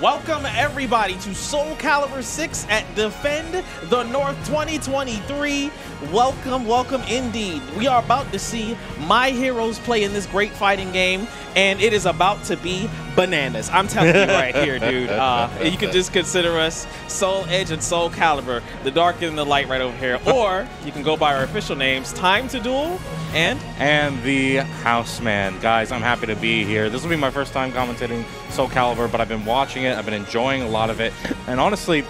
Welcome everybody to Soul Calibur 6 at Defend the North 2023. Welcome, welcome indeed. We are about to see my heroes play in this great fighting game, and it is about to be bananas. I'm telling you right here, dude. Uh, you can just consider us Soul Edge and Soul Calibur, the dark and the light right over here. Or you can go by our official names, Time to Duel and and the Houseman. Guys, I'm happy to be here. This will be my first time commentating Soul Calibur, but I've been watching it. I've been enjoying a lot of it. And honestly,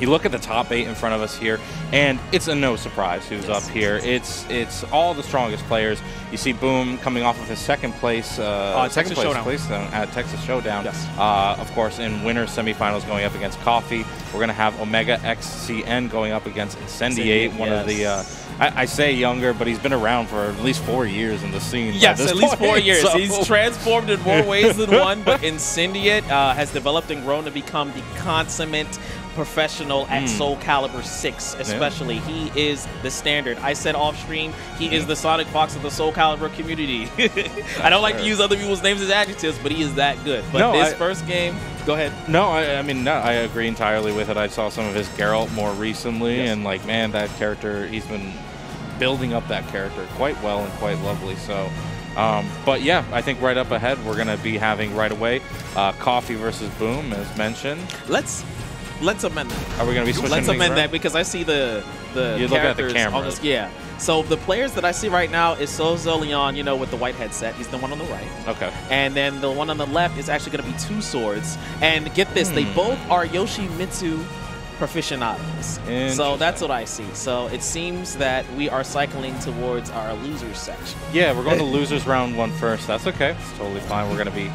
you look at the top eight in front of us here, and it's a no surprise who's yes. up here. It's it's all the strongest players. You see Boom coming off of his second place, uh, uh, second place, place at Texas Showdown. Yes. Uh, of course, in winner semifinals going up against Coffee. We're going to have Omega XCN going up against Incendiate, one of the uh, I, I, say younger, but he's been around for at least four years in the scene. Yes, at least four years. So. He's transformed in more ways than one, but Incendiate uh, has developed and grown to become the consummate professional at mm. Soul Calibur 6, especially. Yeah. He is the standard. I said off stream, he is the Sonic Fox of the Soul Calibur community. I don't like to use other people's names as adjectives, but he is that good. But no, this I, first game, go ahead. No, I, I mean, no, I agree entirely with it. I saw some of his Geralt more recently, yes. and like, man, that character, he's been building up that character quite well and quite lovely. So, um, but yeah, I think right up ahead we're going to be having right away uh, Coffee versus Boom, as mentioned. Let's let's amend that. Are we going to be switching? Let's amend that because I see the the you look at the camera. On this, yeah. So the players that I see right now is SouzouLion, you know, with the white headset. He's the one on the right. Okay. And then the one on the left is actually going to be two swords. And get this, hmm. they both are Yoshimitsu proficientos. So that's what I see. So it seems that we are cycling towards our losers section. Yeah, we're going to losers round one first. That's okay. It's totally fine. We're going to be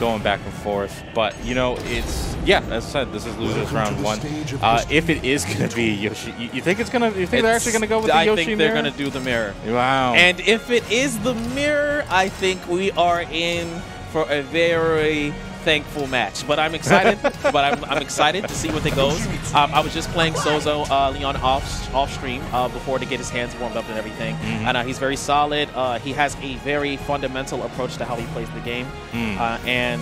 going back and forth. But, you know, it's, yeah, as I said, this is losers round one. Uh, if it is going to be Yoshi, you, you, think it's going to, you think it's, they're actually going to go with the I Yoshi I think they're going to do the mirror. Wow. And if it is the mirror, I think we are in for a very thankful match. But I'm excited. but I'm, I'm, excited to see what it goes. Um, I was just playing Souzou uh, Leon off off stream uh, before to get his hands warmed up and everything. Mm -hmm. And uh, he's very solid. Uh, he has a very fundamental approach to how he plays the game. Mm. Uh, and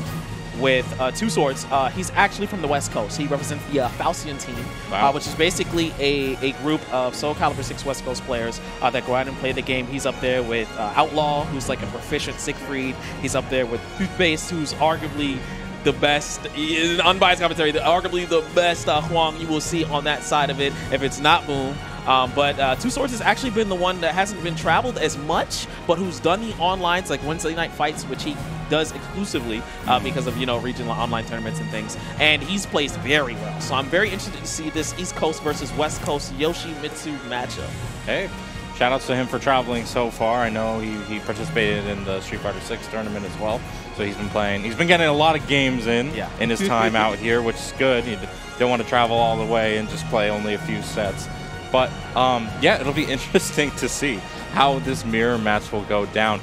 with uh, two swords. Uh, he's actually from the West Coast. He represents the uh, team, wow. uh, which is basically a, a group of Soul Calibur 6 West Coast players uh, that go out and play the game. He's up there with uh, Outlaw, who's like a proficient Siegfried. He's up there with Toothpaste, who's arguably the best, in unbiased commentary, the, arguably the best uh, Hwang you will see on that side of it if it's not Boom. Um, but uh, Two Swords has actually been the one that hasn't been traveled as much, but who's done the onlines like Wednesday night fights, which he does exclusively uh, because of you know regional online tournaments and things. And he's placed very well. So I'm very interested to see this East Coast versus West Coast Yoshimitsu matchup. Hey, shout outs to him for traveling so far. I know he, he participated in the Street Fighter 6 tournament as well. So he's been playing. He's been getting a lot of games in yeah. in his time out here, which is good. He don't want to travel all the way and just play only a few sets. But um, yeah, it'll be interesting to see how this mirror match will go down.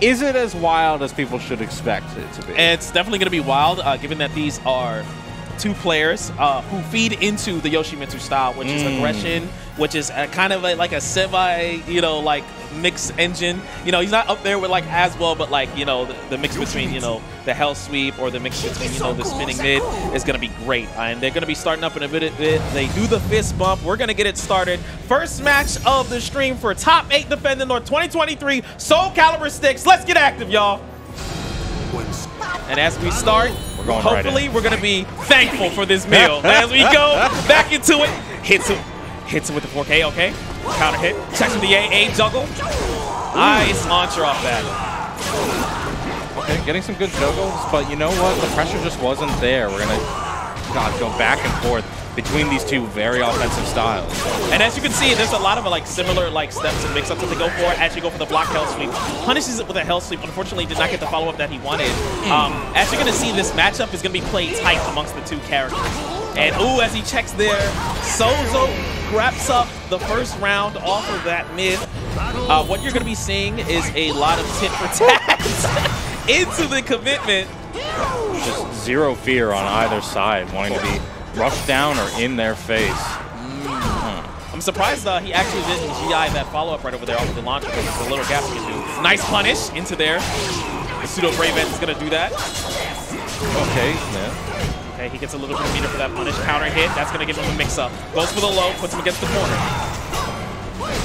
Is it as wild as people should expect it to be? It's definitely going to be wild, uh, given that these are two players uh, who feed into the Yoshimitsu style, which mm. is aggression, which is a, kind of a, like a semi, you know, like mix engine. You know, he's not up there with like as well, but like you know the, the mix between you know the hell sweep or the mix between you know the spinning mid is gonna be great. And they're gonna be starting up in a bit. bit. They do the fist bump. We're gonna get it started. First match of the stream for top eight defending North 2023 Soul Calibur sticks. Let's get active, y'all. And as we start, we're going hopefully right we're gonna be thankful for this meal. as we go back into it, hits him, hits him with the 4K. Okay. Counter hit. Checks with the A, A juggle. Nice launcher off that. Okay, getting some good juggles, but you know what? The pressure just wasn't there. We're going to God, go back and forth between these two very offensive styles. And as you can see, there's a lot of like similar like steps and mix-ups that they go for as you go for the block hell sweep. Punishes it with a hell sweep. Unfortunately, did not get the follow-up that he wanted. Um, as you're going to see, this matchup is going to be played tight amongst the two characters. And ooh, as he checks there, Souzou wraps up the first round off of that mid. Uh, what you're going to be seeing is a lot of tit for tat into the commitment. Just zero fear on either side, wanting to be rushed down or in their face. Mm. I'm surprised uh, he actually didn't GI that follow-up right over there off of the launcher because it's a little gap he can do. Nice punish into there. The pseudo Brave Edge is going to do that. Okay, yeah. Okay, he gets a little bit of meter for that punish. Counter hit, that's going to give him a mix-up. Goes for the low, puts him against the corner.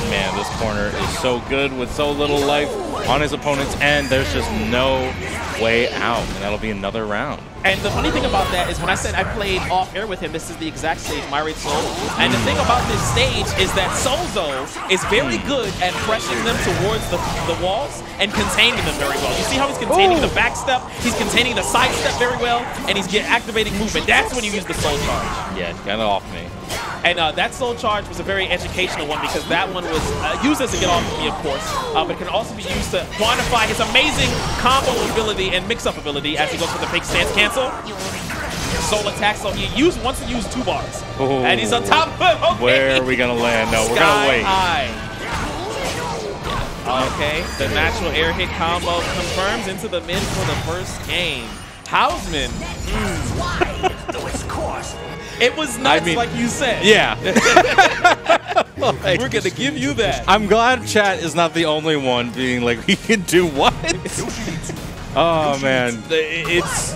Man, this corner is so good with so little life on his opponent's end. There's just no way out, and that'll be another round. And the funny thing about that is when I said I played off air with him, this is the exact stage, My Rate Soul. And the thing about this stage is that Souzou is very good at pressing them towards the, the walls and containing them very well. You see how he's containing Ooh. the back step, he's containing the side step very well, and he's get activating movement. That's when you use the Soul Charge. Yeah, get it off me. And uh, that Soul Charge was a very educational one because that one was uh, used as a get off of me, of course, uh, but it can also be used to quantify his amazing combo ability and mix-up ability as he goes for the fake stance cancel. Soul attack, so he used wants to use two bars. Ooh. And he's on top of it. Okay. Where are we gonna land? No, we're Sky gonna wait. high. Okay, the natural air hit combo confirms into the mid for the first game. Houseman. mm. it was nuts, mean- like you said. Yeah. We're gonna give you that. I'm glad chat is not the only one being like, we can do what? oh man, it's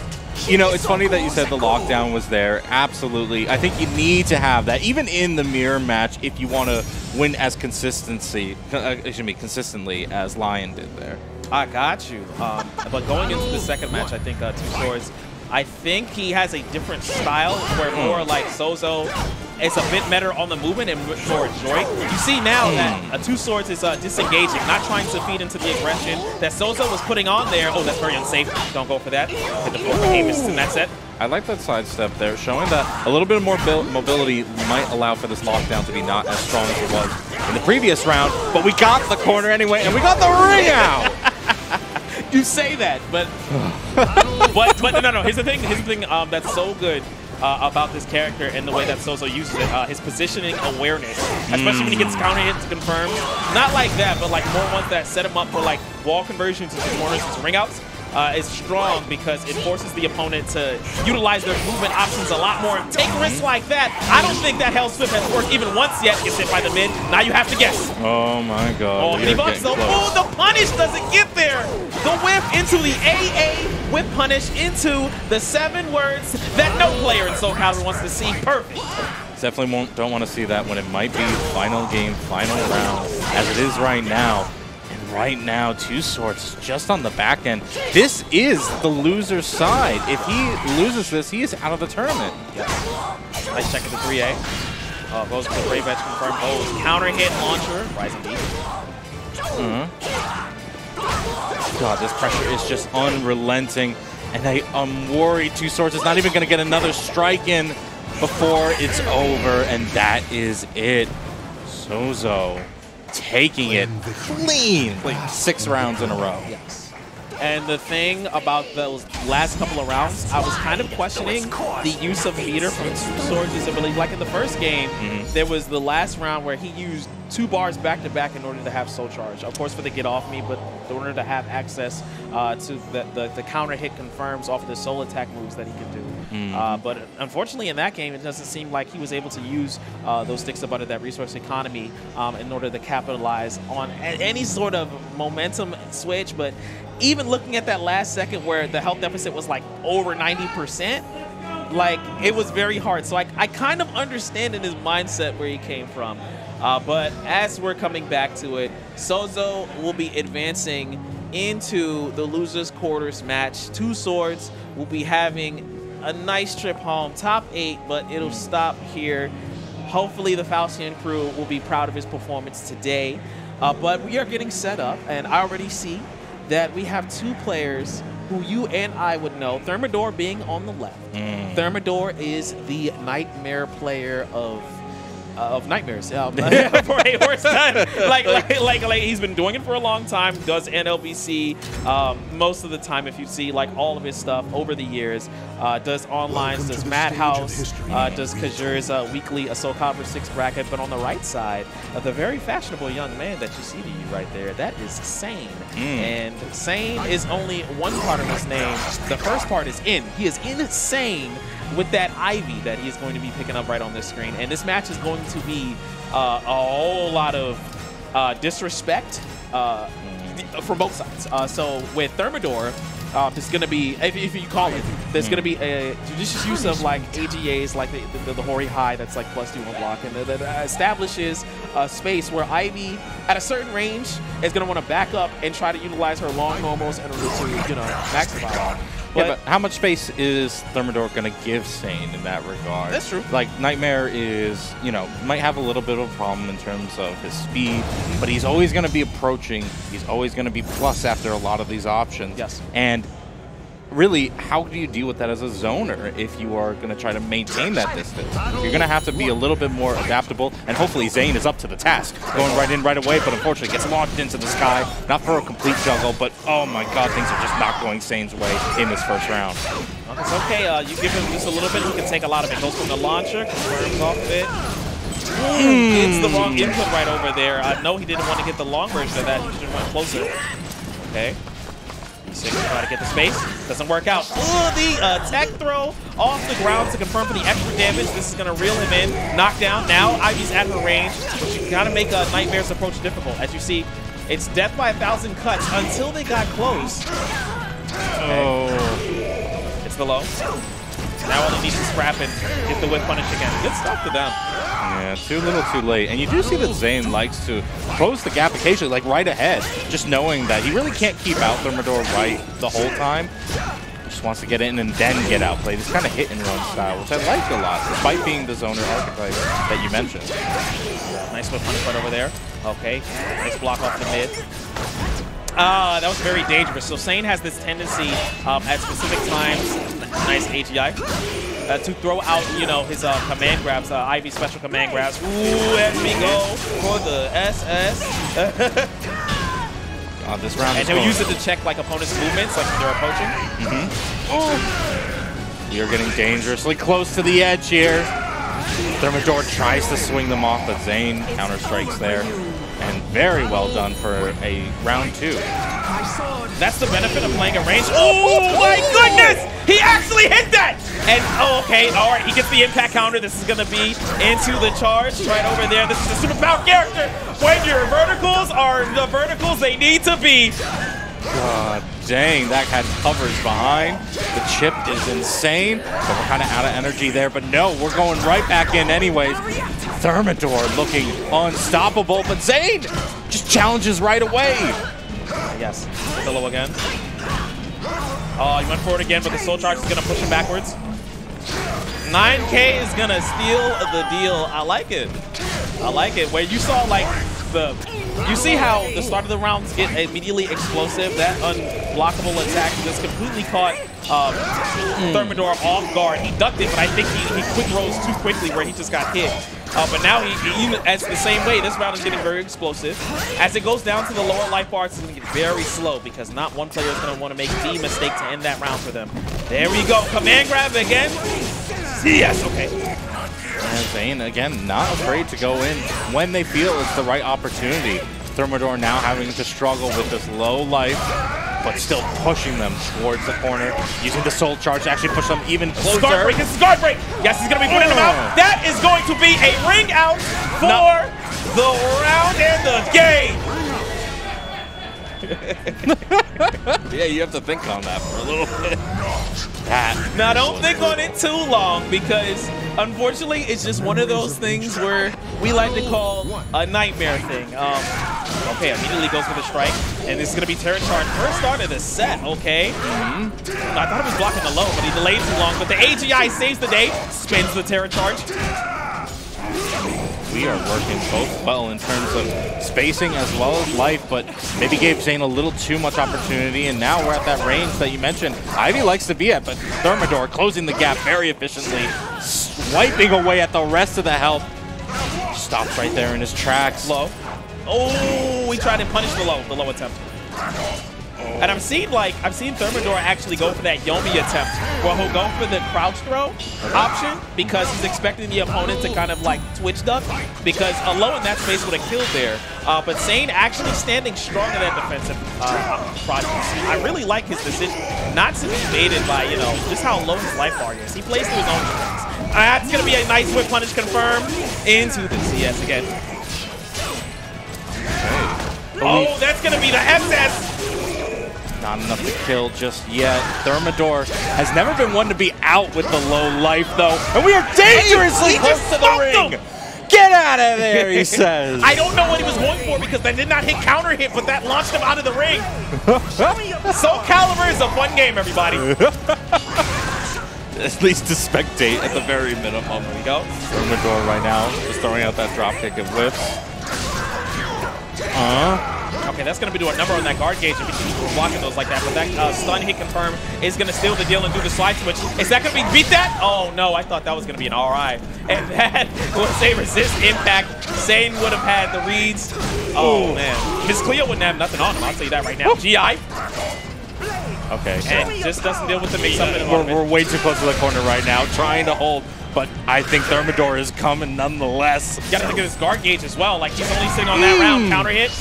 you know it's funny that you said the lockdown was there. Absolutely, I think you need to have that even in the mirror match if you want to win as consistency. Uh, excuse me, consistently as Lion did there. I got you. Um, but going into the second match, I think uh, Two Swords, I think he has a different style where more like Souzou is a bit better on the movement and more adroit. You see now that a Two Swords is uh, disengaging, not trying to feed into the aggression that Souzou was putting on there. Oh, that's very unsafe. Don't go for that. Hit the floor for Amos in that set. I like that sidestep there, showing that a little bit more mobility might allow for this lockdown to be not as strong as it was in the previous round. But we got the corner anyway, and we got the ring out. You say that, but but but no no. Here's the thing. Here's the thing um, that's so good. Uh, about this character and the way that Souzou uses it, uh, his positioning awareness, especially when he gets counter hit to confirm. Not like that, but like more ones that set him up for like wall conversions into corners into ring outs. Uh, is strong because it forces the opponent to utilize their movement options a lot more. Take risks like that. I don't think that Hell Sweep has worked even once yet. Gets hit by the mid. Now you have to guess. Oh my god. Oh, are bucks though. close. Oh, the punish doesn't get there. The whip into the AA whip punish into the seven words that no player in Soul Calibur wants to see. Perfect. Definitely won't, don't want to see that when it might be final game, final round, as it is right now. Right now, Two Swords just on the back end. This is the loser's side. If he loses this, he is out of the tournament. Nice check at the 3A. Uh, for the Brave Edge confirmed. Oh, counter hit launcher. Rising deep. God, this pressure is just unrelenting. And I, I'm worried Two Swords is not even going to get another strike in before it's over. And that is it. Souzou taking it clean. Six rounds in a row. Yes. And the thing about those last couple of rounds, I was kind of questioning the use of meter from Two Swords' ability. Like in the first game, there was the last round where he used two bars back to back in order to have Soul Charge. Of course, for the get off me, but in order to have access uh, to the, the, the counter hit confirms off of the soul attack moves that he can do. Uh, but unfortunately, in that game, it doesn't seem like he was able to use uh, those sticks about that resource economy um, in order to capitalize on any sort of momentum switch. But even looking at that last second where the health deficit was like over 90%, like it was very hard. So I, I kind of understand in his mindset where he came from. Uh, but as we're coming back to it, Souzou will be advancing into the losers quarters match. Two swords will be having a nice trip home, top eight, but it'll stop here. Hopefully, the Falcion crew will be proud of his performance today. Uh, but we are getting set up, and I already see that we have two players who you and I would know. Thermidor being on the left. Thermidor is the nightmare player of uh, of nightmares um, for a horse time. Like, like, like, like, he's been doing it for a long time. Does NLBC um, most of the time. If you see like all of his stuff over the years, uh, does online, Welcome does Madhouse, stage of history. uh, does Kajur's uh, weekly Soul Calibur six bracket. But on the right side, uh, the very fashionable young man that you see to you right there, that is Sane. And Sane is only one part of his name. The first part is in. He is insane with that Ivy that he is going to be picking up right on this screen. And this match is going to be uh, a whole lot of uh, disrespect uh, from both sides. Uh, so with Thermidor, um, there's going to be, if, if you call it, there's going to be a judicious use of like AGAs, like the, the, the Hori High that's like plus two on block, and that, that establishes a space where Ivy, at a certain range, is going to want to back up and try to utilize her long normals in order to, you know, maximize. But, yeah, but how much space is Thermidor going to give Sane in that regard? That's true. Like, Nightmare is, you know, might have a little bit of a problem in terms of his speed, but he's always going to be approaching. He's always going to be plus after a lot of these options. Yes. And really, how do you deal with that as a zoner if you are going to try to maintain that distance? You're going to have to be a little bit more adaptable, and hopefully Sane is up to the task, going right in right away, but unfortunately gets launched into the sky, not for a complete juggle, but oh my god, things are just not going Sane's way in this first round. It's okay, uh, you give him just a little bit, he can take a lot of it. Goes from the launcher, confirms off of it. Mm. It's the wrong input right over there. I know he didn't want to get the long version of that. He just went closer. Okay. Six try to get the space. Doesn't work out. Ooh, the uh, tech throw off the ground to confirm for the extra damage. This is going to reel him in. Knockdown. Now Ivy's at her range, but you got to make a Nightmare's approach difficult. As you see, it's death by a thousand cuts until they got close. Okay. Oh. It's the low. Now all they need is scrap and get the whip punish again. Good stuff to them. Yeah, too little too late. And you do see that Sane likes to close the gap occasionally, like right ahead, just knowing that he really can't keep out Thermidor right the whole time. Just wants to get in and then get outplayed. It's kind of hit and run style, which I like a lot, despite being the zoner archetype that you mentioned. Nice whip punish right over there. Okay, nice block off the mid. Ah, uh, that was very dangerous. So Sane has this tendency um, at specific times, nice AGI, uh, to throw out, you know, his uh, command grabs, uh, Ivy special command grabs. Ooh, and we go for the SS. uh, this round And he'll use it to check like opponents' movements, like when they're approaching. Mm -hmm. You're getting dangerously close to the edge here. Thermidor tries to swing them off, but Sane counter strikes there and very well done for a round two. That's the benefit of playing a range. Oh, oh my goodness! He actually hit that! And, oh, okay, all right, he gets the impact counter. This is going to be into the charge right over there. This is a super power character. When your verticals are the verticals they need to be. God dang, that had covers behind. The chip is insane, but we're kind of out of energy there. But no, we're going right back in anyways. Thermidor looking unstoppable, but Sane just challenges right away. Yes, Pillow again. Oh, he went forward again, but the Soul Charge is going to push him backwards. 9K is going to steal the deal. I like it. I like it. Where you saw, like, the you see how the start of the rounds get immediately explosive. That unblockable attack just completely caught um, Thermidor off guard. He ducked it, but I think he, he quick rose too quickly where he just got hit. Uh, but now, he, he, as the same way, this round is getting very explosive. As it goes down to the lower life bars, it's going to get very slow because not one player is going to want to make the mistake to end that round for them. There we go. Command grab again. Yes, okay. And Sane, again, not afraid to go in when they feel it's the right opportunity. Thermidor now having to struggle with this low life, but still pushing them towards the corner, using the soul charge to actually push them even closer. Guard break, this is guard break! Yes, he's gonna be putting oh. them out. Oh. That is going to be a ring out for no. the round and the game. yeah, you have to think on that for a little bit. That now, don't think on it too long because unfortunately, it's just one of those things where we like to call a nightmare thing. Um, okay, immediately goes for the strike, and this is going to be Terror Charge. First start of the set, okay. Mm -hmm. I thought it was blocking the low, but he delayed too long. But the AGI saves the day, spins the Terror Charge we are working both well in terms of spacing as well as life, but maybe gave Sane a little too much opportunity, and now we're at that range that you mentioned. Ivy likes to be at, but Thermidor closing the gap very efficiently, swiping away at the rest of the health. Stops right there in his tracks. Low. Oh, he tried to punish the low, the low attempt. And I've seen like I've seen Thermidor actually go for that Yomi attempt where he'll go for the crouch throw option because he's expecting the opponent to kind of like twitch duck because a low in that space would have killed there. Uh, but Sane actually standing strong in that defensive uh, project. I really like his decision not to be baited by, you know, just how low his life bar is. He plays to his own strengths. Uh, that's going to be a nice whip punish confirmed into the CS again. Oh, that's going to be the SS Not enough to kill just yet. Thermidor has never been one to be out with the low life, though. And we are dangerously close to the ring. Get out of there, he says. I don't know what he was going for because that did not hit counter hit, but that launched him out of the ring. Soul Calibur is a fun game, everybody. At least to spectate at the very minimum. There we go. Thermidor right now just throwing out that drop kick and whips. Uh, Okay, that's going to be doing a number on that guard gauge if he keeps blocking those like that. But that uh, stun hit confirm is going to steal the deal and do the slide switch. Is that going to be beat that? Oh, no, I thought that was going to be an RI. And that was a resist impact. Sane would have had the reads. Oh, man. Miss Cleo wouldn't have nothing on him. I'll tell you that right now. GI, okay, so and just doesn't deal with the mix-up in we're, we're way too close to the corner right now, trying to hold. But I think Thermidor is coming nonetheless. You gotta think of his guard gauge as well. Like he's only sitting on that round. Mm. Counter hit.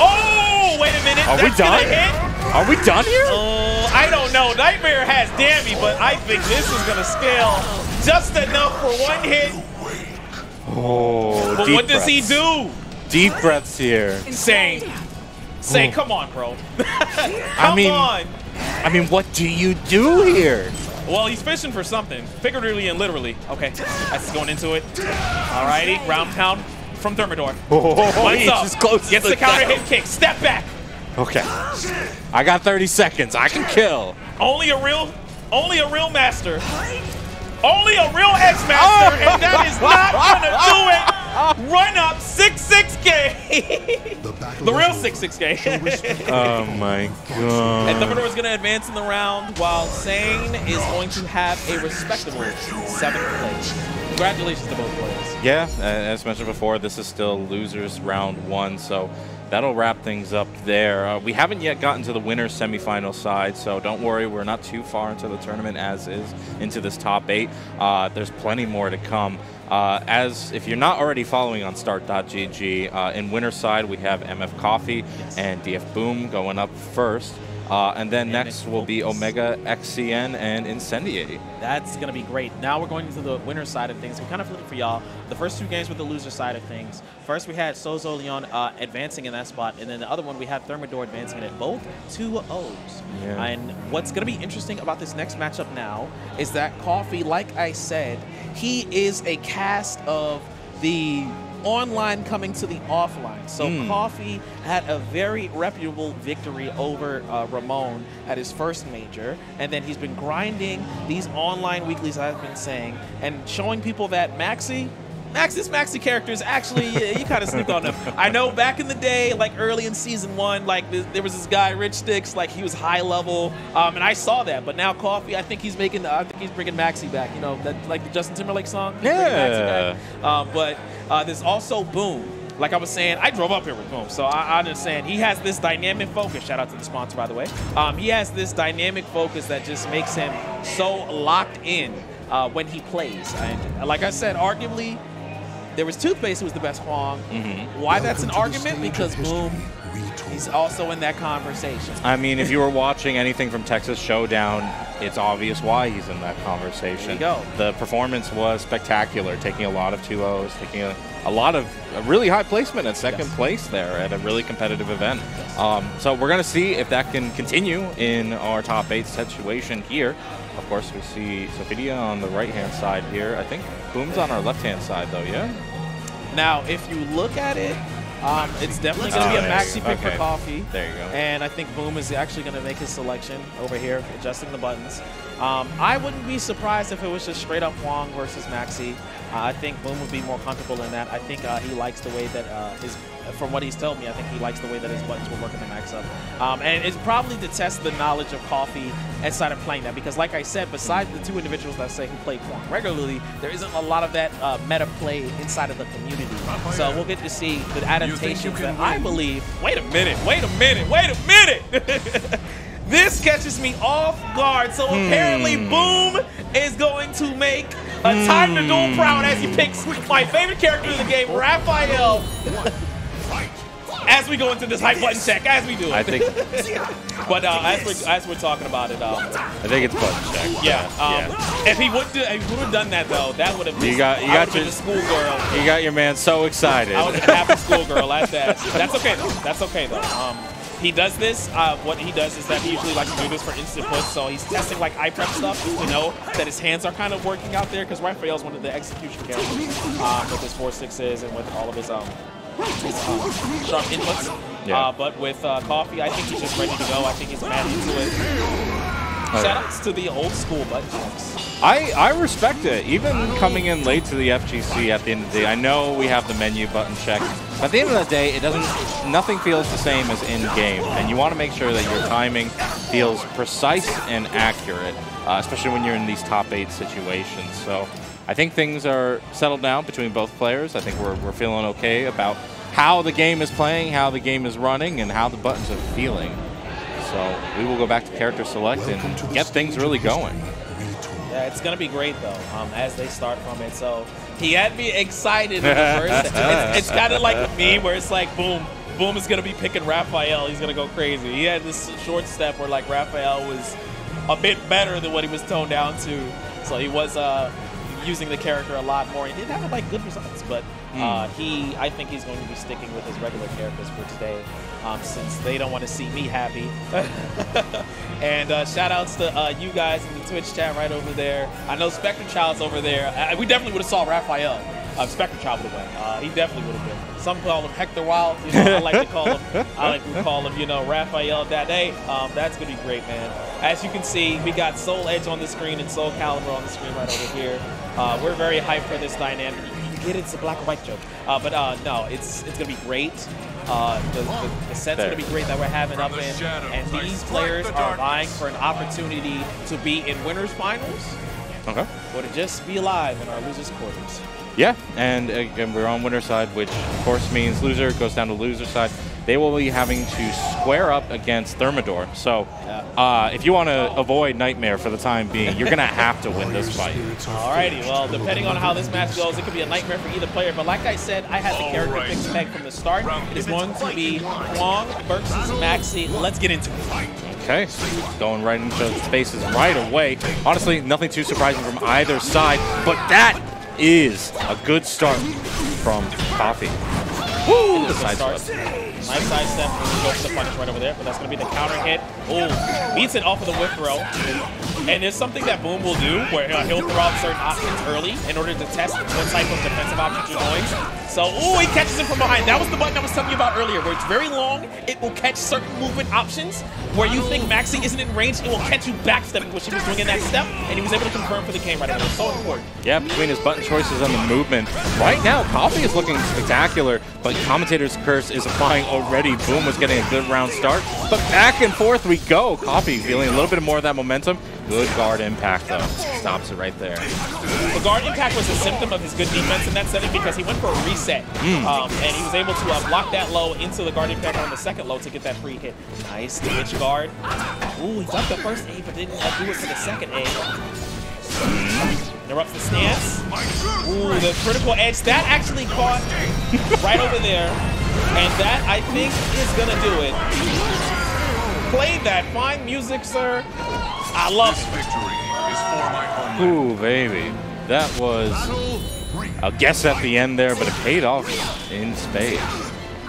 Oh, wait a minute. Are we That's gonna done? hit. Are we done here? Oh, I don't know. Nightmare has Dammy, but I think this is gonna scale just enough for one hit. Oh, But what does he do? Deep breaths here. Insane. Sane, oh. come on, bro. come I mean- on. I mean, what do you do here? Well, he's fishing for something, figuratively and literally. Okay, that's going into it. Alrighty, ground pound from Thermidor. Oh, he's up? as close Gets the counter down. hit kick. Step back. Okay. I got 30 seconds. I can kill. Only a real, only a real master. Only a real X master, and that is not gonna do it. Run up 6-6K. the real 6-6K. Oh my god. and god. Thermidor is gonna advance in the round, while Sane is going to have a respectable seventh place. Congratulations to both players. Yeah, uh, as mentioned before, this is still losers round one, so that'll wrap things up there. Uh, we haven't yet gotten to the winners semifinal side, so don't worry, we're not too far into the tournament as is into this top eight. Uh, there's plenty more to come. Uh, as if you're not already following on start.gg, uh, in winner side we have MF Coffee and DF Boom going up first. Uh, and then And next will be Omega XCN and Incendiate. That's going to be great. Now we're going into the winner side of things. We kind of flipped for y'all. The first two games were the loser side of things. First, we had SouzouLion uh, advancing in that spot, and then the other one, we had Thermidor advancing in it. Both two O's. Yeah. And what's going to be interesting about this next matchup now is that Coffee, like I said, he is a cast of the online coming to the offline. So Mm. Coffee had a very reputable victory over uh, Ramon at his first major, and then he's been grinding these online weeklies. I've been saying and showing people that Maxi. Max, this Maxi character is actually, yeah, you kind of sneaked on them. I know back in the day, like early in season one, like th- there was this guy, Rich Sticks, like he was high level, um, and I saw that. But now Coffee, I think he's making, I think he's bringing Maxi back. You know, that like the Justin Timberlake song. Yeah. Um, but uh, there's also Boom. Like I was saying, I drove up here with Boom, so I, I understand. He has this dynamic focus. Shout out to the sponsor, by the way. Um, he has this dynamic focus that just makes him so locked in uh, when he plays. And like I said, arguably, there was Toothpaste who was the best Hwang. Mm-hmm. Why that's an argument? Because Boom, he's also in that conversation. I mean, if you were watching anything from Texas Showdown, it's obvious why he's in that conversation. There you go. The performance was spectacular, taking a lot of 2-0s, taking a, a lot of a really high placement at second Yes. place there at a really competitive event. Um, so we're going to see if that can continue in our top eight situation here. Of course, we see Sophia on the right-hand side here. I think Boom's on our left-hand side, though, yeah? Now, if you look at it, um, it's definitely going to Oh, be a maxi pick for coffee. There you go. And I think Boom is actually going to make his selection over here, adjusting the buttons. Um, I wouldn't be surprised if it was just straight up Hwang versus Maxi. Uh, I think Boom would be more comfortable in that. I think uh, he likes the way that uh, his, from what he's told me, I think he likes the way that his buttons will work in the max up. Um, and it's probably to test the knowledge of Coffee inside of playing that. Because like I said, besides the two individuals that say who play Hwang regularly, there isn't a lot of that uh, meta play inside of the community. So we'll get to see the adaptations that I believe. Wait a minute, wait a minute, wait a minute! this catches me off guard. So apparently, Boom is going to make a time to duel proud as he picks my favorite character in the game, Raphael. As we go into this hype button check, as we do it. I think but uh, as we're as we're talking about it, um, I think it's button check. yeah, um, if he would do, if he would have done that though, that would have You got- you I got been your- schoolgirl. You got your man so excited. I was a happy schoolgirl at that. That's okay though. That's okay though. Um, he does this. Uh, what he does is that he usually likes to do this for instant push. So he's testing like eye prep stuff to know that his hands are kind of working out there because Raphael is one of the execution characters um, with his four sixes and with all of his um, his um, sharp inputs. Yeah. Uh, but with uh, Coffee, I think he's just ready to go. I think he's mad into it. Shoutouts to the old school checks. I, I respect it. Even coming in late to the FGC at the end of the day, I know we have the menu button check. But at the end of the day, it doesn't. Nothing feels the same as in game, and you want to make sure that your timing feels precise and accurate, uh, especially when you're in these top eight situations. So, I think things are settled down between both players. I think we're we're feeling okay about how the game is playing, how the game is running, and how the buttons are feeling. So we will go back to character select and get things really going. Yeah, it's gonna be great though. Um, as they start from it, so he had me excited in the first. it's, it's kind of like me where it's like, boom, boom is gonna be picking Raphael. He's gonna go crazy. He had this short step where like Raphael was a bit better than what he was toned down to, so he was uh, using the character a lot more. He did have like good results, but uh, he, I think he's going to be sticking with his regular characters for today, um, since they don't want to see me happy. and uh, shout outs to uh, you guys in the Twitch chat right over there. I know Spectre Child's over there. Uh, we definitely would have saw Raphael. Uh, Spectre Child would have went. Uh, he definitely would have been. Some call him Hector Wild. You know, I like to call him. I like to call him, you know, Raphael Dade. Um, that's gonna be great, man. As you can see, we got Soul Edge on the screen and Soul Calibur on the screen right over here. Uh, we're very hyped for this dynamic. You get it, it's a black and white joke. Uh, but uh, no, it's it's gonna be great. Uh, the, the, the set's There. gonna be great that we're having up in, and these players are vying for an opportunity to be in winners finals Okay. or to just be alive in our losers quarters. Yeah, and again, we're on winner side, which of course means loser goes down to loser side. They will be having to square up against Thermidor. So, Yeah. uh, if you want to avoid Nightmare for the time being, you're gonna have to win this fight. Alrighty, well, depending on how this match goes, it could be a nightmare for either player. But like I said, I had the character Alright. pick spec from the start. It is going to be Kwong versus Maxi. Let's get into it. Okay, going right into the spaces right away. Honestly, nothing too surprising from either side, but that is a good start from Coffee. Woo! The side step. Nice side step. and Go for the punish right over there, but that's going to be the counter hit. Oh, beats it off of the whip throw. And it's something that Boom will do where he'll, he'll throw out certain options early in order to test what type of defensive options you're going. So, ooh, he catches him from behind. That was the button I was telling you about earlier, where it's very long. It will catch certain movement options where you think Maxi isn't in range. It will catch you backstepping, which he was doing in that step, and he was able to confirm for the game right. It's so important. Yeah, between his button choices and the movement. Right now, Coffee is looking spectacular, but Commentator's Curse is applying already. Boom was getting a good round start, but back and forth we go. Coffee feeling a little bit more of that momentum. Good guard impact, though. Stops it right there. The guard impact was a symptom of his good defense in that setting because he went for a reset. Um, and he was able to uh, block that low into the guard impact on the second low to get that free hit. Nice, the witch guard. Ooh, he ducked the first A, but didn't uh, do it for the second A. Interrupts the stance. Ooh, the critical edge. That actually caught right over there. And that, I think, is going to do it. Played that. Fine music, sir. I love This it. victory is for my homeland. Ooh, baby. That was Battle three. a guess at the end there, but it paid off in spades.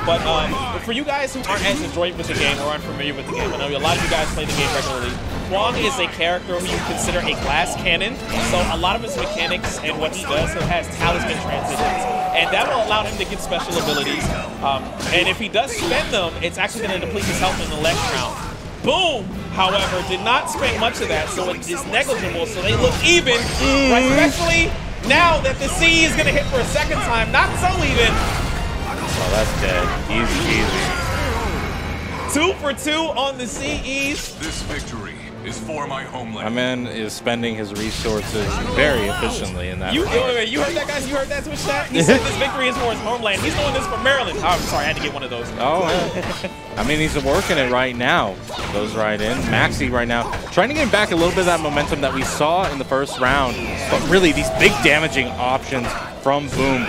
But um, for you guys who aren't as enjoyed with the game or aren't familiar with the game, I know a lot of you guys play the game regularly. Kwong is a character who you consider a glass cannon, so a lot of his mechanics and what he does he has talisman transitions, and that will allow him to get special abilities. Um, and if he does spend them, it's actually going to deplete his health in the next round. Boom, however, did not spend much of that, so it is negligible, so they look even, mm. right? especially now that the C is going to hit for a second time. Not so even. Well, that's dead. Easy, easy. Two for two on the CEs. This victory is for my homeland. My man is spending his resources very efficiently in that You, regard. wait, wait, you heard that, guys? You heard that Twitch chat? He said this victory is for his homeland. He's doing this for Maryland. Oh, I'm sorry, I had to get one of those. Oh, yeah. I mean, he's working it right now. Goes right in. Maxi right now trying to get back a little bit of that momentum that we saw in the first round. But really, these big damaging options from Boom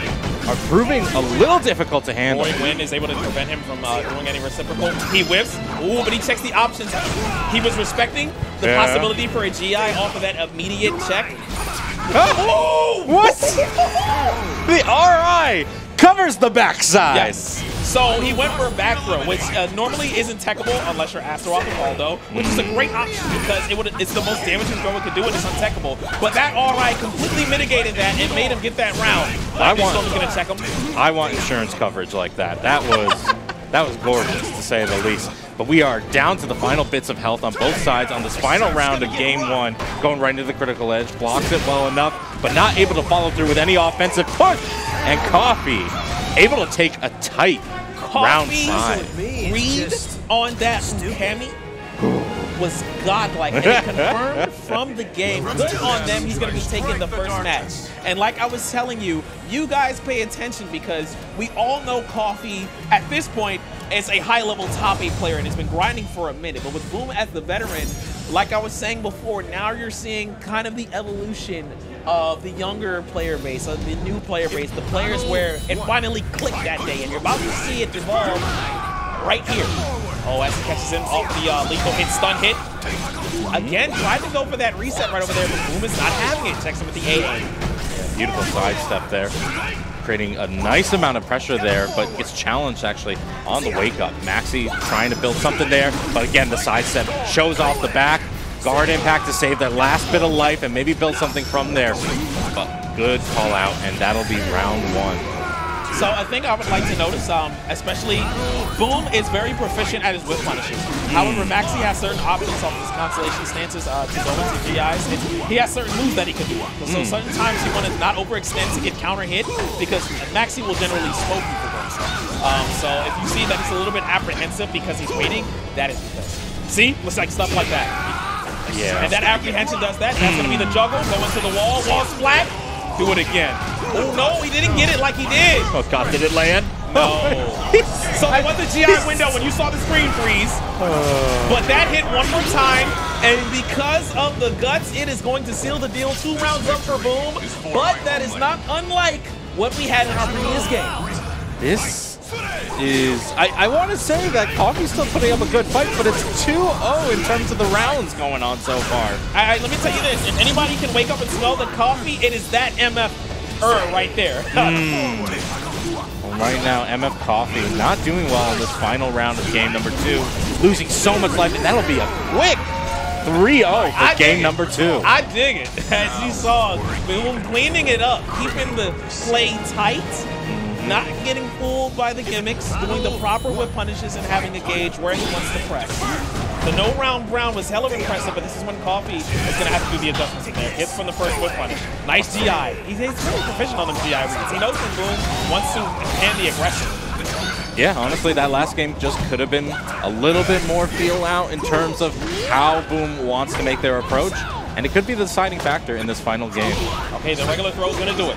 are proving a little difficult to handle. Roy Wynn is able to prevent him from uh, doing any reciprocal. He whiffs. Ooh, but he checks the options. He was respecting the Yeah. possibility for a GI off of that immediate check. Oh, what? the RI covers the backside. Yes. So he went for a back throw, which uh, normally isn't techable unless you're after off of Aldo, which is a great option because it would it's the most damaging throw it could do and it's untechable. But that RI completely mitigated that and made him get that round. I I want- want. gonna check him. I want insurance coverage like that. That was that was gorgeous to say the least. But we are down to the final bits of health on both sides on this final round of game one, going right into the critical edge, blocks it well enough, but not able to follow through with any offensive push. And Coffee able to take a tight round five. read on that Ukami was godlike. And it confirmed from the game. Good on them. He's going to be taking the first match. And like I was telling you, you guys pay attention because we all know Coffee at this point is a high-level top eight player and has been grinding for a minute. But with Boom as the veteran, like I was saying before, now you're seeing kind of the evolution of the younger player base, of the new player base, the players where it finally clicked that day, and you're about to see it evolve right here. Oh, as he catches him off the uh, lethal hit, stun hit. Again, tried to go for that reset right over there, but Boom is not having it. Checks him with the AA. Beautiful sidestep there. Creating a nice amount of pressure there, but gets challenged actually on the wake up. Maxi trying to build something there, but again, the sidestep shows off the back. Guard impact to save that last bit of life and maybe build something from there. But good call out, and that'll be round one. So a thing I would like to notice, um, especially Boom is very proficient at his whip punishes. However, Maxi has certain options off his constellation stances uh, to go into GIs, he has certain moves that he can do. So certain times you want to not overextend to get counter hit because Maxi will generally smoke you for so. Um, so if you see that he's a little bit apprehensive because he's waiting, that is because. See, looks like stuff like that. Yeah. And that apprehension does that. That's going to be the juggle. Go into the wall. Wall splat. Do it again. Oh, no, he didn't get it like he did. Oh God, did it land? No. so they went the GI window when you saw the screen freeze. Uh. But that hit one more time, and because of the guts, it is going to seal the deal. Two rounds up for Boom, but that is not unlike what we had in our previous game. This is, I, I want to say that Coffee's still putting up a good fight, but it's 2-0 in terms of the rounds going on so far. I, I- let me tell you this: if anybody can wake up and smell the coffee, it is that MF er right there. Well, right now, MF Coffee not doing well in this final round of game number two, losing so much life, and that'll be a quick 3-0 for I game number two. I dig it. As you saw, Boom cleaning it up, keeping the play tight, not getting fooled by the gimmicks, doing the proper whip punishes, and having to gauge where he wants to press. The no round brown was hella impressive, but this is when Coffee is going to have to do the adjustments in there. Hits from the first whip punish. Nice GI. He's, he's really proficient on them GI reads. He knows when Boom wants to hand the aggression. Yeah, honestly, that last game just could have been a little bit more feel out in terms of how Boom wants to make their approach, and it could be the deciding factor in this final game. Okay, the regular throw is going to do it.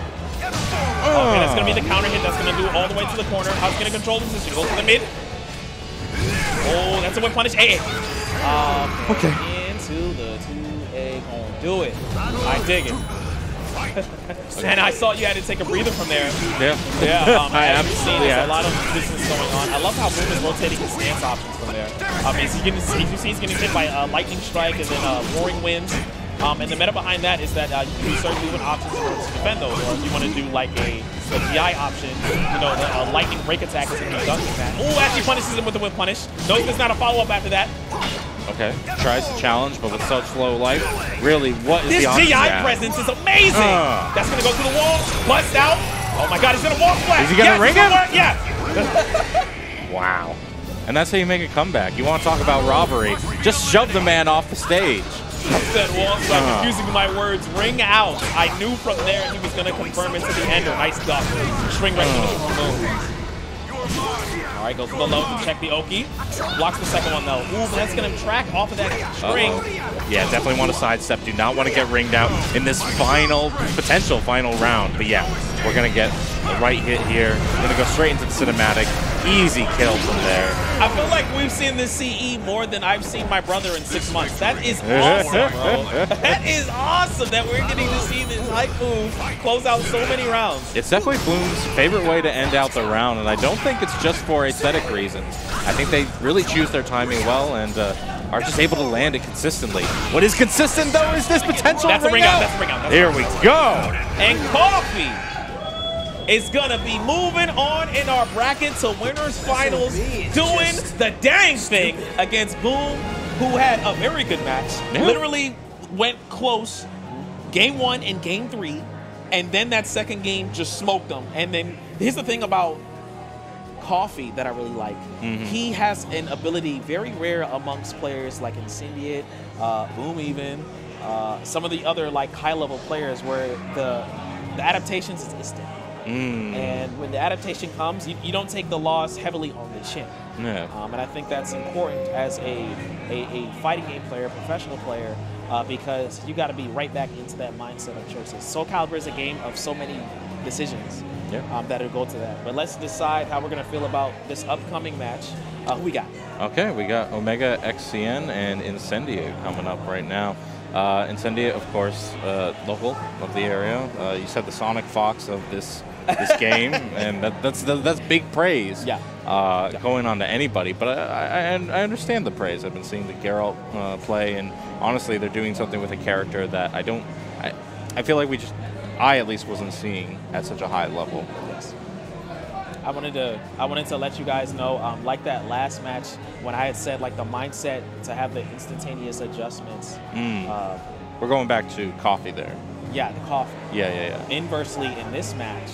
Okay, that's going to be the counter hit. That's going to do all the way to the corner. How's going to control the position? Goes to the mid. Oh, that's a whip punish. Hey, um, Okay. into the 2A home. Do it. I dig it. and I saw you had to take a breather from there. Yeah, Yeah, um, I as you've seen, there's yeah. a lot of business going on. I love how Boom is rotating his stance options from there. Um, is he you see, he's getting hit by uh, Lightning Strike and then uh, Roaring Winds. Um, and the meta behind that is that uh, you can do certain movement options in order to defend those. Or if you want to do like a, a GI option, you know, the uh, Lightning Break attack is going to be dunking that. Ooh, actually punishes him with the Whip Punish. Knows there's not a follow-up after that. Okay, tries to challenge, but with such low life, really, what is This the option? GI presence is amazing. Uh. That's going to go through the wall, bust out. Oh my god, he's going to walk splash. Is he gonna yes, ring him? Yeah. Wow. And that's how you make a comeback. You want to talk about robbery? Just shove the man off the stage. Said wall splash, Uh. using my words, ring out. I knew from there he was going to confirm into the ender. Nice duck. String right into the move. All right, goes to the low to check the Oki. Blocks the second one though. Ooh, that's going to track off of that string. Yeah, definitely want to sidestep. Do not want to get ringed out in this final, potential final round. But yeah, we're going to get the right hit here. We're Going to go straight into the cinematic. Easy kill from there. I feel like we've seen this CE more than I've seen my brother in six months. That is awesome, bro. that is awesome that we're getting to see this Haiku close out so many rounds. It's definitely Boom's favorite way to end out the round, and I don't think it's just for aesthetic reasons. I think they really choose their timing well and uh, are just able to land it consistently. What is consistent, though, is this potential That's a ring ring out, out. that's a ring out, that's Here we go. And Coffee is gonna be moving on in our bracket to winners finals, doing the dang thing against Boom, who had a very good match. Yeah. Literally went close, game one and game three, and then that second game just smoked them. And then here's the thing about Coffee that I really like. He has an ability very rare amongst players like Incendiate, uh, Boom, even uh, some of the other like high level players where the the adaptations is instant. Mm. And when the adaptation comes, you, you don't take the loss heavily on the chin. Yeah. Um, and I think that's important as a, a, a fighting game player, professional player, uh, because you got to be right back into that mindset of choices. Soul Calibur is a game of so many decisions Yeah. um, that'll go to that. But let's decide how we're going to feel about this upcoming match. Uh, who we got? Okay, we got Omega XCN and Incendiate coming up right now. Uh, Incendiate, of course, uh, local of the area. Uh, you said the SonicFox of this this game, and that, that's that's big praise. Yeah. Uh, Yeah. Going on to anybody, but I, I, I understand the praise. I've been seeing the Geralt uh, play, and honestly, they're doing something with a character that I don't. I, I feel like we just, I at least wasn't seeing at such a high level. Yes. I wanted to I wanted to let you guys know, um, like that last match when I had said like the mindset to have the instantaneous adjustments. Mm. Uh, We're going back to coffee there. yeah, the coffee. Yeah, yeah, yeah. Inversely, in this match,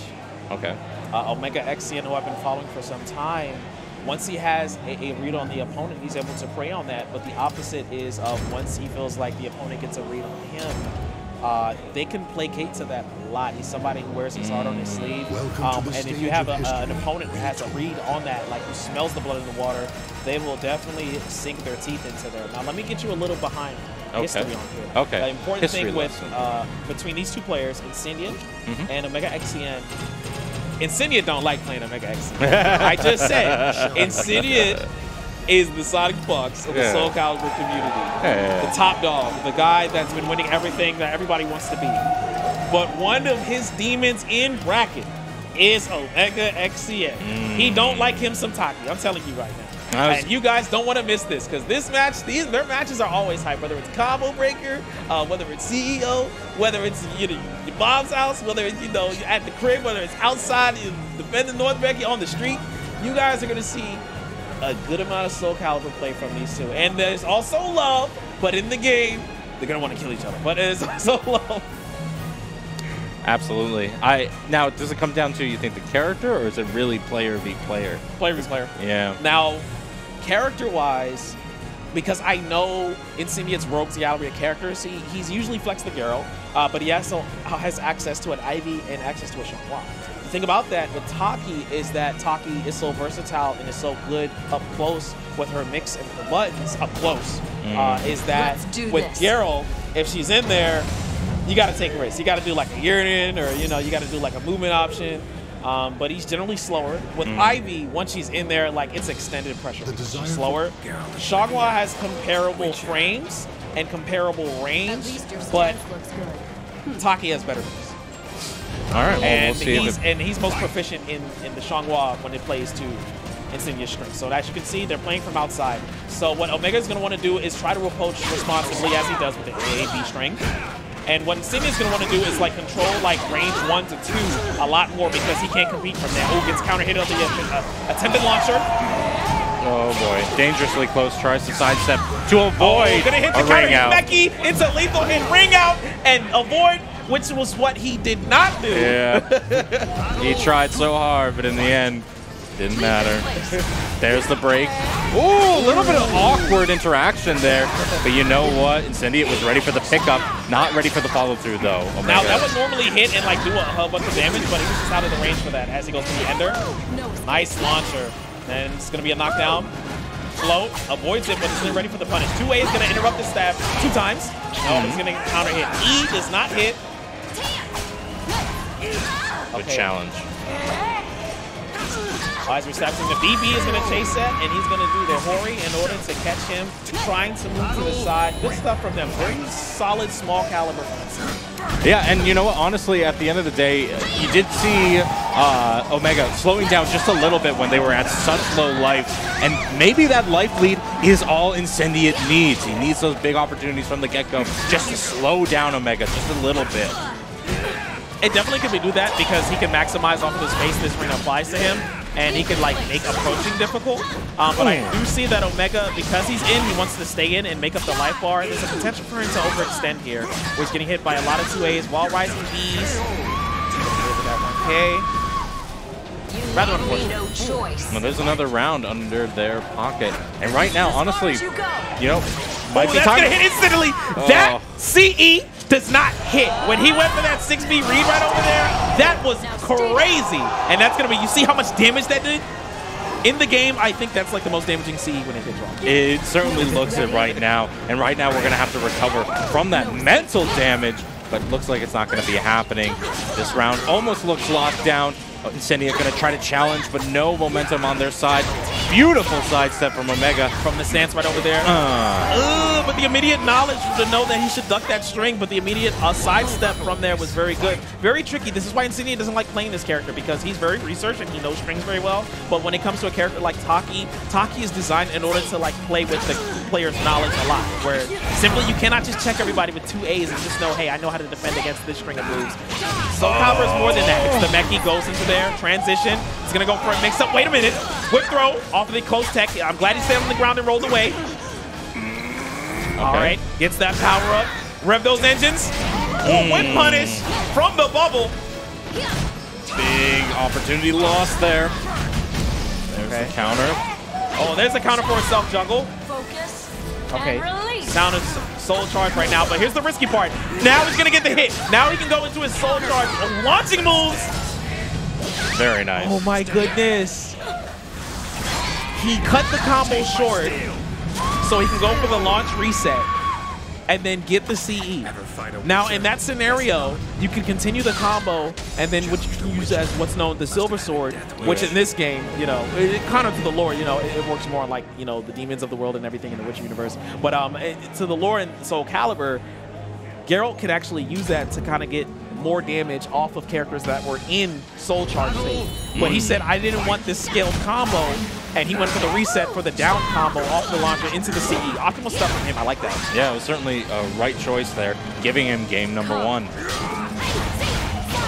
Okay. uh, Omega XCN, who I've been following for some time, once he has a, a read on the opponent, he's able to prey on that. But the opposite is of once he feels like the opponent gets a read on him, uh, they can placate to that a lot. He's somebody who wears his heart on his sleeve. Um, and if you have a, of uh, an opponent who has a read on that, like who smells the blood in the water, they will definitely sink their teeth into there. Now, let me get you a little behind Okay. history on here. Okay. The important History thing with uh, between these two players, Incendiate Mhm. and Omega XCN, Incendiate don't like playing Omega XCN. I just said Incendiate is the SonicFox of the Yeah. Soul Calibur community. Yeah. The top dog, the guy that's been winning everything that everybody wants to be. But one of his demons in bracket is Omega XCN. He mm. don't like him some Taki. I'm telling you right now. And you guys don't want to miss this because this match, these their matches are always hype. Whether it's Combo Breaker, uh, whether it's CEO, whether it's you know, your mom's house, whether it's you know at the crib, whether it's outside, you defending North Becky on the street, you guys are gonna see a good amount of Soul Calibur play from these two. And there's also love, but in the game, they're gonna want to kill each other. But there's also love. Absolutely. I now does it come down to you think the character or is it really player v player? Player v player. Yeah. Now, character-wise, because I know Incendiate's Rogues Gallery of characters, he, he's usually Flex the Girl, uh, but he also has access to an Ivy and access to a Xianghua. The thing about that with Taki is that Taki is so versatile and is so good up close with her mix and her buttons up close. Uh, is that with this. Geralt, if she's in there, you got to take a risk. You got to do like a yearning, or you know, you got to do like a movement option. Um, but he's generally slower. With Ivy, once she's in there, like it's extended pressure. The because She's slower. Geralt. Xianghua has comparable frames and comparable range, but stance. Taki has better moves. All right. Well, and we'll he's it, and he's most proficient in in the Xianghua when it plays to Incendia's strength. So as you can see, they're playing from outside. So what Omega is going to want to do is try to approach responsibly as he does with the A B strength. And what Incendia's going to want to do is like control like range one to two a lot more because he can't compete from there. Oh, gets counter hit on the uh, attempted launcher. oh boy, dangerously close. Tries to sidestep to Oh, avoid gonna hit the a counter ring out. Becky. It's a lethal hit ring out and avoid, which was what he did not do. Yeah. he tried so hard, but in the end, didn't matter. There's the break. Ooh, a little bit of awkward interaction there. But you know what? Incendiate was ready for the pickup, not ready for the follow through though. Omega. Now that would normally hit and like do a whole bunch of damage, but he was just out of the range for that as he goes to the ender. Nice launcher. And it's gonna be a knockdown. Float, avoids it, but is still ready for the punish. Two A is gonna interrupt the stab two times. No, it's mm-hmm. gonna counter hit. E does not hit. Good Okay. challenge. We're establishing the BB is gonna chase that, and he's gonna do the Hori in order to catch him, trying to move to the side. Good stuff from them. Very solid small caliber. Yeah, and you know what? Honestly, at the end of the day, you did see uh, Omega slowing down just a little bit when they were at such low life, and maybe that life lead is all Incendiate needs. He needs those big opportunities from the get-go just to slow down Omega just a little bit. it definitely could be do that because he can maximize off of the space this ring applies to him, and he can like make approaching difficult. Um, but I do see that Omega, because he's in, he wants to stay in and make up the life bar. There's a potential for him to overextend here, where he's getting hit by a lot of 2As while rising Bs. Okay. Rather unfortunate. No choice. Well, there's another round under their pocket. And right now, honestly, you know, might oh, be that's time. gonna hit instantly. That CE does not hit. When he went for that 6B read right over there, that was crazy. And that's gonna be, you see how much damage that did? In the game, I think that's like the most damaging CE when it hits wrong. It certainly looks it right now. And right now, we're going to have to recover from that mental damage. But looks like it's not going to be happening. This round almost looks locked down. Incendia going to try to challenge, but no momentum on their side. Beautiful sidestep from Omega. From the stance right over there. Uh, Ugh, but the immediate knowledge to know that he should duck that string, but the immediate uh, sidestep from there was very good. Very tricky. This is why Insignia doesn't like playing this character because he's very researched and he knows strings very well. But when it comes to a character like Taki, Taki is designed in order to like play with the player's knowledge a lot. Where simply you cannot just check everybody with two A's and just know, hey, I know how to defend against this string of moves. Soul Calibur is more than that. It's the Meki goes into there, transition. He's gonna go for a mix-up. Wait a minute. Whip throw off of the close tech. I'm glad he stayed on the ground and rolled away. All right, gets that power up. Rev those engines. Ooh, hmm. whip punish from the bubble. big opportunity lost there. There's Okay. the counter. Oh, there's a counter for himself, Jungle. Focus. Okay. And release. Sound is soul charge right now, but here's the risky part. Now he's gonna get the hit. Now he can go into his soul charge. Launching moves. Very nice. Oh my goodness. He cut the combo short so he can go for the launch reset and then get the CE. Now, in that scenario, you can continue the combo and then what you can use as what's known the Silver Sword, which in this game, you know, it, it kind of to the lore, you know, it, it works more like, you know, the demons of the world and everything in the Witcher universe. But um, it, to the lore in Soul Calibur, Geralt could actually use that to kind of get more damage off of characters that were in Soul Charge state. But he said, I didn't want this scaled combo, and he went for the reset for the down combo off the launcher into the CE. Optimal stuff from him. I like that. Yeah, it was certainly a right choice there, giving him game number one.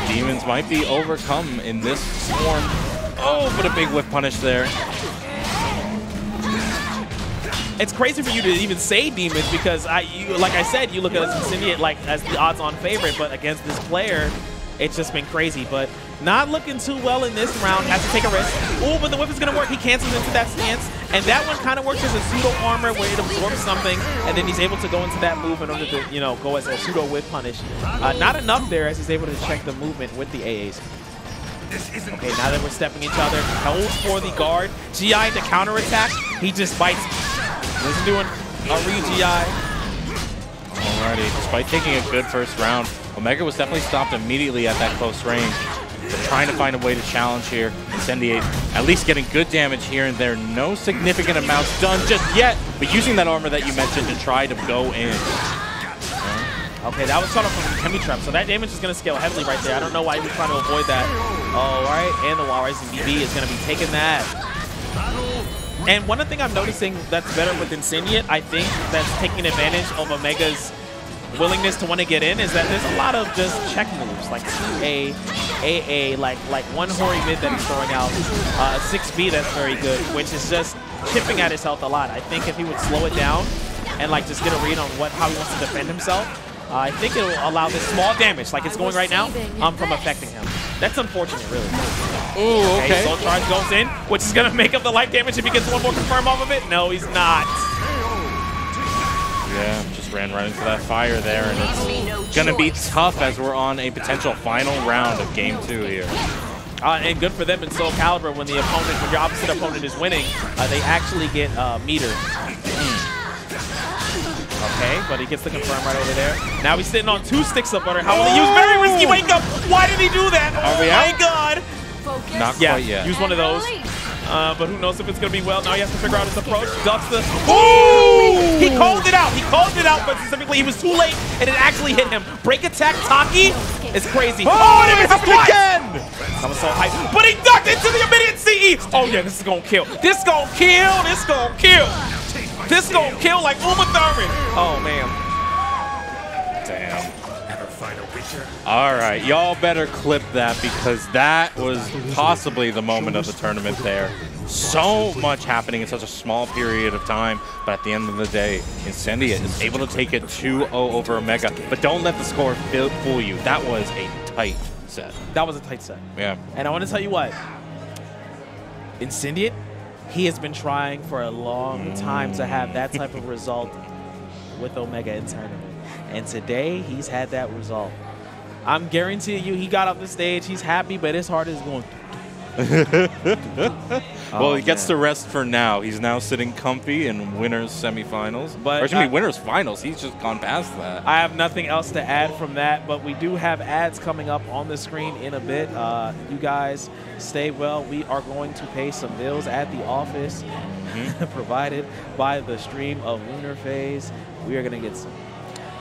Demons might be overcome in this swarm. Oh, but a big whip punish there. It's crazy for you to even say demons because I, you, like I said, you look at Incendiate like as the odds-on favorite, but against this player, it's just been crazy. But not looking too well in this round. Has to take a risk. Oh, but the whip is gonna work. He cancels into that stance, and that one kind of works as a pseudo armor where it absorbs something, and then he's able to go into that move in order to, you know, go as a pseudo whip punish. Uh, not enough there as he's able to check the movement with the AAs. Okay, now that we're stepping each other, holds for the guard. GI to counterattack. He just bites. Isn't doing a re-GI. Alrighty, despite taking a good first round, Omega was definitely stopped immediately at that close range. They're trying to find a way to challenge here. Incendiate at least getting good damage here and there. No significant amounts done just yet, but using that armor that you mentioned to try to go in. Okay, that was caught up from Ukemi trap, so that damage is going to scale heavily right there. I don't know why he was trying to avoid that. All right, and the Wall Rising BB is going to be taking that. And one of the thing I'm noticing that's better with Incendiate, I think, that's taking advantage of Omega's willingness to want to get in is that there's a lot of just check moves, like 2A, AA, like like one Hori mid that he's throwing out, uh, 6B that's very good, which is just chipping at his health a lot. I think if he would slow it down and like just get a read on what how he wants to defend himself, uh, I think it will allow this small damage, like it's going right now, um, from affecting him. That's unfortunate, really. Ooh, Okay, Soul Charge goes in, which is going to make up the life damage if he gets one more confirm off of it. No, he's not. Yeah, just ran right into that fire there, and it's gonna be tough as we're on a potential final round of game two here. Uh, and good for them in Soul Calibur when the opponent, when your opposite opponent is winning, uh, they actually get uh, meter. Okay, but he gets the confirm right over there. Now he's sitting on two sticks of butter. How will he use? Very risky wake up. Why did he do that? Oh my out? god. Focus. Not Yeah, quite yet. use one of those. Uh, but who knows if it's going to be well. Now he has to figure out his approach. Ducks the... Ooh! He called it out. He called it out, but specifically he was too late, and it actually hit him. Break attack Taki is crazy. Oh, and it hit him again! That was so hype. But he ducked into the immediate CE. Oh, yeah, this is going to kill. This going to kill. This going to kill. This going to kill like Uma Thurman. Oh, man. Damn. All right, y'all better clip that because that was possibly the moment of the tournament there. So much happening in such a small period of time, but at the end of the day, Incendia is able to take it 2-0 over Omega. But don't let the score fool you. That was a tight set. That was a tight set. Yeah. And I want to tell you what, Incendiate, he has been trying for a long time to have that type of result with Omega in tournament. And today, he's had that result. I'm guaranteeing you, he got off the stage, he's happy, but his heart is going. well, Oh, he gets man. to rest for now. He's now sitting comfy in winners semifinals. But or excuse me, I- winners finals. He's just gone past that. I have nothing else to add from that, but we do have ads coming up on the screen in a bit. Uh, you guys stay well. We are going to pay some bills at the office provided by the stream of Lunar Phase. We are going to get some.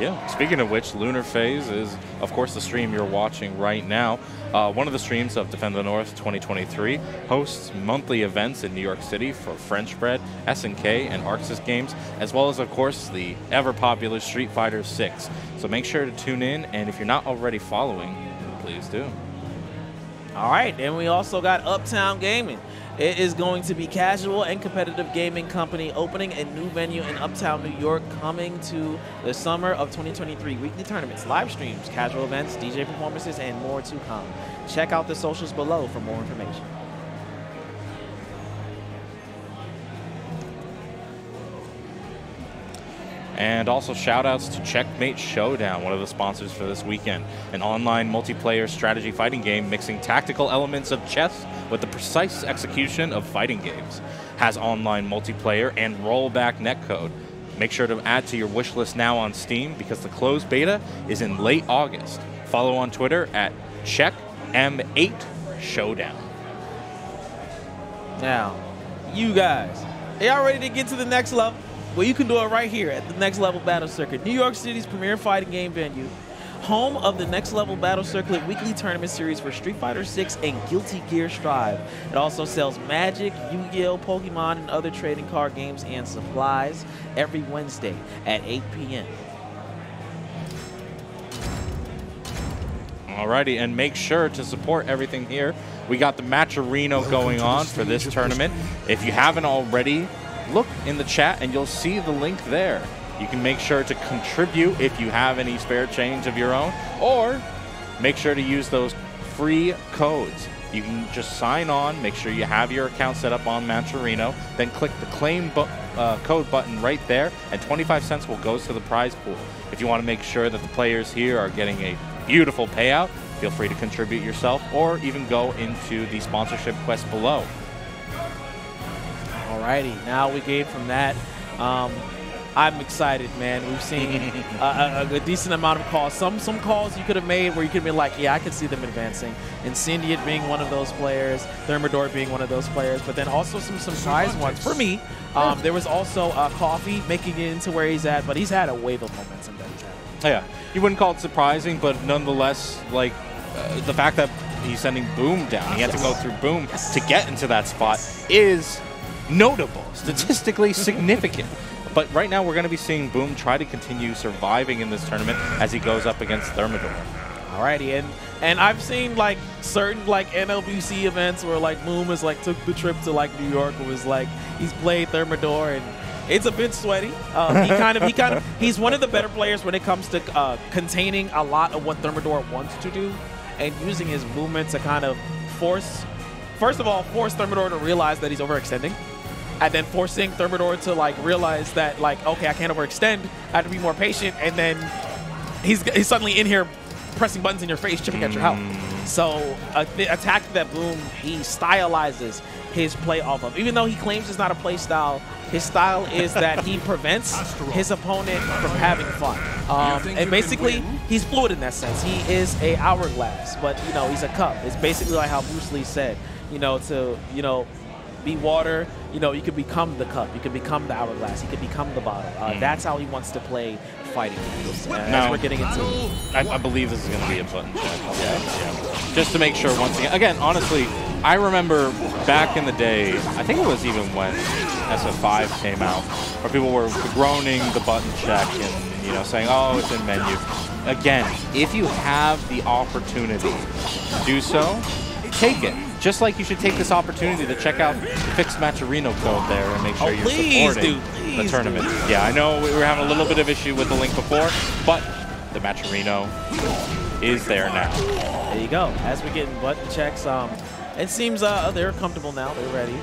Yeah. Speaking of which, Lunar Phase is, of course, the stream you're watching right now. Uh, one of the streams of Defend the North 2023 hosts monthly events in New York City for French Bread, SNK, and ArcSys games, as well as, of course, the ever popular Street Fighter 6. So make sure to tune in, and if you're not already following, please do. All right, and we also got Uptown Gaming. It is going to be casual and competitive gaming company opening a new venue in Uptown New York coming to the summer of 2023. Weekly tournaments, live streams, casual events, DJ performances, and more to come. Check out the socials below for more information. And also shout outs to Checkmate Showdown, one of the sponsors for this weekend. An online multiplayer strategy fighting game mixing tactical elements of chess with the precise execution of fighting games. Has online multiplayer and rollback netcode. Make sure to add to your wish list now on Steam because the closed beta is in late August. Follow on Twitter at CheckM8 Showdown. Now, you guys, are y'all ready to get to the next level? Well, you can do it right here at the Next Level Battle Circuit, New York City's premier fighting game venue, home of the Next Level Battle Circuit weekly tournament series for Street Fighter 6 and Guilty Gear Strive. It also sells Magic, Yu-Gi-Oh, Pokemon, and other trading card games and supplies every Wednesday at 8 p.m. Alrighty, and make sure to support everything here. We got the match Matcherino going on for this tournament. If you haven't already, look in the chat and you'll see the link there. You can make sure to contribute if you have any spare change of your own, or make sure to use those free codes. You can just sign on, make sure you have your account set up on Matcherino, then click the claim bu- uh, code button right there, and 25 cents will go to the prize pool. If you want to make sure that the players here are getting a beautiful payout, feel free to contribute yourself or even go into the sponsorship quest below. Alrighty, now we gave from that. Um, I'm excited, man. We've seen a, a, a decent amount of calls. Some some calls you could have made where you could have been like, yeah, I could see them advancing. Incendiate being one of those players, Thermidor being one of those players, but then also some surprise ones. For me, um, there was also uh, Coffee making it into where he's at, but he's had a wave of momentum that he's had. Yeah, you wouldn't call it surprising, but nonetheless, like uh, the fact that he's sending Boom down, he had to go through Boom to get into that spot is notable, statistically significant. But right now, we're going to be seeing Boom try to continue surviving in this tournament as he goes up against Thermidor. Alrighty, and and I've seen like certain like NLBC events where like Boom has like took the trip to like New York was like he's played Thermidor and it's a bit sweaty. Uh, he kind of he kind of he's one of the better players when it comes to uh, containing a lot of what Thermidor wants to do and using his movement to kind of force. First of all, force Thermidor to realize that he's overextending. And then forcing Thermidor to like realize that like okay I can't overextend I have to be more patient and then he's, he's suddenly in here pressing buttons in your face, chipping at your health. So a th- attack that boom, he stylizes his play off of. Even though he claims it's not a play style, his style is that he prevents his opponent from having fun. Um, and basically, he's fluid in that sense. He is a hourglass, but you know he's a cup. It's basically like how Bruce Lee said, you know, to you know be water. You know, you could become the cup. You could become the hourglass. You could become the bottle. Uh, That's how he wants to play fighting games. Uh, as Now- we're getting into. I, I believe this is going to be a button check. Yeah. Just to make sure once again. Again, honestly, I remember back in the day, I think it was even when SF5 came out, where people were groaning the button check and, you know, saying, oh, it's in menu. again, if you have the opportunity to do so, take it. Just like you should take this opportunity to check out the Fixed Matcherino code there and make sure Oh, you're please, supporting dude, the tournament. Yeah, I know we were having a little bit of issue with the link before, but the Matcherino is there now. There you go. As we're getting button checks, um, it seems uh, they're comfortable now. They're ready.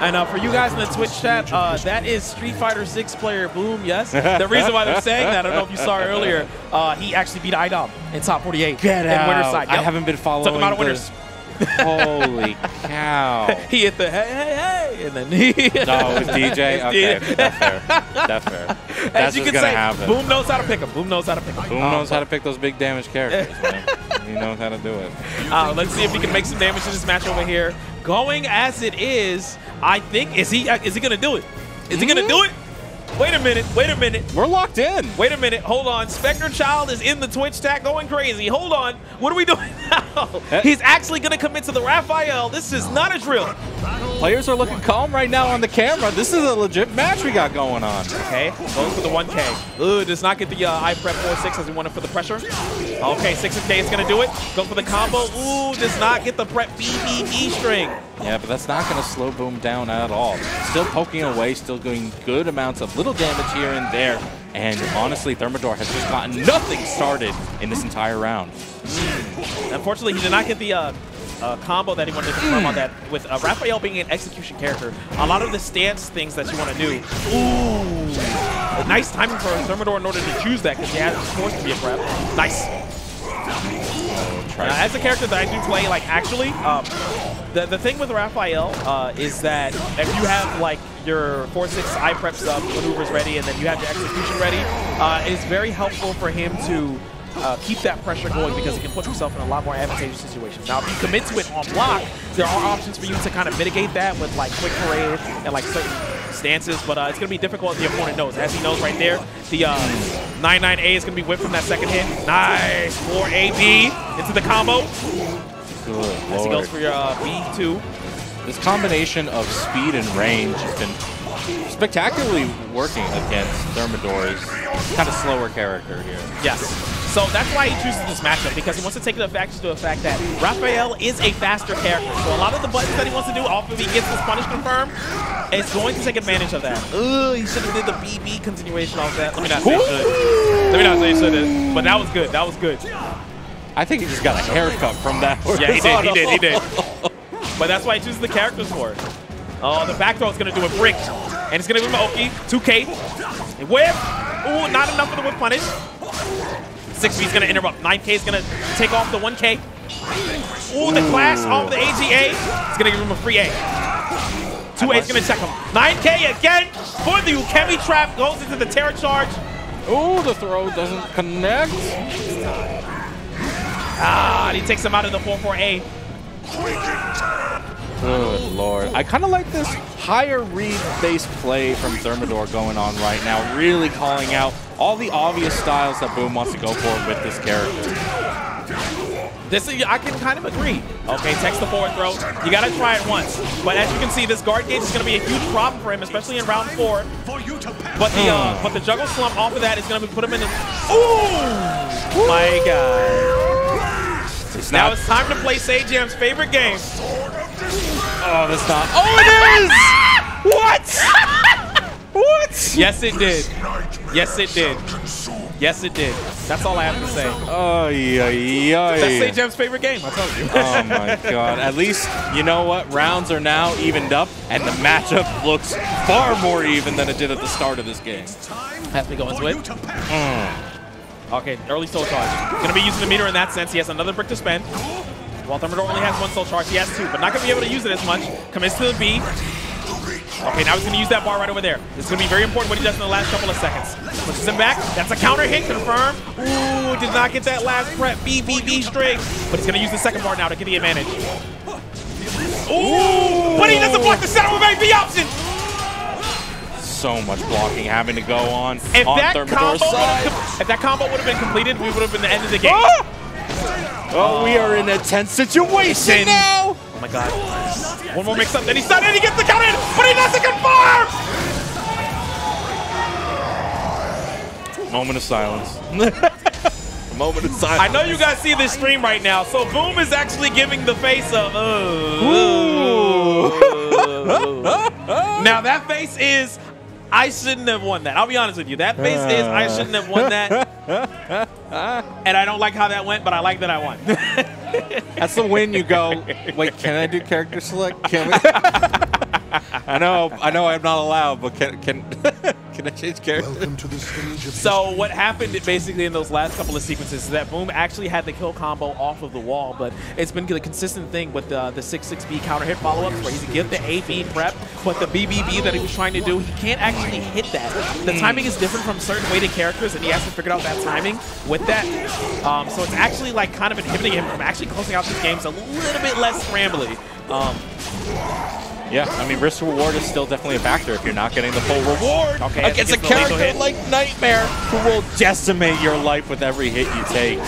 And uh, for you guys in the Twitch chat, uh, that is Street Fighter 6 player Boom, yes. The reason why they're saying that, I don't know if you saw earlier, uh, he actually beat iDom in top 48 Get in out. Winter's Side. I haven't been following Took him out of the- Winners. Holy cow. He hit the hey, hey, hey, and then he. No, with Dee Jay? Okay, that's fair. That's fair. As That's you can gonna say, happen. Boom knows how to pick him. Boom knows how to pick him. Boom knows how to pick those big damage characters, man. he knows how to do it. Uh, let's see if he can make some damage in this match over here. Going as it is, I think is he is he gonna do it? Is he gonna do it? Wait a minute. Wait a minute. We're locked in. Wait a minute. Hold on. Spectre Child is in the Twitch chat going crazy. Hold on. What are we doing now? He's actually gonna commit to the Raphael. This is not a drill. Players are looking calm right now on the camera. This is a legit match we got going on. Okay, goes for the 1K. Ooh, does not get the uh, I prep 4-6 as he wanted for the pressure. Okay, 6K is going to do it. Go for the combo. Ooh, does not get the prep BBB string. Yeah, but that's not going to slow Boom down at all. Still poking away, still doing good amounts of little damage here and there. And honestly, Thermidor has just gotten nothing started in this entire round. Unfortunately, he did not get the uh, uh, combo that he wanted to confirm on that. With uh, Raphael being an execution character, a lot of the stance things that you want to do. Ooh, nice timing for Thermidor in order to choose that because he has forced to be a prep. Nice. As a character that I do play, like actually, um, the the thing with Raphael uh, is that if you have like your four six eye preps up, maneuvers ready, and then you have your execution ready, uh, it's very helpful for him to. Uh, keep that pressure going because he can put himself in a lot more advantageous situations. Now, if you commit to it on block, there are options for you to kind of mitigate that with like quick parade and like certain stances, but uh, it's going to be difficult if the opponent knows. As he knows right there, the uh, 99A is going to be whipped from that second hit. Nice. 4AB into the combo. Good As he goes for your uh, B2. This combination of speed and range has been spectacularly working against Thermidor's kind of slower character here. Yes. So that's why he chooses this matchup because he wants to take advantage to the fact that Raphael is a faster character. So a lot of the buttons that he wants to do off if he gets this punish confirmed is going to take advantage of that. Ugh, he should have did the BB continuation off that. Let me not say should. Let me not say should have. But that was good. That was good. I think he just got a haircut from that. Yeah, he did. He did. He did. But that's why he chooses the characters for it. Oh, the back throw is going to do a brick. And it's going to give be Maoki. 2K. And Whip. Ooh, not enough for the whip punish. 6B is going to interrupt. 9K is going to take off the 1K. Ooh, the clash off the AGA. It's going to give him a free A. 2A is going to check him. 9K again for the Ukemi trap. Goes into the Terror Charge. Ooh, the throw doesn't connect. Ah, and he takes him out of the 4-4A. Good lord. I kind of like this higher read-based play from Thermidor going on right now, really calling out all the obvious styles that Boom wants to go for with this character. This is, I can kind of agree. Okay, text the forward throw. You got to try it once. But as you can see, this guard gauge is going to be a huge problem for him, especially in round four. For you to pass. But the uh, but the juggle slump off of that is going to put him in. A, Ooh, my God! It's Now it's time to play Sajam's favorite game. Oh, that's not. Oh, it is! what? what? Yes, it did. Yes, it did. Yes, it did. That's all I have to say. Oh, yeah, yeah. That's Sajam's favorite game. I told you. Oh my god. At least, you know what? Rounds are now evened up, and the matchup looks far more even than it did at the start of this game. Have to go into it. to. Okay, early soul charge. Gonna be using the meter in that sense. He has another brick to spend. While Thermidor only has one soul charge, he has two, but not gonna be able to use it as much. Commits to the B. Okay, now he's gonna use that bar right over there. This is gonna be very important what he does in the last couple of seconds. Pushes him back. That's a counter hit, confirm. Ooh, did not get that last prep B, B, B string. But he's gonna use the second bar now to get the advantage. Ooh, but he doesn't block the center with AB option. So much blocking having to go on If on that Thermidor's combo side. if that combo would have been completed, we would have been the end of the game. Ah! Oh, we are in a tense situation now. Oh my god. One more mix up, then he's done and he gets the count in, but he doesn't confirm! Moment of silence. moment of silence. I know you guys see this stream right now, so Boom is actually giving the face of. Uh, now that face is. I shouldn't have won that. I'll be honest with you. That face is I shouldn't have won that. and I don't like how that went, but I like that I won. That's the win. You go. Wait, can I do character select? Can we? I know, I know, I'm not allowed, but can can can I change character? Welcome to the stage of So what happened basically in those last couple of sequences is that Boom actually had the kill combo off of the wall, but it's been the consistent thing with the, the 6-6B counter hit follow-ups where he's get the AB prep, but the BBB that he was trying to do, he can't actually hit that. The timing is different from certain weighted characters, and he has to figure out that timing with that. Um, so it's actually like kind of inhibiting him from actually closing out these games a little bit less scrambly. Um, Yeah, I mean, risk reward is still definitely a factor if you're not getting the full reward Okay, against a gets the lethal character like Nightmare who will decimate your life with every hit you take.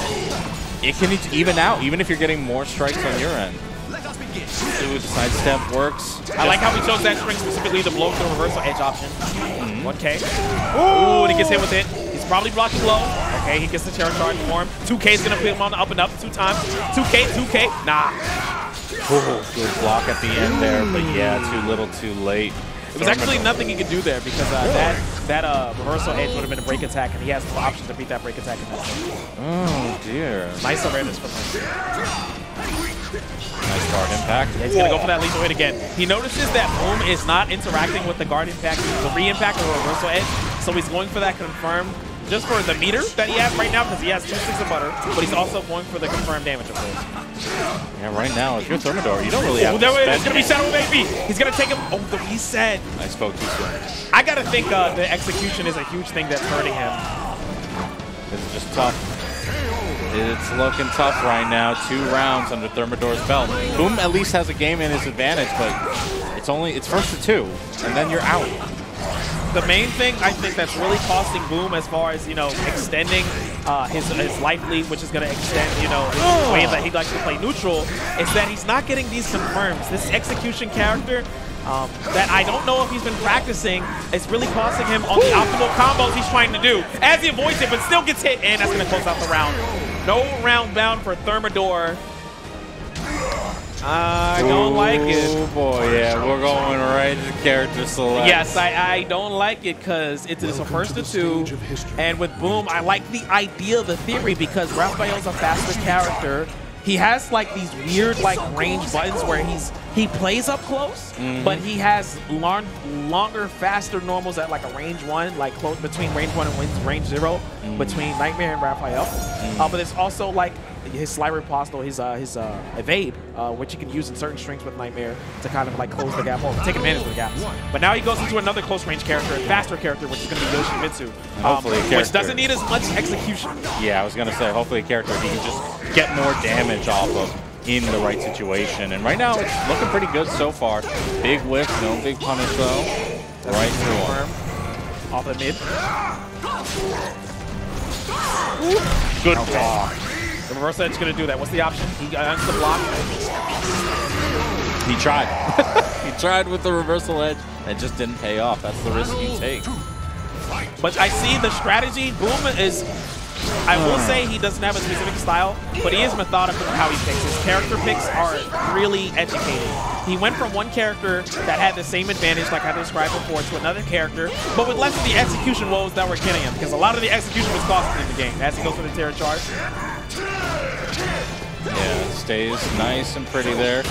It can even out, even if you're getting more strikes on your end. Let us begin. Ooh, the sidestep works. I like how he chose that string specifically to blow through the reversal edge option. Mm-hmm. 1K. Ooh, and he gets hit with it. He's probably blocking low. Okay, he gets the terror charge form. 2K is going to put him on the up and up two times. 2K, 2K. Nah. Ooh, good block at the end there, but yeah, too little, too late. It was actually nothing he could do there because uh, that that uh, reversal edge would have been a break attack, and he has no option to beat that break attack. Oh dear. Nice awareness from him. Nice guard impact. Yeah, he's going to go for that lethal hit again. He notices that Boom is not interacting with the guard impact, the re-impact or reversal edge, so he's going for that confirm just for the meter that he has right now because he has two sticks of butter, but he's also going for the confirmed damage, of course. Yeah, right now, if you're Thermidor, you don't really have Oh, to there it is. spend It's going to be Shadow Baby. He's going to take him. Oh, the reset. I spoke too soon. I got to think uh, the execution is a huge thing that's hurting him. It's just tough. It's looking tough right now. Two rounds under Thermidor's belt. Boom at least has a game in his advantage, but it's only it's first to two, and then you're out. The main thing I think that's really costing Boom as far as, you know, extending uh, his, his life lead, which is going to extend, you know, his way that he likes to play neutral, is that he's not getting these confirms. This execution character um, that I don't know if he's been practicing is really costing him on the optimal combos he's trying to do. As he avoids it, but still gets hit, and that's going to close out the round. No round bound for Thermidor. I don't like it. Oh boy, yeah, we're going right to character select. Yes, I, I don't like it because it's, it's a first to to two, of and with Boom, I like the idea, of the theory, because Raphael's a faster character. He has like these weird like range buttons where he's he plays up close, mm-hmm. but he has long, longer, faster normals at like a range one, like close between range one and range- range 0 mm. between Nightmare and Raphael. Uh, mm. but it's also like his slight riposte, his uh, his uh, evade, uh, which you can use in certain strings with Nightmare to kind of like close the gap or take advantage of the gaps. But now he goes into another close range character, a faster character, which is going to be Yoshimitsu, um, Hopefully a which doesn't need as much execution. Yeah, I was gonna say hopefully a character he can just get more damage off of in the right situation. And right now it's looking pretty good so far. Big whiff, no big punish though. Right through him. Off the mid. Good block. The reverse edge going to do that. What's the option? He uh, got the block. He tried. he tried with the reversal edge. It just didn't pay off. That's the risk you take. But I see the strategy. Boom is. I will hmm. say he doesn't have a specific style, but he is methodical in how he picks. His character picks are really educated. He went from one character that had the same advantage, like I described before, to another character, but with less of the execution woes that were killing him, because a lot of the execution was costing him the game as he goes for the terror charge. Yeah, stays nice and pretty there.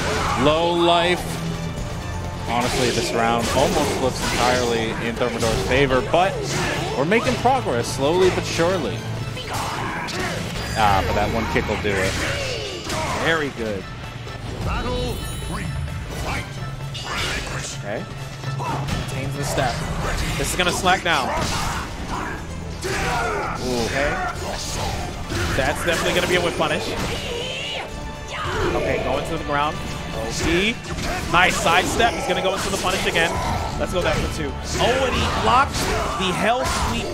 Low life. Honestly, this round almost flips entirely in Thermidor's favor, but we're making progress slowly but surely. Ah, but that one kick will do it. Very good. Battle. Okay. Maintains the step. This is to slack Okay. That's definitely going to be a whip punish. Okay, going to the ground. OP. Nice side step. He's going to go into the punish again. Let's go that for two. Oh, and he blocked the hell sweep.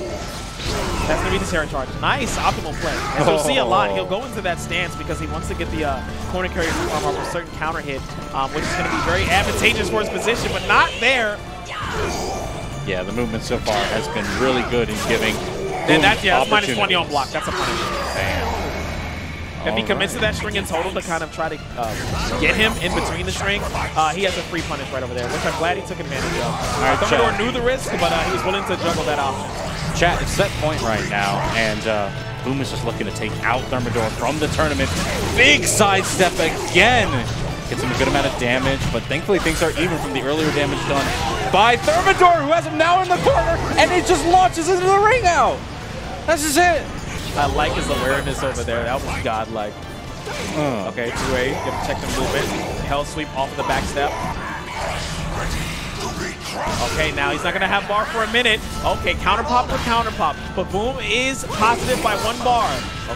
That's going to be the terror charge. Nice optimal play. As you'll see a lot, he'll go into that stance because he wants to get the uh, corner carry from a certain counter hit, um, which is going to be very advantageous for his position, but not there. Yeah, the movement so far has been really good in giving. And that's, yeah, that's 20 on block. That's a punish. Damn. If he All commits to that string in total to kind of try to uh, get him in between the string, uh, he has a free punish right over there, which I'm glad he took advantage of. right, Thermidor Chad. knew the risk, but uh, he was willing to juggle that option. Chat, it's set point right now, and uh, Boom is just looking to take out Thermidor from the tournament. Big sidestep again. Gets him a good amount of damage, but thankfully things are even from the earlier damage done by Thermidor, who has him now in the corner, and it just launches into the ring out. That's just it. I like his awareness over there. That was godlike. Uh, Okay, 2A, gonna check the movement. Hell sweep off of the back step. Okay, now he's not gonna have bar for a minute. Okay, counter pop for counter pop. But Boom is positive by one bar.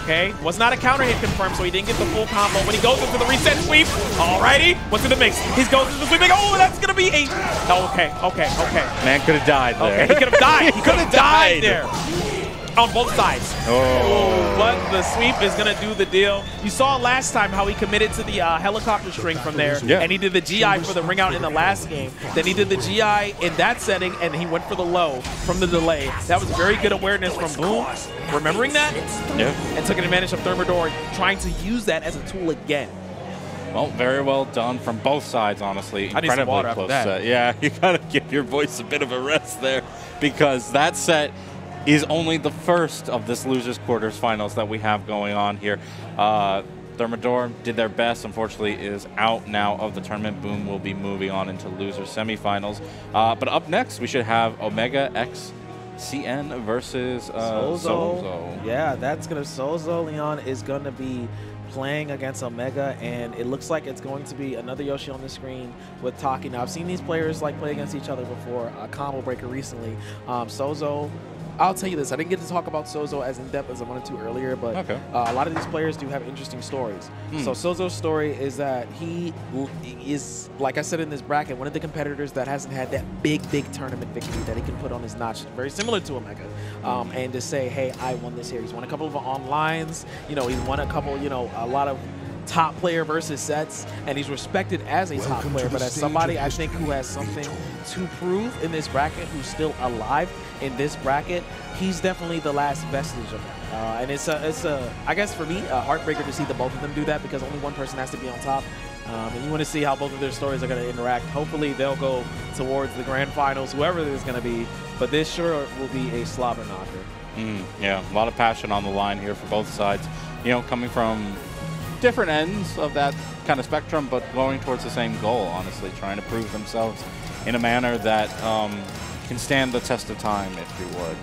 Okay, was not a counter hit confirmed, so he didn't get the full combo. When he goes into the reset sweep, alrighty, what's in the mix? He goes into the sweep. Oh, that's gonna be a. Oh, okay, okay, okay. man could have died there. Okay, he could have died. He could have died. there. On both sides. Oh. But the sweep is going to do the deal. You saw last time how he committed to the uh, helicopter string from there, Yeah. and he did the GI for the ring out in the last game. Then he did the GI in that setting, and he went for the low from the delay. That was very good awareness from Boom, remembering that, Yeah. and took advantage of Thermidor trying to use that as a tool again. Well, very well done from both sides, honestly. I need some Incredibly close that. set. Yeah, you gotta give your voice a bit of a rest there because that set is only the first of this losers quarters finals that we have going on here. Uh, Thermidor did their best. Unfortunately, is out now of the tournament. Boom will be moving on into loser semifinals. Uh, but up next, we should have Omega X CN versus uh, Souzou. Yeah, that's gonna SouzouLion is gonna be playing against Omega, and it looks like it's going to be another Yoshi on the screen with Taki. Now I've seen these players like play against each other before. A combo breaker recently. Um, Souzou. I'll tell you this. I didn't get to talk about Souzou as in depth as I wanted to earlier, but Okay. uh, a lot of these players do have interesting stories. So Souzou's story is that he is, like I said in this bracket, one of the competitors that hasn't had that big, big tournament victory that he can put on his notch, very similar to Omega. Um, and to say, hey, I won this here. He's won a couple of onlines. You know, he's won a couple. You know, a lot of top player versus sets, and he's respected as a top player. to But as somebody I think who has something to prove in this bracket, who's still alive in this bracket, he's definitely the last vestige of that. Uh, and it's a, it's a, I guess for me, a heartbreaker to see the both of them do that because only one person has to be on top. Um, and you want to see how both of their stories are going to interact. Hopefully, they'll go towards the grand finals, whoever it is going to be. But this sure will be a slobber knocker. Mm, yeah, a lot of passion on the line here for both sides. You know, coming from different ends of that kind of spectrum, but going towards the same goal, honestly, trying to prove themselves in a manner that um, can stand the test of time, if you would.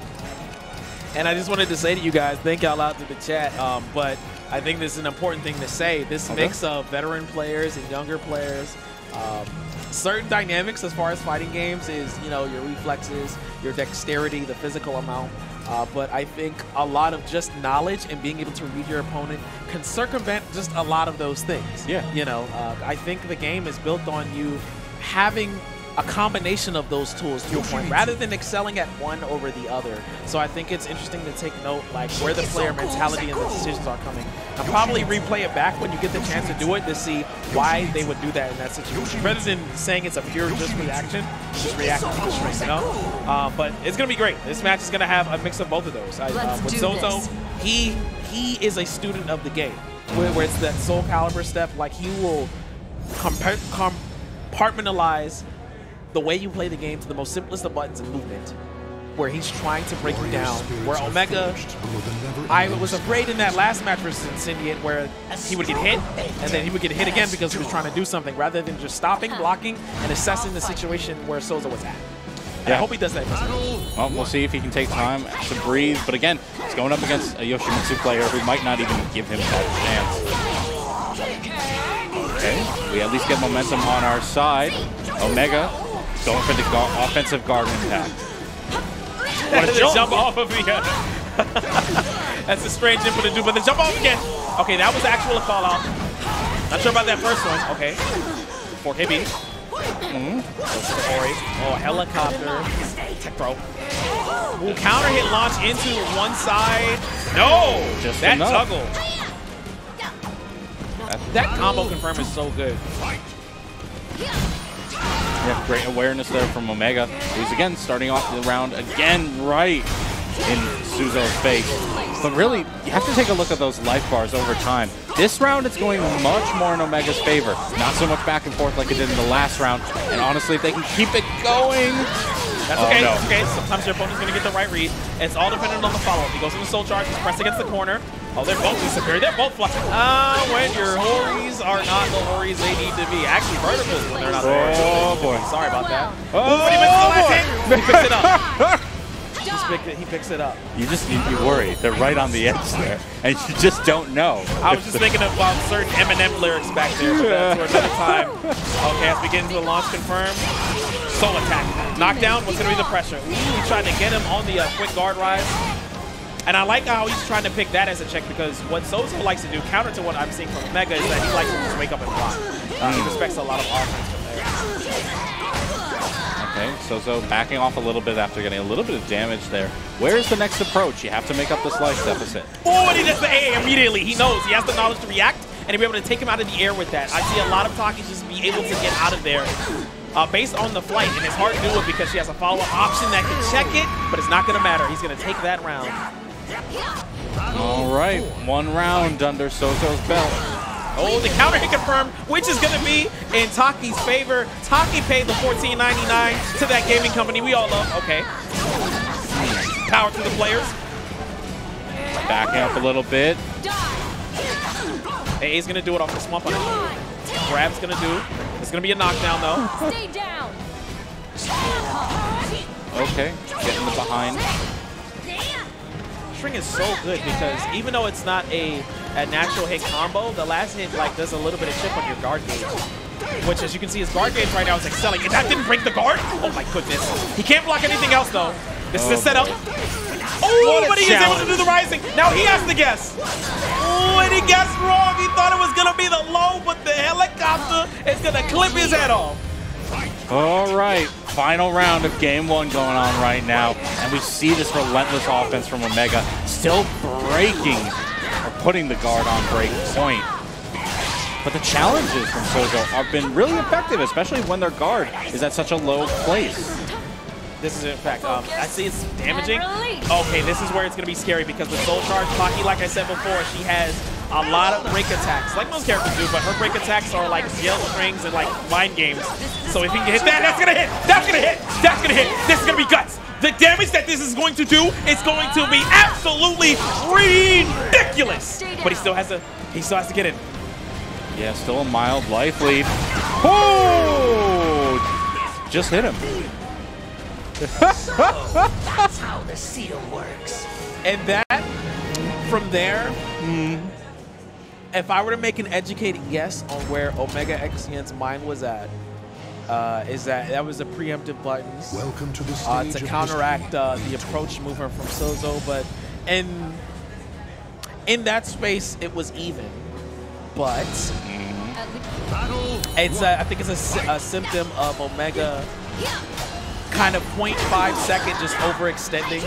And I just wanted to say to you guys, thank y'all out to the chat. Um, but I think this is an important thing to say. This Okay. mix of veteran players and younger players, um, certain dynamics as far as fighting games is, you know, your reflexes, your dexterity, the physical amount. Uh, but I think a lot of just knowledge and being able to read your opponent can circumvent just a lot of those things. Yeah. You know, uh, I think the game is built on you having a combination of those tools to a point rather than excelling at one over the other. So I think it's interesting to take note like where the player mentality and the decisions are coming. And probably replay it back when you get the chance to do it to see why they would do that in that situation. Rather than saying it's a pure just reaction, just reacting to string, you know? Uh, but it's gonna be great. This match is gonna have a mix of both of those. I, uh, with Souzou, he he is a student of the game. Where, where it's that Soul Calibur step, like he will compa- compartmentalize the way you play the game to the most simplest of buttons and movement, where he's trying to break you down. Where Omega, I was afraid in that last match versus Incendiate where he would get hit, and then he would get hit again because he was trying to do something, rather than just stopping, blocking, and assessing the situation where Souzou was at. And I hope he does that. in this match. Well, we'll see if he can take time to breathe. But again, he's going up against a Yoshimitsu player who might not even give him that chance. Okay, we at least get momentum on our side. Omega going for the gu- offensive guard impact. What a jump. off of the. Uh, that's a strange input to do, but the jump off again. Okay, that was actual call out. Not sure about that first one. Okay. 4KB. Mm-hmm. Oh, helicopter. Tech throw. Ooh, counter hit launch into one side. No! Just that enough. juggle. That combo confirm is so good. Yeah, great awareness there from Omega, who's again starting off the round again right. in Souzou's face. But really, you have to take a look at those life bars over time. This round, it's going much more in Omega's favor. Not so much back and forth like it did in the last round. And honestly, if they can keep it going, That's Oh, okay. no. That's okay. Sometimes your opponent's going to get the right read. It's all dependent on the follow-up. He goes into Soul Charge. He's pressed against the corner. Oh, they're both disappearing. They're both flushing. Ah, when your Hories are not the Hories they need to be. Actually, verticals when they're not the Hories. Oh, boy. Sorry about that. Oh, but he misses the last boy. hit. He picks it up. He's pick it, he picks it up. you just you, you worry. They're right on the edge there, and you just don't know. I was just the- thinking about certain Eminem lyrics back there, but that's for another time. Okay, as we get into the launch confirmed. Soul attack. Knockdown, what's going to be the pressure? Ooh, he's trying to get him on the uh, quick guard rise. And I like how he's trying to pick that as a check because what Souzou likes to do, counter to what I'm seeing from Mega, is that he likes to just wake up and block. Uh, he respects a lot of offense from there. Okay, Souzou backing off a little bit after getting a little bit of damage there. Where's the next approach? You have to make up this life deficit. Oh, and he does the A immediately. He knows. He has the knowledge to react and to be able to take him out of the air with that. I see a lot of Takis just be able to get out of there uh, based on the flight. And it's hard to do it because she has a follow-up option that can check it, but it's not going to matter. He's going to take that round. All right, one round under Souzou's belt. Oh, the counter hit confirmed, which is going to be in Taki's favor. Taki paid the $14.99 to that gaming company we all love. Okay. Power to the players. Backing up a little bit. AA's going to do it off the swamp on it. Grab's going to do. It's going to be a knockdown, though. Stay down. Okay, getting the behind. String is so good because even though it's not a, a natural hit combo, the last hit like does a little bit of chip on your guard gauge. Which, as you can see, his guard gauge right now is excelling. And that didn't break the guard? Oh my goodness. He can't block anything else though. This is Oh, oh a setup. Oh, but he is able to do the rising. Now he has to guess. Oh, and he guessed wrong. He thought it was going to be the low, but the helicopter is going to clip his head off. All right, final round of game one going on right now. And we see this relentless offense from Omega still breaking or putting the guard on break point. But the challenges from Souzou have been really effective, especially when their guard is at such a low place. This is in fact, um, I see it's damaging. Okay, this is where it's gonna be scary because the Soul Charge Taki, like I said before, she has a lot of break attacks, like most characters do, but her break attacks are like yell strings and like mind games. So if he can hit that, that's gonna hit, that's gonna hit, that's gonna hit, this is gonna be guts. The damage that this is going to do is going to be absolutely ridiculous. But he still has to, he still has to get it. Yeah, still a mild life lead. Oh! Just hit him. That's how the seal works. And that, from there, mm-hmm. If I were to make an educated guess on where OmegaXcn's mind was at, uh, is that that was the preemptive buttons. Welcome to the uh, to counteract uh, the approach movement from Souzou, but in in that space it was even. But it's a, I think it's a, a symptom of Omega kind of 0.5 second just overextending.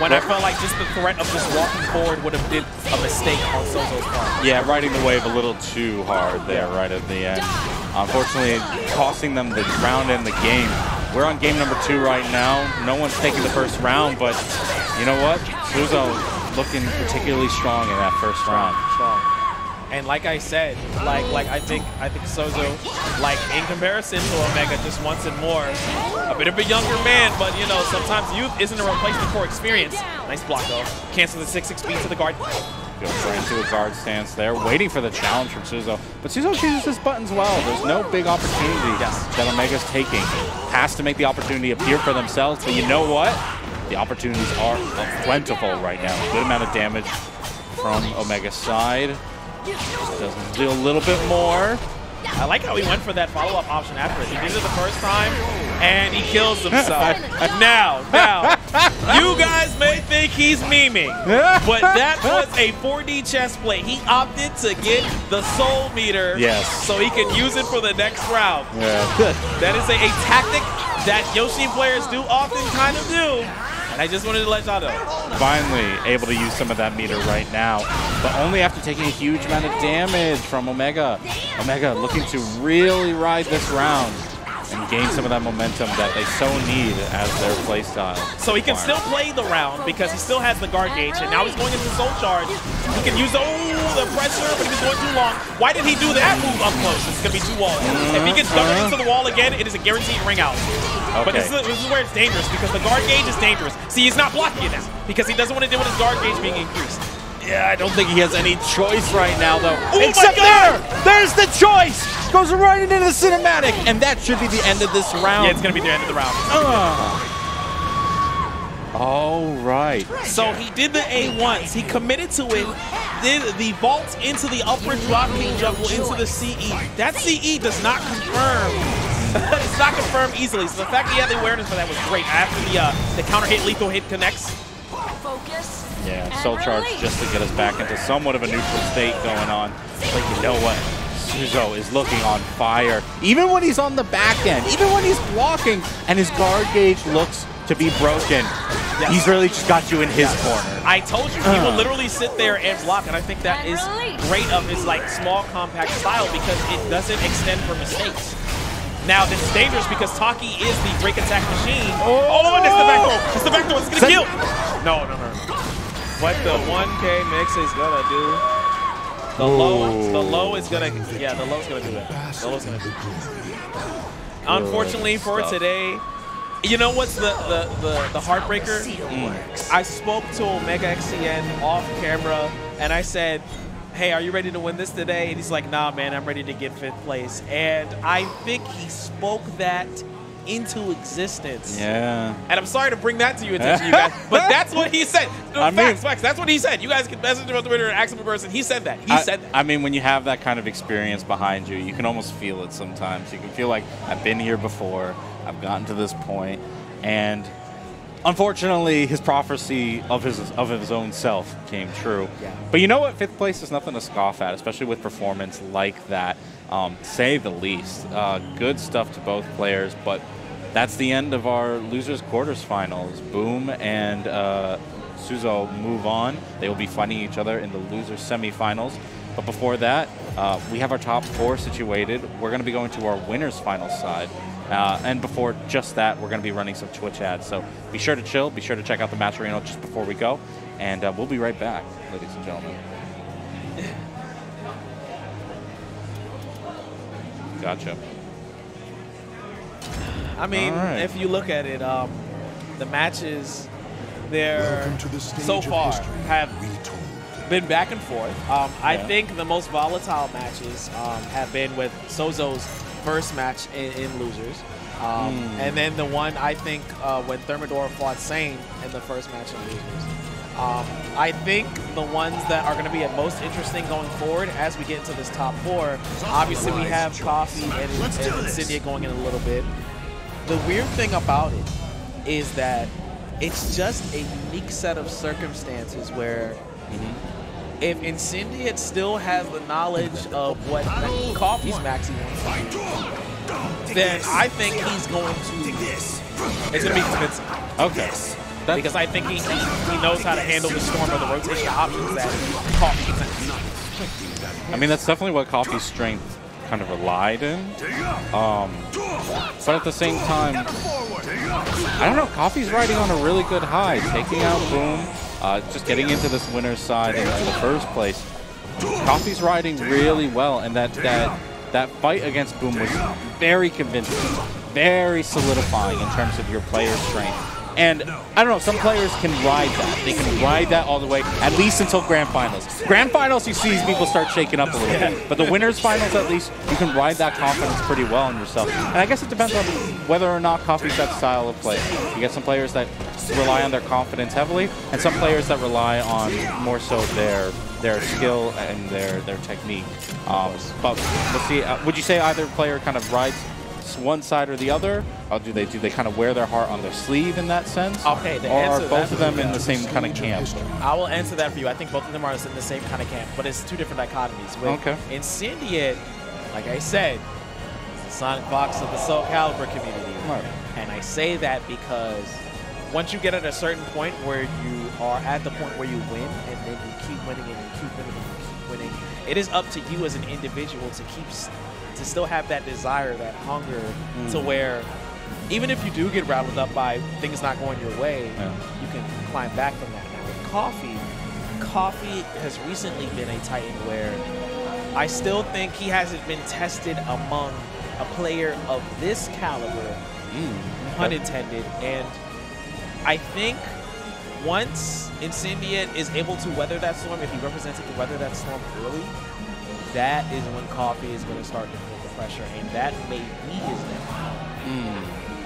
When I felt like just the threat of just walking forward would have been a mistake on Souzou's part. Yeah, riding the wave a little too hard there right at the end. Unfortunately, costing them the round and the game. We're on game number two right now. No one's taking the first round, but you know what? Souzou looking particularly strong in that first round. Strong. And like I said, like like I think I think Souzou, like in comparison to Omega, just once and more, a bit of a younger man, but you know sometimes youth isn't a replacement for experience. Nice block though. Cancel the six six speed to the guard. Goes right into a guard stance there, waiting for the challenge from Souzou. But Souzou chooses his buttons well. There's no big opportunity that Omega's taking. Has to make the opportunity appear for themselves, but you know what? The opportunities are plentiful right now. Good amount of damage from Omega's side. Just doesn't do a little bit more. I like how he went for that follow-up option after it. He did it the first time, and he kills himself. now, now, you guys may think he's memeing, but that was a 4D chess play. He opted to get the soul meter Yes. so he can use it for the next round. Yeah. That is a, a tactic that Yoshi players do often kind of do, and I just wanted to let y'all know. Finally able to use some of that meter right now, but only after taking a huge amount of damage from Omega. Omega looking to really ride this round. And gain some of that momentum that they so need as their playstyle. So he can still play the round because he still has the guard gauge, and now he's going into soul charge. He can use oh the pressure, but he's going too long. Why did he do that move up close? It's gonna be two walls. If he gets dug into the wall again, it is a guaranteed ring out. But this is, this is where it's dangerous because the guard gauge is dangerous. See, he's not blocking it now because he doesn't want to deal with his guard gauge being increased. Yeah, I don't think he has any choice right now, though. Oh Except there! There's the choice! Goes right into the cinematic, and that should be the end of this round. Yeah, it's gonna be the end of the round. All right. So he did the A once. He committed to it. Did the vault into the upward drop kick juggle into the CE. That CE does not confirm. it's not confirmed easily. So the fact that he had the awareness for that was great. After the uh, the counter hit, lethal hit connects. Focus. Yeah, and soul charge just to get us back into somewhat of a neutral state going on. But you know what? Souzou is looking on fire. Even when he's on the back end, even when he's blocking, and his guard gauge looks to be broken, he's really just got you in his corner. I told you, he will uh. literally sit there and block, and I think that And is release. great of his like small compact style because it doesn't extend for mistakes. Now this is dangerous because Taki is the break attack machine. Oh, and it's the back door. It's the back door. It's gonna Send- kill. No, no, no. What the 1K mix is gonna do? The low, the low is gonna, yeah, the low's gonna do it. The low's gonna do it. Unfortunately for today, you know what's the the the, the heartbreaker? I spoke to OmegaXcn off camera and I said, Hey, are you ready to win this today? And he's like, Nah, man, I'm ready to get fifth place. And I think he spoke that into existence. Yeah. And I'm sorry to bring that to your attention, you guys, but that's what he said. No, I facts, mean- facts. That's what he said. You guys can message him on Twitter and ask him in person. He said that. He I, said that. I mean, when you have that kind of experience behind you, you can almost feel it sometimes. You can feel like I've been here before. I've gotten to this point, and unfortunately, his prophecy of his of his own self came true. Yeah. But you know what? Fifth place is nothing to scoff at, especially with performance like that. Um, say the least. Uh, good stuff to both players, but that's the end of our losers quarters finals. Boom and uh, Souzou move on. They will be fighting each other in the losers semifinals. But before that, uh, we have our top four situated. We're going to be going to our winners final side. Uh, and before just that, we're going to be running some Twitch ads. So be sure to chill. Be sure to check out the match arena just before we go. And uh, we'll be right back, ladies and gentlemen. Gotcha. I mean, All right. if you look at it, um, the matches they're the so far have been back and forth. Um, I think the most volatile matches um, have been with Souzou's first match in, in losers. Um, Hmm. And then the one I think uh, when Thermidor fought Sane in the first match in losers. Um, I think the ones that are going to be at most interesting going forward as we get into this top four, obviously we have Coffee and, Let's and. Insignia going in a little bit. The weird thing about it is that it's just a unique set of circumstances where if Incendiate still has the knowledge of what Coffee's maxi wants to do, then I think he's going to. It's going to be convincing Okay. That- because I think he, he knows how to handle the storm of the rotation options that Coffee presents. I mean, that's definitely what Coffee's strength kind of relied in. Um, but at the same time, I don't know. Coffee's riding on a really good high, taking out Boom, uh, just getting into this winner's side in, in the first place. Coffee's riding really well, and that that that fight against Boom was very convincing, very solidifying in terms of your player strength. And I don't know, some players can ride that. They can ride that all the way, at least until grand finals. Grand finals, you see these people start shaking up a little bit. But the winners finals, at least, you can ride that confidence pretty well in yourself. And I guess it depends on whether or not Coffee's that style of play. You get some players that rely on their confidence heavily, and some players that rely on more so their their skill and their their technique. Um, but let's see. Uh, would you say either player kind of rides one side or the other, or do they do they kind of wear their heart on their sleeve in that sense? Okay, the or answer to both of them in the same kind of camp? I will answer that for you. I think both of them are in the same kind of camp, but it's two different dichotomies. With Okay. Incendiate, like I said, is the SonicFox of the Soul Calibur community. Right. And I say that because once you get at a certain point where you are at the point where you win, and then you keep winning and you keep winning and you keep winning, it is up to you as an individual to keep to still have that desire, that hunger, to mm. where even if you do get rattled up by things not going your way, Yeah. you can climb back from that. Now with coffee, coffee has recently been a titan where I still think he hasn't been tested among a player of this caliber, mm, pun intended. And I think once Incendiate is able to weather that storm, if he represents it to weather that storm early, that is when Coffee is going to start to feel the pressure, and that may be his next.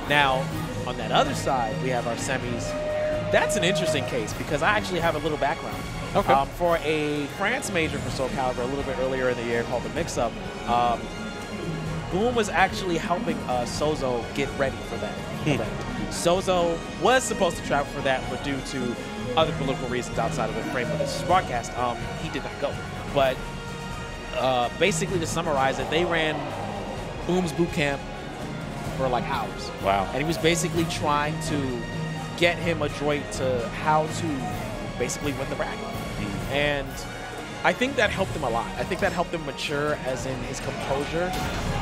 Now, on that other side, we have our semis. That's an interesting case because I actually have a little background. Okay. Um, for a France major for Soul Calibur a little bit earlier in the year called the Mix Up, um, Boom was actually helping uh, Souzou get ready for that event. Souzou was supposed to travel for that, but due to other political reasons outside of the frame of this broadcast, um, he did not go. But uh, basically, to summarize it, they ran Boom's boot camp for like hours. Wow. And he was basically trying to get him adroit to how to basically win the bracket. And I think that helped him a lot. I think that helped him mature as in his composure,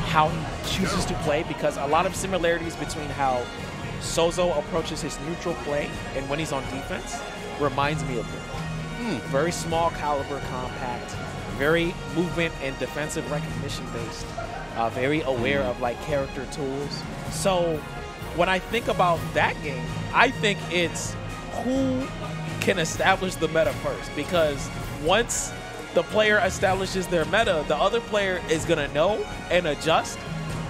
how he chooses to play, because a lot of similarities between how Souzou approaches his neutral play and when he's on defense reminds me of him. Very small caliber, compact, very movement and defensive recognition based, uh, very aware of like character tools. So when I think about that game, I think it's who can establish the meta first because once the player establishes their meta, the other player is going to know and adjust,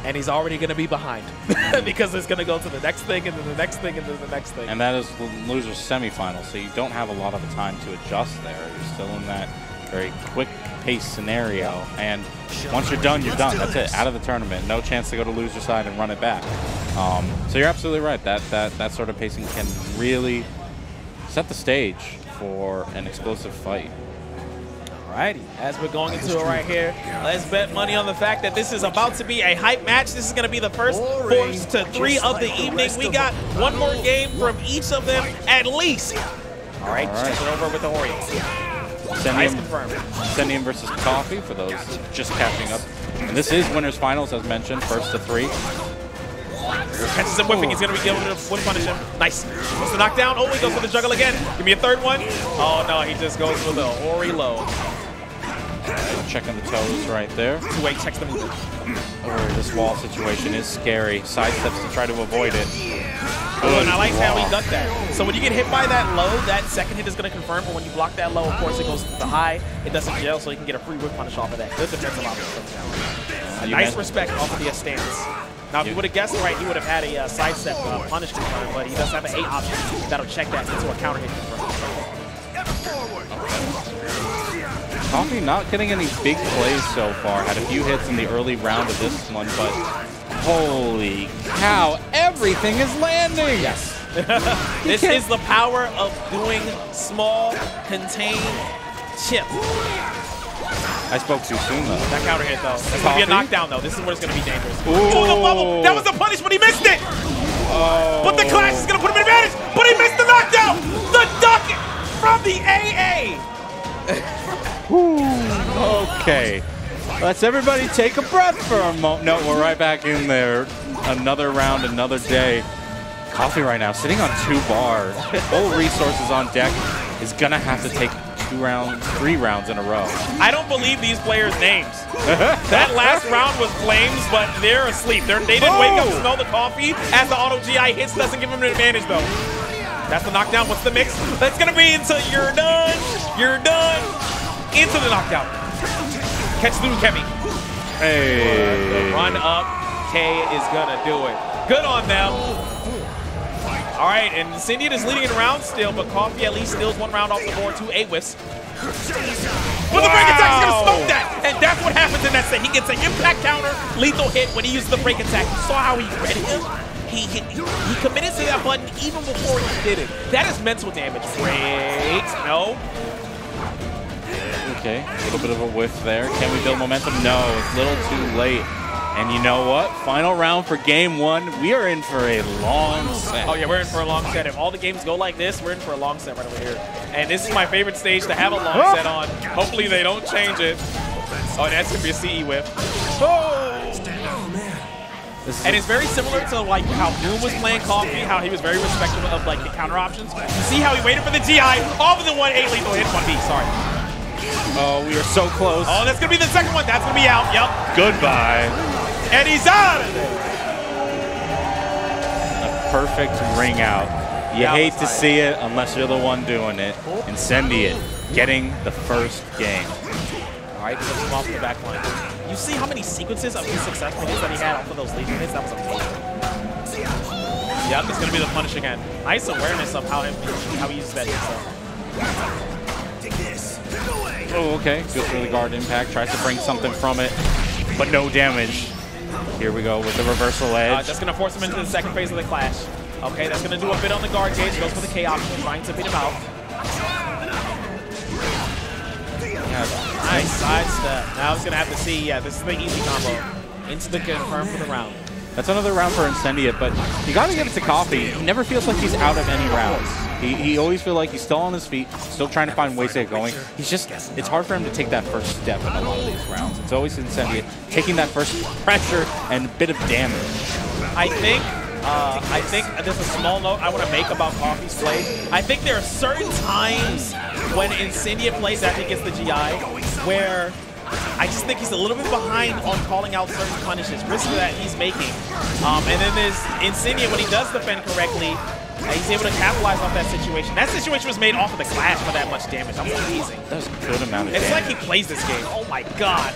and he's already going to be behind because it's going to go to the next thing and then the next thing and then the next thing. And that is the loser's semifinal, so you don't have a lot of time to adjust there. You're still in that very quick pace scenario, and once you're done, you're done. That's it. Out of the tournament, no chance to go to loser side and run it back. Um, so you're absolutely right. That that that sort of pacing can really set the stage for an explosive fight. Alrighty, as we're going into it right here, let's bet money on the fact that this is about to be a hype match. This is going to be the first four to three of the the evening. We got one more game from each of them at least. All right, All right. check it over with the Orioles. Sendium. Sendium versus Coffee for those just catching up. And this is winners finals, as mentioned, first to three. Catches him whipping. He's going to be able to whip punish him. Nice. What's the knockdown? Oh, he goes for the juggle again. Give me a third one. Oh, no, he just goes for the Ori low. Checking the toes right there. Two-way checks the move. Oh, this wall situation is scary. Side steps to try to avoid it. Oh, and I like how he ducked that. So when you get hit by that low, that second hit is going to confirm. But when you block that low, of course, it goes to the high. It doesn't jail, so you can get a free whip punish off of that. Good defensive option Nice respect off of the stance. Now, if you You- would have guessed right, he would have had a uh, sidestep uh, punish confirm, but he does have an eight option that'll check that into a counter hit confirm. Coffee not getting any big plays so far. Had a few hits in the early round of this one, but holy cow, everything is landing! Yes. this is the power of doing small, contained chip. I spoke too soon though. That counter hit, though. That's going to be a knockdown, though. This is where it's going to be dangerous. Ooh. Oh, the bubble! That was the punish, but he missed it! Oh. But the clash is going to put him in advantage, but he missed the knockdown! The duck from the AA! Okay. Let's everybody take a breath for a moment. No, we're right back in there. Another round, another day. Coffee right now, sitting on two bars. Full resources on deck. Is gonna have to take two rounds, three rounds in a row. I don't believe these players' names. that last round was flames, but they're asleep. They're, they didn't wake up to Oh. smell the coffee. As the auto GI hits, doesn't give them an advantage, though. That's the knockdown. What's the mix? That's going to be until you're done. You're done. Into the knockout. Catch through Kemi. Hey. Run up. K is going to do it. Good on them. All right, Incendia is leading in rounds still, but Coffee at least steals one round off the board to whiffs. But the break attack is going to smoke that, and that's what happens in that set. He gets an impact counter, lethal hit when he uses the break attack. You saw how he read him? He, he, he committed to that button even before he did it. That is mental damage. No. Okay, a little bit of a whiff there. Can we build momentum? No, it's a little too late. And you know what? Final round for game one. We are in for a long set. Oh yeah, we're in for a long set. If all the games go like this, we're in for a long set right over here. And this is my favorite stage to have a long oh! set on. Hopefully they don't change it. Oh, that's gonna be a CE whip. Oh! This And it's very similar to like how Boom was playing Coffee, how he was very respectful of like the counter options. You see how he waited for the GI off of the 1A lethal hit 1B, sorry. Oh, we are so close. Oh, that's gonna be the second one. That's gonna be out. Yep. Goodbye. And he's out of there. A perfect ring out. You That hate to hype. see it unless you're the one doing it. Incendiate getting the first game. All right, puts him off the back line. You see how many sequences of his successful hits that he had off of those laser hits? That was amazing. Yep, it's gonna be the punish again. Nice awareness of how him how he uses that himself. Oh, okay. Goes for the guard impact. Tries to bring something from it, but no damage. Here we go with the reversal Uh, edge. that's gonna force him into the second phase of the clash. Okay, that's gonna do a bit on the guard gauge. Goes for the K option, trying to beat him out. Nice sidestep. Now he's gonna have to see. Yeah, this is the easy combo. Into the confirm for the round. That's another round for Incendiate, but you gotta give it to Coffee. He never feels like he's out of any rounds. He, he always feels like he's still on his feet, still trying to find ways to get going. He's just, it's hard for him to take that first step in a lot of these rounds. It's always Incendiate, taking that first pressure and a bit of damage. I think uh, I think there's a small note I want to make about Coffee's play. I think there are certain times when Incendia plays after he gets the GI where I just think he's a little bit behind on calling out certain punishes, risks that he's making. Um, and then there's Incendia when he does defend correctly, uh, he's able to capitalize off that situation. That situation was made off of the clash for that much damage. I'm amazing. That was a good amount of It's like he plays this game. Oh my god.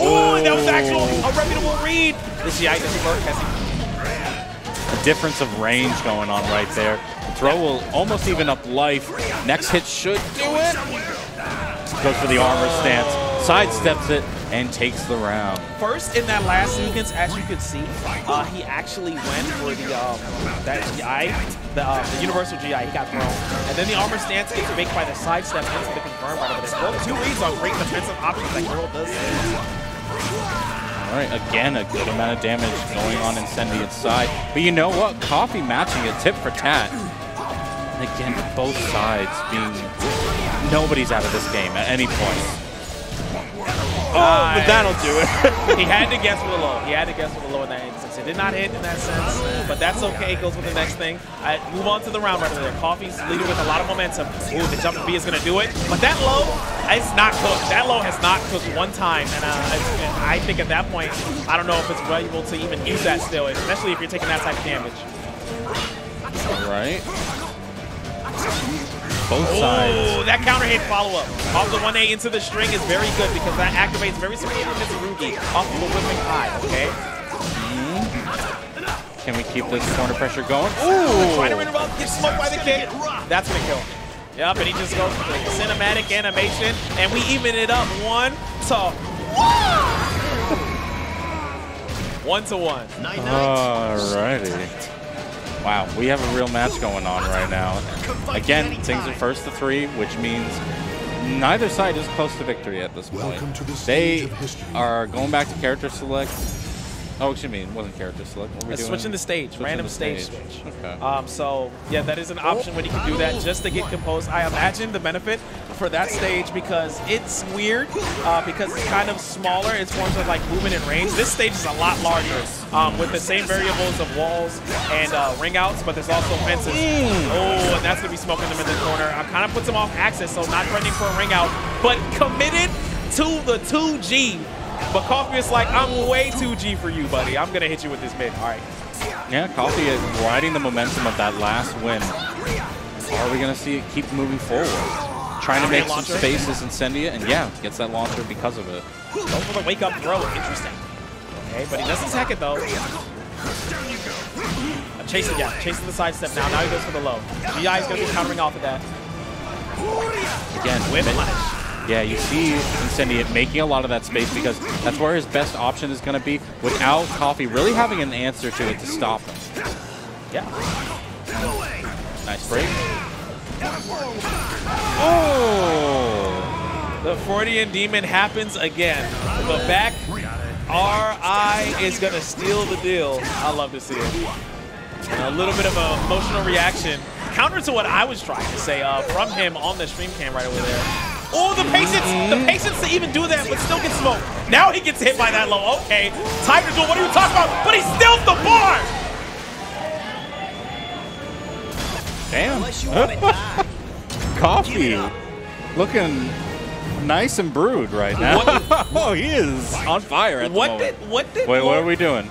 Oh, and that was actual a reputable read. The GI doesn't work. Has he a difference of range going on right there. The throw will almost even up life. Next hit should do it. Goes for the armor stance, sidesteps it, and takes the round. First, in that last sequence, as you could see, uh, he actually went for the um, that GI, the, uh, the universal GI. He got thrown, and then the armor stance gets baked by the sidestep into the confirm right over there. Well, two reads on great defensive options that Girl does. All right, again, a good amount of damage going on Incendiate's side. But you know what? Coffee matching a tip for tat. And again, both sides being... Nobody's out of this game at any point. Oh, but that'll do it. he had to guess with a low. He had to guess with a low in that instance. It did not hit in that sense, but that's okay. Goes with the next thing. I move on to the round right there. Coffee's leading with a lot of momentum. Ooh, the jump B is going to do it. But that low, it's not cooked. That low has not cooked one time. And uh, I think at that point, I don't know if it's valuable to even use that still, especially if you're taking that type of damage. All right. Both oh, sides. Oh, that counter hit follow up off the 1A into the string is very good because that activates very similar to Mitsurugi off of the whipping high, okay? Hmm. Can we keep this corner pressure going? Trying to interrupt, get smoked by the kick. That's gonna kill him. Yep, and he just goes for the cinematic animation, and we even it up one to one to one. Alrighty. Wow, we have a real match going on right now. Again, things are first to three, which means neither side is close to victory at this point. Welcome to the stage They are going back to character select. Oh, excuse me, it wasn't character select. What were we doing? switch in the stage, Switching random the stage switch. Okay. Um, so yeah, that is an option when you can do that just to get composed. I imagine the benefit for that stage because it's weird uh, because it's kind of smaller in terms of like movement and range. This stage is a lot larger um, with the same variables of walls and uh, ring outs, but there's also fences. Oh, and that's gonna be smoking them in the corner. I kind of puts them off axis, so not trending for a ring out, but committed to the 2G. But Coffee is like, I'm way too G for you, buddy. I'm gonna hit you with this mid. All right. Yeah, Coffee is riding the momentum of that last win. Are we going to see it keep moving forward? Trying to make some spaces in Incendia, and yeah, gets that launcher because of it. Goes for the wake up throw. Interesting. Okay, but he doesn't tech it though. I'm chasing, yeah, chasing the side step now. Now he goes for the low. GI is going to be countering off of that. Again, Whip mid- punish. Yeah, you see Incendiate making a lot of that space because that's where his best option is going to be without Coffee really having an answer to it to stop him. Yeah. Nice break. Oh! The Freudian demon happens again. The back RI is going to steal the deal. I love to see it. And a little bit of an emotional reaction. Counter to what I was trying to say uh, from him on the stream cam right over there. Oh, the patience, the patience to even do that, but still get smoked. Now he gets hit by that low. Okay, Tiger Duel, what are you talking about? But he steals the bar! Damn. Coffee looking nice and brewed right now. oh, he is on fire at the What moment. did, what did Wait, what are we doing?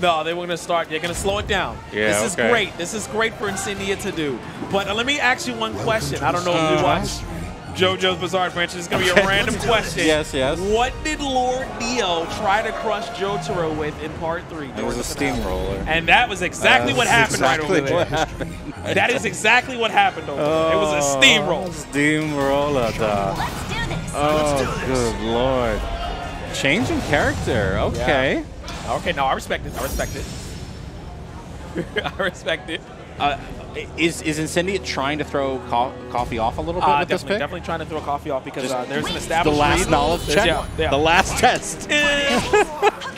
No, they were going to start. They're going to slow it down. Yeah, this is okay. great. This is great for Incendia to do. But uh, let me ask you one question. I don't know if you Uh-huh. Watch JoJo's Bizarre Adventure. This is going to be a random question. Yes, yes. What did Lord Dio try to crush Jotaro with in part three? It was a steamroller. And that was exactly what That's happened right over there. happened. That is exactly what happened over there. It was a steamroll. Oh, Steamroller, dog. Let's do this. Oh, good lord. Changing character. Okay. Okay, no, I respect it. I respect it. I respect it. Uh, is is Incendiate trying to throw co- coffee off a little bit Uh, with this pick? definitely trying to throw coffee off because uh, there's an The last read. knowledge check. Yeah, yeah. The last test.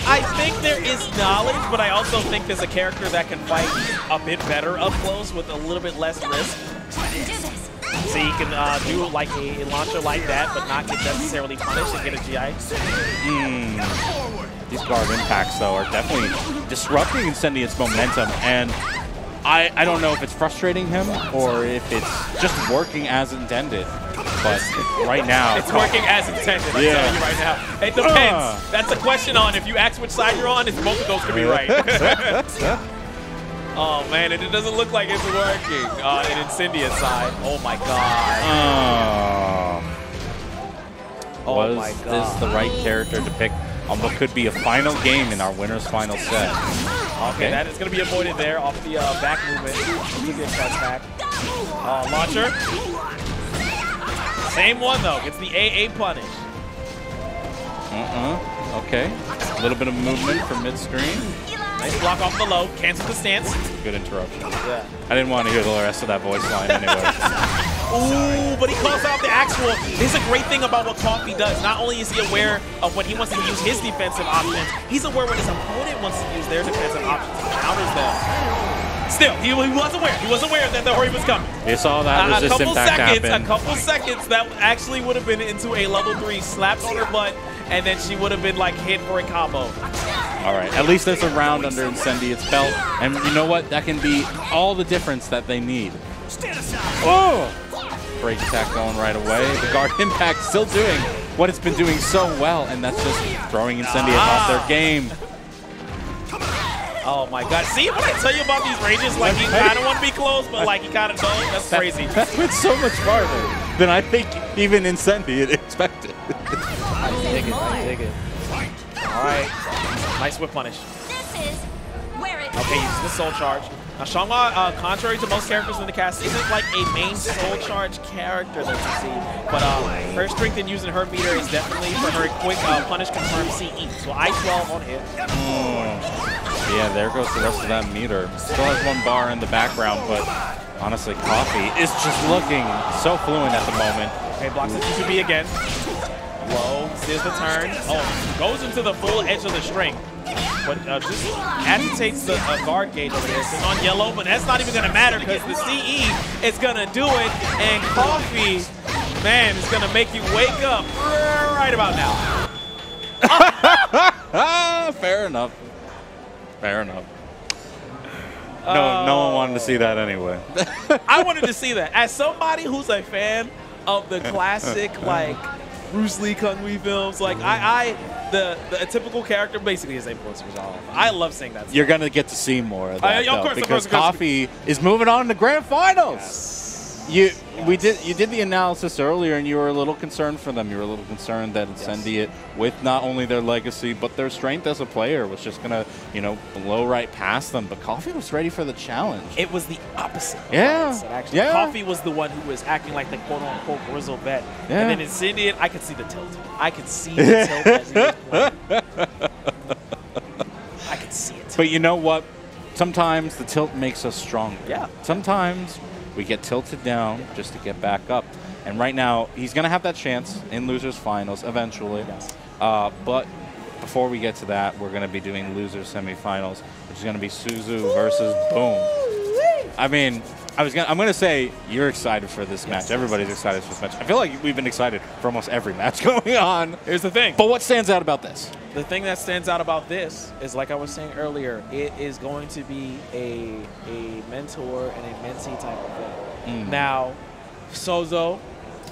I think there is knowledge, but I also think there's a character that can fight a bit better up close with a little bit less risk. So he can uh, do like a launcher like that, but not get necessarily punished and get a GI. These guard impacts, though, are definitely disrupting Incendiate's momentum, and I, I don't know if it's frustrating him or if it's just working as intended. But right now, It's working as intended, I'm Yeah. telling you right now. It depends. Uh. That's a question on if you ask which side you're on, it's both of those could be right. oh man, and it doesn't look like it's working. Uh, an Incendia side. Oh my god. Oh. Oh was my this god. the right character to pick on what could be a final game in our winner's final set? Okay, that is going to be avoided there off the uh, back movement. That back. Uh, launcher. Same one though. Gets the AA punish. Uh-uh. Okay. A little bit of movement from mid-screen. Nice block off the low. Cancel the stance. Good interruption. Yeah. I didn't want to hear the rest of that voice line anyway. Ooh, but he calls out the actual. This is a great thing about what Coffee does. Not only is he aware of when he wants to use his defensive options, he's aware when his opponent wants to use their defensive options. He counters them. Still, he, he was aware. He was aware that the hurry was coming. you saw that a, a resist couple seconds, happen. a couple seconds, that actually would have been into a level three, slapped on her butt, and then she would have been like hit for a combo. All right. At least there's a round under Incendiate's belt. And you know what? That can be all the difference that they need. Oh! Break attack going right away. The guard impact still doing what it's been doing so well, and that's just throwing Incendiate off their ah. game. Oh my god. See, when I tell you about these ranges, like he kind of want to be close, but like he kind of don't. That's crazy. That went so much farther than I think even Incendiate expected. I dig it. I dig it. All right. Nice whip punish. This is where it Okay, uses the soul charge. Now, Xianghua, uh, contrary to most characters in the cast, isn't like a main soul charge character that you see. But um, her strength in using her meter is definitely for her quick uh, punish confirm CE. So I-12 on hit. Yeah, there goes the rest of that meter. Still has one bar in the background, but honestly, Coffee is just looking so fluent at the moment. Okay, blocks the 2B again. Low, steals the turn. Oh, goes into the full edge of the string. But uh, just agitates the uh, guard gauge over there. It's on yellow, but that's not even going to matter because the CE is going to do it. And Coffee, man, is going to make you wake up right about now. Ah, fair enough. Fair enough. No, no one wanted to see that anyway. I wanted to see that. As somebody who's a fan of the classic, like, Bruce Lee Kung Fu films, like, I, I the, the typical character basically is a Force Resolve. I love seeing that. You're gonna get to see more of that yeah, of though, course, of because course, of course. Coffee is moving on to grand finals. You we did you did the analysis earlier, and you were a little concerned for them. You were a little concerned that Incendiate, with not only their legacy but their strength as a player, was just gonna you know blow right past them. But Coffee was ready for the challenge. It was the opposite. Yeah, actually. yeah. Coffee was the one who was acting like the quote unquote grizzle vet. Yeah. And then in Incendiate, I could see the tilt. I could see the tilt as he was playing. I could see it. But you know what? Sometimes the tilt makes us stronger. Yeah. Sometimes we get tilted down just to get back up. And right now, he's going to have that chance in losers finals eventually. Yes. Uh, but before we get to that, we're going to be doing loser semifinals, which is going to be Souzou versus Boom. I mean, I was gonna, I'm going to say you're excited for this match. Everybody's excited for this match. I feel like we've been excited for almost every match going on. Here's the thing. But what stands out about this? The thing that stands out about this is, like I was saying earlier, it is going to be a a mentor and a mentee type of thing. Mm. Now, Souzou,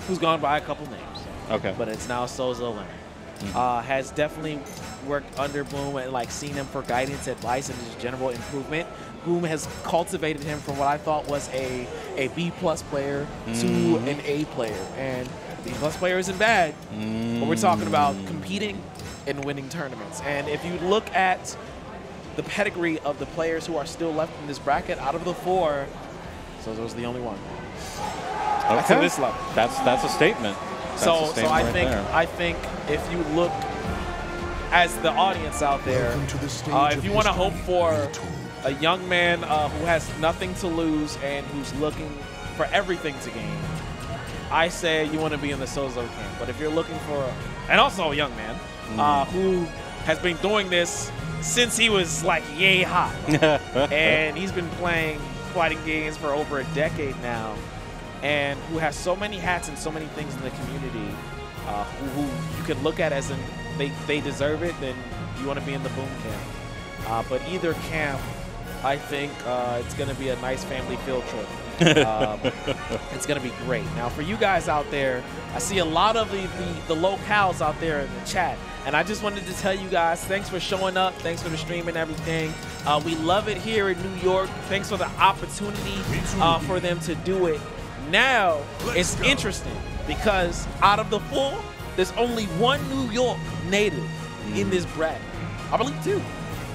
who's gone by a couple names, Okay. but it's now Souzou Leonard, uh, has definitely worked under Boom and like seen him for guidance, advice, and just general improvement. Boom has cultivated him from what I thought was a a B plus player to an A player, and B plus player isn't bad. But we're talking about competing and winning tournaments. And if you look at the pedigree of the players who are still left in this bracket, out of the four, so Souzou's the only one. That's this level. That's that's a statement. That's a So, so I right think there. I think if you look as the audience out there, uh, if you want to hope for a young man uh, who has nothing to lose and who's looking for everything to gain, I say you want to be in the Souzou camp. But if you're looking for, a, and also a young man uh, who has been doing this since he was like yay hot, and he's been playing fighting games for over a decade now, and who has so many hats and so many things in the community, uh, who, who you can look at as in they, they deserve it, then you want to be in the boom camp. Uh, but either camp, I think uh, it's going to be a nice family field trip. um, it's going to be great. Now, for you guys out there, I see a lot of the, the, the locales out there in the chat. And I just wanted to tell you guys, thanks for showing up. Thanks for the stream and everything. Uh, we love it here in New York. Thanks for the opportunity uh, for them to do it. Now, it's interesting because out of the four, there's only one New York native in this bracket. I believe two.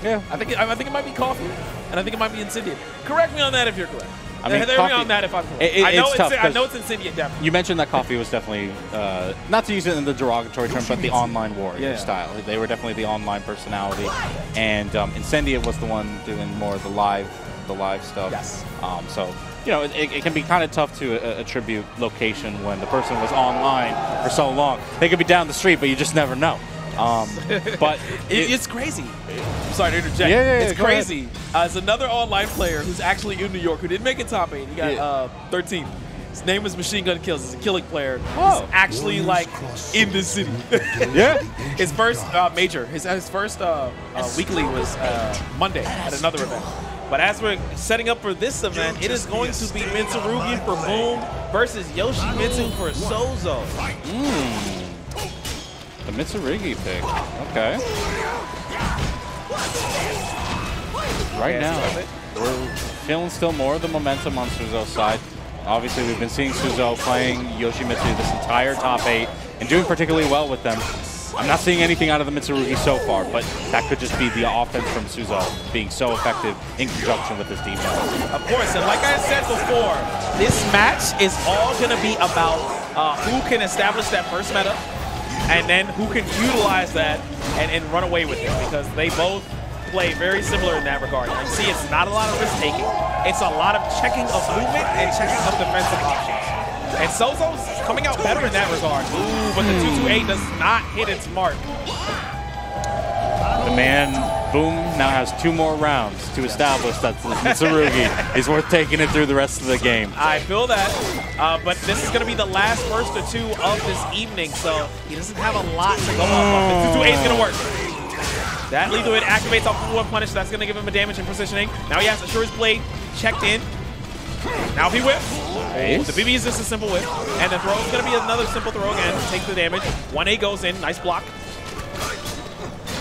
Yeah. I think it, I think it might be Coffee, and I think it might be Incendiate. Correct me on that if you're correct. I mean, Correct me Coffee- on that if I'm correct. It- it- I know it's it's, I know it's Incendiate definitely. You mentioned that coffee was definitely uh, not to use it in the derogatory term, but the online warrior Yeah. style. They were definitely the online personality, and um, was the one doing more of the live, the live stuff. Yes. Um, so you know, it, it can be kind of tough to uh, attribute location when the person was online for so long. They could be down the street, but you just never know. Um, but It, it's crazy. I'm sorry to interject. Yeah, yeah, yeah, it's go crazy. Uh, it's another online player who's actually in New York who didn't make it top eight. He got Yeah. uh, 13. His name is Machine Gun Kills. He's a Kilik player. Oh. He's actually like in this city. yeah, his first uh, major, his, his first uh, uh, weekly was uh, Monday at another event. But as we're setting up for this event, it is going to be Mitsurugi for Boom versus Yoshimitsu for Souzou. The Mitsurugi pick. Okay. Right now, we're feeling still more of the momentum on Souzou's side. Obviously, we've been seeing Souzou playing Yoshimitsu this entire top eight and doing particularly well with them. I'm not seeing anything out of the Mitsurugi so far, but that could just be the offense from Souzou being so effective in conjunction with his defense. Of course, and like I said before, this match is all going to be about uh, who can establish that first meta, and then who can utilize that and, and run away with it, because they both play very similar in that regard. You see, it's not a lot of risk taking; it's a lot of checking of movement and checking of defensive options. And Souzou's coming out better in that regard. Ooh, but the 228 does not hit its mark. The man, Boom, now has two more rounds to establish that Mitsurugi is worth taking it through the rest of the game. I feel that. Uh, but this is going to be the last first or two of this evening, so he doesn't have a lot to go off of. The 228 is going to work. That lethal hit activates off of one punish. That's going to give him a damage and positioning. Now he has Assure his blade checked in. Now he whips. Nice. The BB is just a simple whip. And the throw is going to be another simple throw again. To take the damage. 1A goes in. Nice block.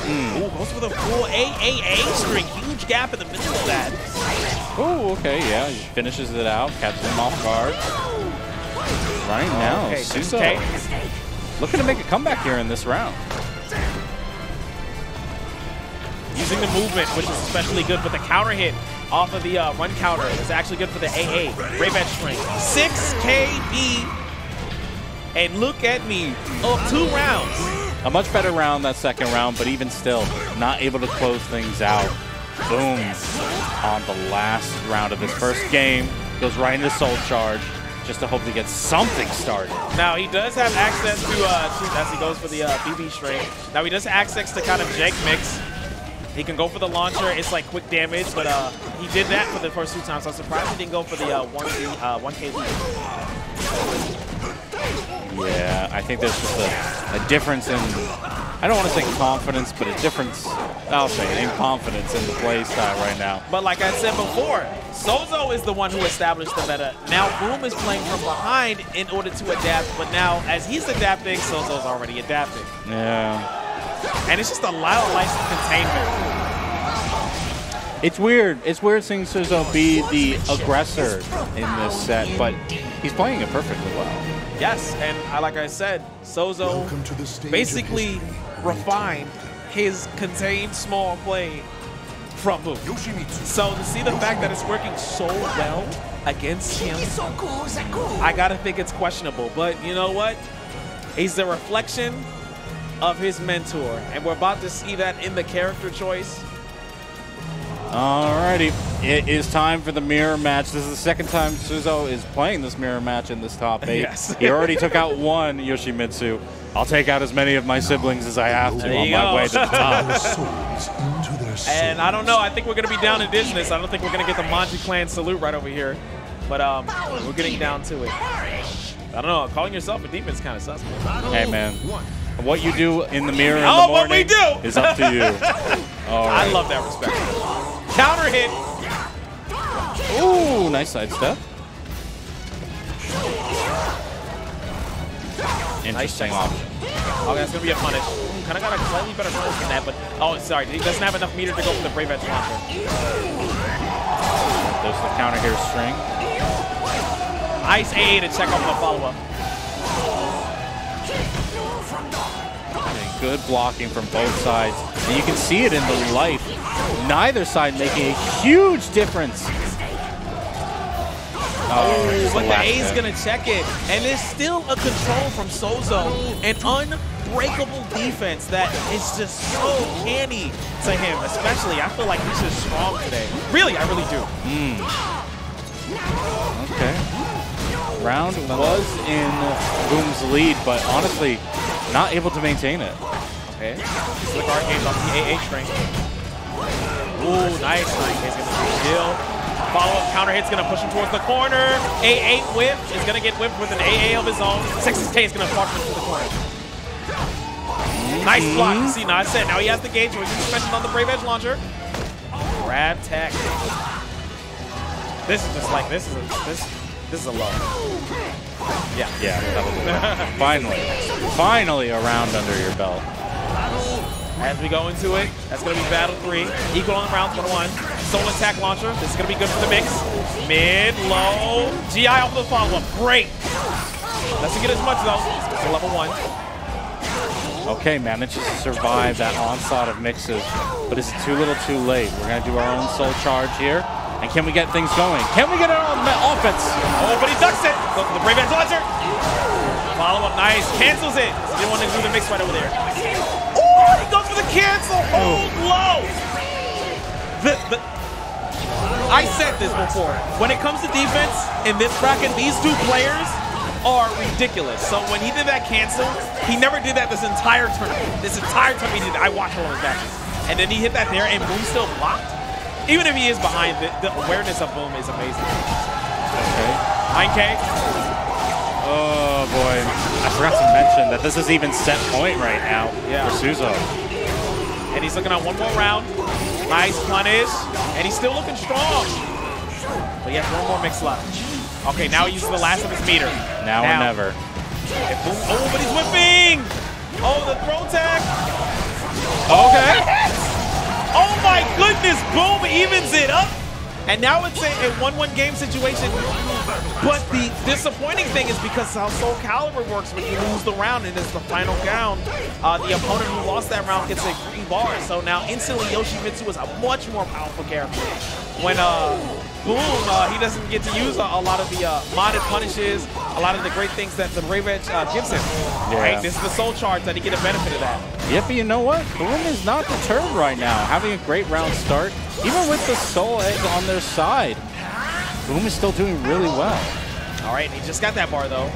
Ooh, goes for the full AAA string. Huge gap in the middle of that. Oh, okay, yeah, he finishes it out, catches him off guard. Right now, Okay, Souzou okay. looking to make a comeback here in this round. using the movement, which is especially good with the counter hit off of the uh, run counter. It's actually good for the AA. Great bench strength. 6 KB. And look at me. Up two rounds. A much better round that second round, but even still, not able to close things out. Boom. On the last round of this first game, goes right into Soul Charge. just to hopefully get something started. Now he does have access to, uh, to as he goes for the uh, BB string. Now he does access to kind of Jake mix. He can go for the launcher. It's like quick damage, but uh, he did that for the first two times. So I'm surprised he didn't go for the uh, 1K, uh, 1K lead. Yeah, I think there's just a, a difference in, I don't want to say confidence, but a difference, I'll say it, in confidence in the play style right now. But like I said before, Souzou is the one who established the meta. Now Boom is playing from behind in order to adapt, but now as he's adapting, Souzou's already adapting. Yeah. And it's just a lot of license containment. It's weird. It's weird seeing Souzou be the aggressor in this set, but he's playing it perfectly well. Yes, and I, like I said, Souzou to the basically refined his contained small play from. Yoshimitsu. So to see the fact that it's working so well against him, I gotta think it's questionable. But you know what? He's the reflection of his mentor, and we're about to see that in the character choice. Alrighty, it is time for the mirror match. This is the second time Souzou is playing this mirror match in this top eight. Yes. he already took out one Yoshimitsu. I'll take out as many of my siblings as I have to on you my go. way to the top. Their souls into their souls. And I don't know. I think we're gonna be down in business. I don't think we're gonna get the Manji clan salute right over here, but um, we're getting down to it. I don't know. Calling yourself a demon is kind of suspect. hey man, what you do in the mirror in Oh, the what we do! is up to you. All I love that respect. Counter hit. Ooh, nice sidestep. Interesting option. Okay, oh, that's gonna be a punish. Kind of got a slightly better punish than that, but oh, sorry, he doesn't have enough meter to go for the Brave Edge launcher. There's the counter here string. Ice AA to check off the follow-up. Good blocking from both sides. And you can see it in the life. Neither side making a huge difference. Oh, oh But the A's gonna check it, and there's still a control from Souzou, an unbreakable defense that is just so canny to him. Especially, I feel like he's just strong today. Really, I really do. Okay. Round was in Boom's lead, but honestly, not able to maintain it. Okay, slick arcades on the AA string. Ooh, nice. 9K's gonna deal. Follow-up counter hit's gonna push him towards the corner. A8 whip is gonna get whipped with an AA of his own. 6K is gonna park him to the corner. Nice mm-hmm. block. See, now I said, now he has the gauge where he's suspension on the Brave Edge launcher. Grab tech. This is just like, this is a, this, this is a low. Yeah. Yeah, that'll do it. finally, finally a round under your belt. As we go into it, that's going to be battle three. Equal on round one one. Soul attack launcher. This is going to be good for the mix. Mid, low. GI off the follow up. Great. Doesn't get as much though. It's a level one. Okay, manages to survive that onslaught of mixes, but it's too little too late? We're gonna do our own soul charge here. And can we get things going? Can we get it on the offense? Oh, but he ducks it. Go for the Brave Edge launcher. Follow up, nice. Cancels it. He didn't want to do the mix right over there. Oh, he goes for the cancel. Hold low. The, the, I said this before. When it comes to defense in this bracket, these two players are ridiculous. So when he did that cancel, he never did that this entire tournament. This entire time he did. I watched all of his matches, and then he hit that there, and Boom still blocked. Even if he is behind, the, the awareness of Boom is amazing. Okay. 9K. Oh boy. I forgot to mention that this is even set point right now Yeah. for Souzou. And he's looking at one more round. Nice punish. And he's still looking strong. But he has one more mix left. Okay, now he uses the last of his meter. Now, or never. Boom- oh, but he's whipping! Oh, the throw tag! Okay. Oh, Oh my goodness, Boom evens it up! And now it's a 1-1 game situation. But the disappointing thing is because how Soul Calibur works when you lose the round and it's the final round, uh, the opponent who lost that round gets a green bar. So now instantly Yoshimitsu is a much more powerful character. When uh, Boom, uh, he doesn't get to use a, a lot of the uh, modded punishes, a lot of the great things that the Brave Edge uh, gives him. Yeah. Right? This is the Soul Charge that he get a benefit of that. Yep, you know what? Boom is not deterred right now. Having a great round start, even with the soul egg on their side. Boom is still doing really well. All right, and he just got that bar though.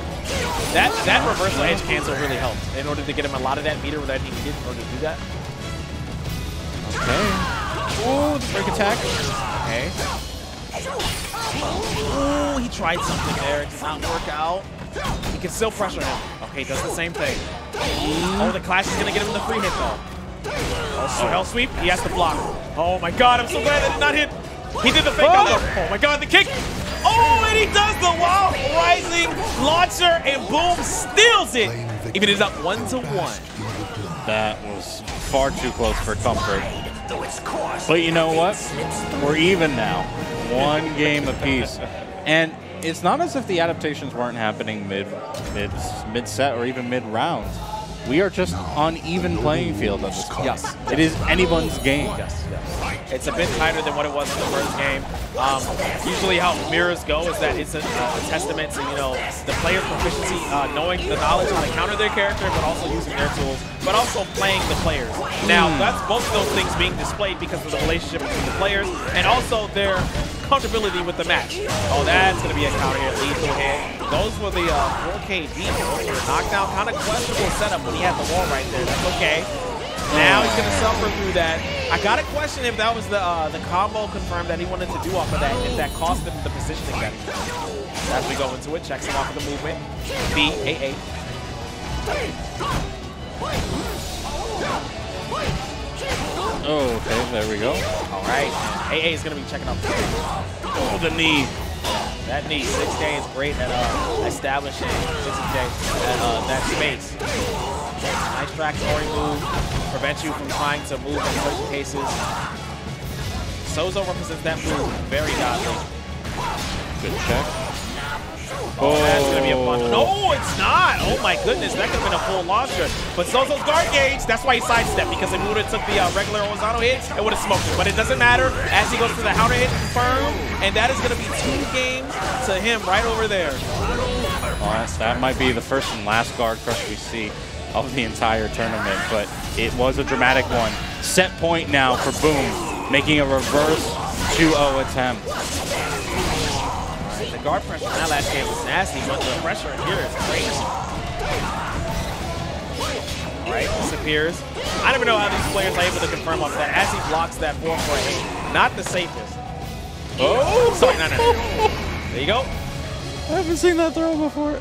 That that reversal edge cancel really helped in order to get him a lot of that meter that he needed in order to do that. Okay. Ooh, the break attack. Okay. Ooh, he tried something there. It did not work out. He can still pressure him. Okay, does the same thing. Oh, the clash is gonna get him the free hit though. Oh, so hell sweep. He has to block. Oh my god, I'm so glad that did not hit. He did the fake out though. Ah! Oh my god, the kick. Oh, and he does the wild rising launcher, and boom, steals it. Even is up one to one. That was far too close for comfort. But you know what? We're even now. One game apiece. And it's not as if the adaptations weren't happening mid mid mid set or even mid round. We are just on even playing field at this point. Yes. It is anyone's game. Yes, yes. It's a bit tighter than what it was in the first game. Um, usually how mirrors go is that it's a, a testament to, you know, the player's proficiency, uh, knowing the knowledge how to counter their character, but also using their tools, but also playing the players. Now, that's both of those things being displayed because of the relationship between the players and also their comfortability with the match. Oh, that's going to be a counter hit, lethal hit. Those were the uh, 4K beat. Those were knockdown, kind of questionable setup when he had the wall right there. That's okay. Now he's gonna suffer through that. I gotta question if that was the uh, the combo confirmed that he wanted to do off of that, if that cost him the positioning that. As we go into it, checks him off of the movement. B A A. Oh, okay, there we go. All right, AA is gonna be checking out. Oh, the knee. That knee, 6K is great at uh, establishing 6K at uh, that space. Nice tractory move, prevents you from trying to move in certain cases. Souzou represents that move very godly. Good check. Oh, that's gonna be a fun. No, it's not. Oh my goodness, that could have been a full launcher. But Souzou's guard gauge, that's why he sidestepped because if he would have took the uh, regular horizontal hit, it would have smoked him. But it doesn't matter as he goes to the counter hit confirm, and that is gonna be two games to him right over there. Well, that, that might be the first and last guard crush we see of the entire tournament, but it was a dramatic one. Set point now for Boom, making a reverse 2-0 attempt. The guard pressure in that last game was nasty, but the pressure in here is crazy. All right, disappears. I never know how these players are able to confirm off that as he blocks that 4-4-8. Not the safest. Oh, sorry, no, no, no. There you go. I haven't seen that throw before.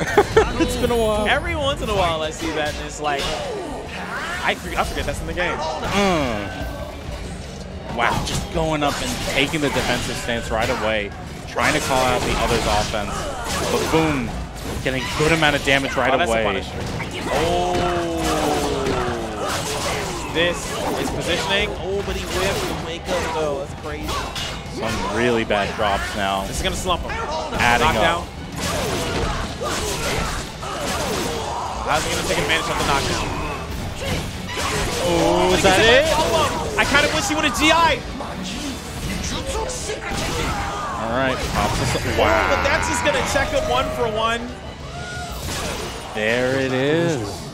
it's been a while. Every once in a while, I see that, and it's like, I I forget that's in the game. Mm. Wow, just going up and taking the defensive stance right away, trying to call out the other's offense. But boom, getting good amount of damage right oh, away. Oh. This is positioning. Oh, but he whiffed the wake up though. That's crazy. Some really bad drops now. This is gonna slump him. Adding knockdown. up. How's he gonna take advantage of the knockdown? Oh, is that it? I kind of wish he would have GI. All right, pops us up. But Wow, that's just gonna check him one for one. there it is.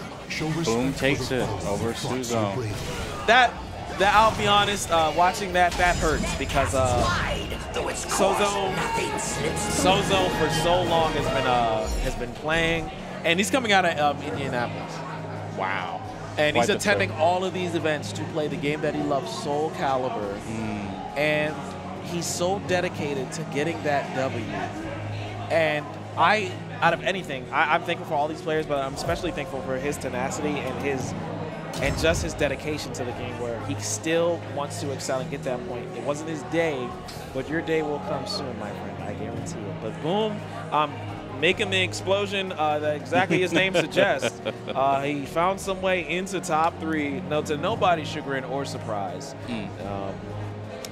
Boom takes it over who Souzou. That, that I'll be honest, uh, watching that, that hurts because uh, Souzou, Souzou for so long has been uh, has been playing, and he's coming out of um, Indianapolis. Wow. And Quite he's attending all of these events to play the game that he loves, Soul Calibur. Hmm. And he's so dedicated to getting that W. And I, out of anything, I, I'm thankful for all these players, but I'm especially thankful for his tenacity and his and just his dedication to the game where he still wants to excel and get that point. It wasn't his day, but your day will come soon, my friend. I guarantee it. But boom, um, making the explosion uh, that exactly his name suggests. Uh, he found some way into top three, no to nobody's chagrin or surprise. Um,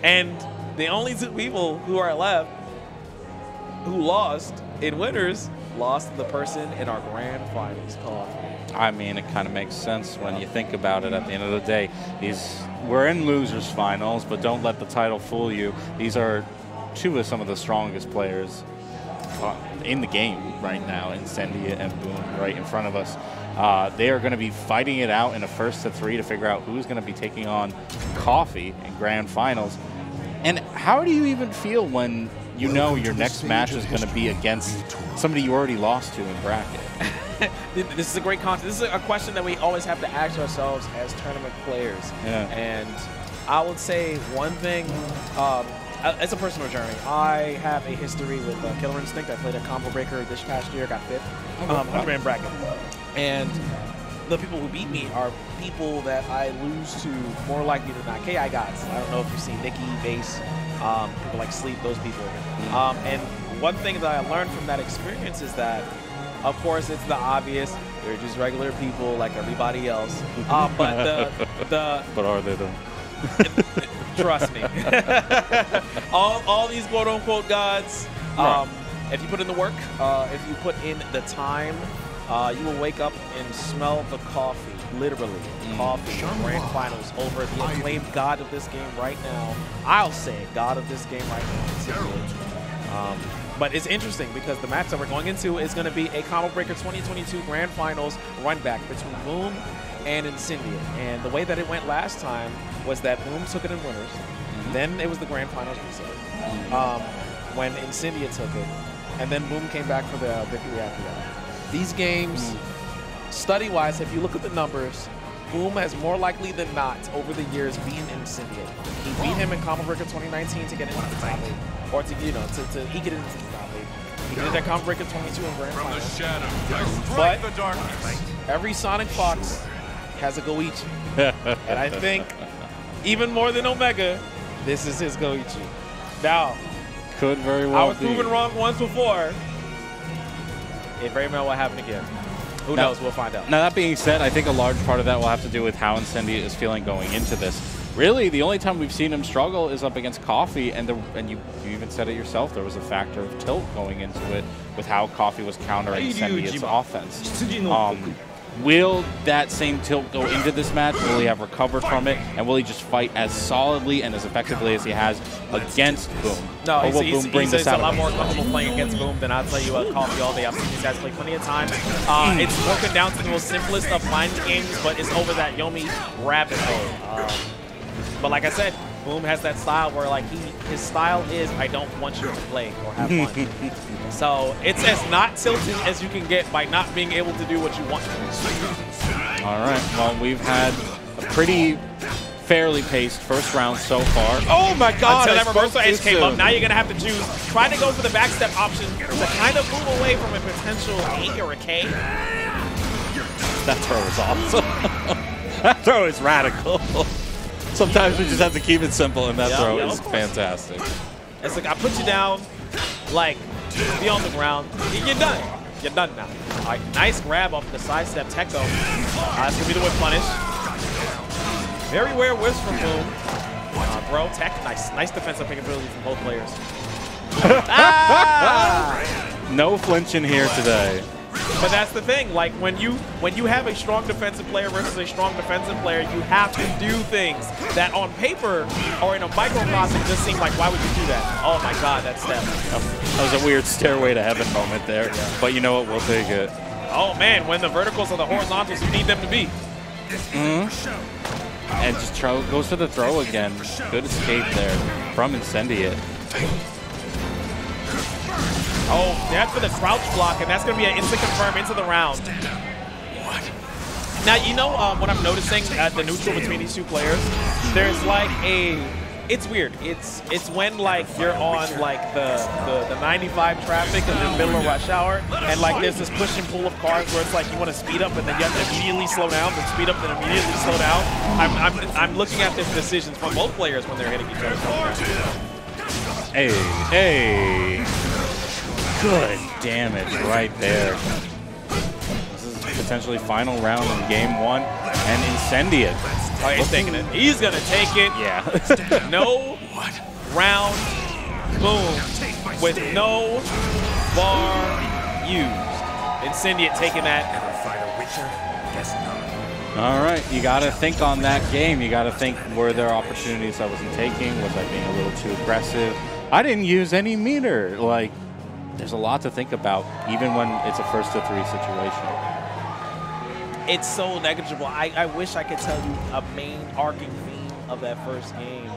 and the only two people who are left who lost in winners lost the person in our grand finals call. I mean, it kind of makes sense when you think about it. At the end of the day, these we're in losers finals, but don't let the title fool you. These are two of some of the strongest players uh, in the game right now, Incendia and Boom, right in front of us. Uh, they are going to be fighting it out in a first to three to figure out who's going to be taking on Coffee in grand finals. And how do you even feel when you know your next match is going to be against somebody you already lost to in bracket. this is a great concept. This is a question that we always have to ask ourselves as tournament players. Yeah. And I would say one thing, um, uh, it's a personal journey. I have a history with uh, Killer Instinct. I played a combo breaker this past year, got fifth, um, 100 man bracket. And the people who beat me are people that I lose to more likely than not. KI gods. I don't know if you've seen Nikki, Base, um, people like Sleep, those people. Um, and one thing that I learned from that experience is that, of course, it's the obvious. They're just regular people like everybody else. Um, but the, the But are they though? Trust me. all, all these quote unquote gods, um, if you put in the work, uh, if you put in the time, uh, you will wake up and smell the coffee, literally. Coffee, grand finals over the acclaimed god of this game right now. I'll say it, god of this game right now. Um, but it's interesting because the match that we're going into is going to be a Combo Breaker 2022 Grand Finals run back between Boom and Incendia. And the way that it went last time was that Boom took it in winners. Then it was the Grand Finals reset. Um, when Incendia took it. And then Boom came back for the victory after that. These games, study-wise, if you look at the numbers, Boom has more likely than not over the years beaten Incendia. He beat him in Combo Breaker 2019 to get into the top eight, or to you know to, to he get into the top eight. He did that Combo Breaker 22 in Grand Finals. But every SonicFox has a Goichi, and I think even more than Omega, this is his Goichi. Now, Could very well I was be. proven wrong once before. It very well will happen again. Who Now- knows? We'll find out. Now that being said, I think a large part of that will have to do with how Incendia is feeling going into this. Really, the only time we've seen him struggle is up against Coffee, and the and you, you even said it yourself. There was a factor of tilt going into it with how Coffee was countering Incendia's offense. Um, will that same tilt go into this match? Will he have recovered from it, and will he just fight as solidly and as effectively as he has against Boom? No, he's, Boom bring he's, this he's out a lot more comfortable playing against Boom than I'll tell you what Coffee all day. I've seen these guys play plenty of times. Uh, it's broken down to the most simplest of mind games, but it's over that Yomi rabbit hole. Um, but like I said, Boom has that style where like he his style is I don't want you to play or have fun. so it's as not tilted as you can get by not being able to do what you want. All right. Well, we've had a pretty fairly paced first round so far. Oh my God! Until that reversal edge too came up, now you're gonna have to choose. Try to go for the backstep option to kind of move away from a potential A or a K. That throw is awesome. that throw is radical. Sometimes we just have to keep it simple, and that Yeah, throw yeah, is fantastic. It's like I put you down, like be on the ground. You're done. You're done now. All right, nice grab off the side step Techo. Uh, that's gonna be the whip punish. Very rare whiffs from Boom. Uh, bro, Tech, nice, nice defensive capability from both players. ah! No flinching here today. But that's the thing. Like when you when you have a strong defensive player versus a strong defensive player, you have to do things that on paper or in a microcosm just seem like why would you do that? Oh my God, that step. That was a weird stairway to heaven moment there. But you know what? We'll take it. Oh man, when the verticals are the horizontals, you need them to be. Hmm. And just throw, goes for the throw again. Good escape there from Incendiate. Oh, that's for the crouch block, and that's gonna be an instant confirm into the round. Now you know um, what I'm noticing at the neutral between these two players. There's like a, it's weird. It's it's when like you're on like the the, the 95 traffic in the middle of rush hour, and like there's this push and pull of cars where it's like you want to speed up and then you have to immediately slow down, then speed up, then immediately slow down. I'm I'm I'm looking at the decisions from both players when they're hitting each other. Hey, hey. Good damage right there. This is potentially final round in game one. And Incendiate. Oh, he's taking it. He's gonna take it. Yeah. no round boom with no bar used. Incendiate taking that. All right, you got to think on that game. You got to think, were there opportunities I wasn't taking? Was I being a little too aggressive? I didn't use any meter. Like, there's a lot to think about, even when it's a first to three situation. It's so negligible. I, I wish I could tell you a main arcing theme of that first game.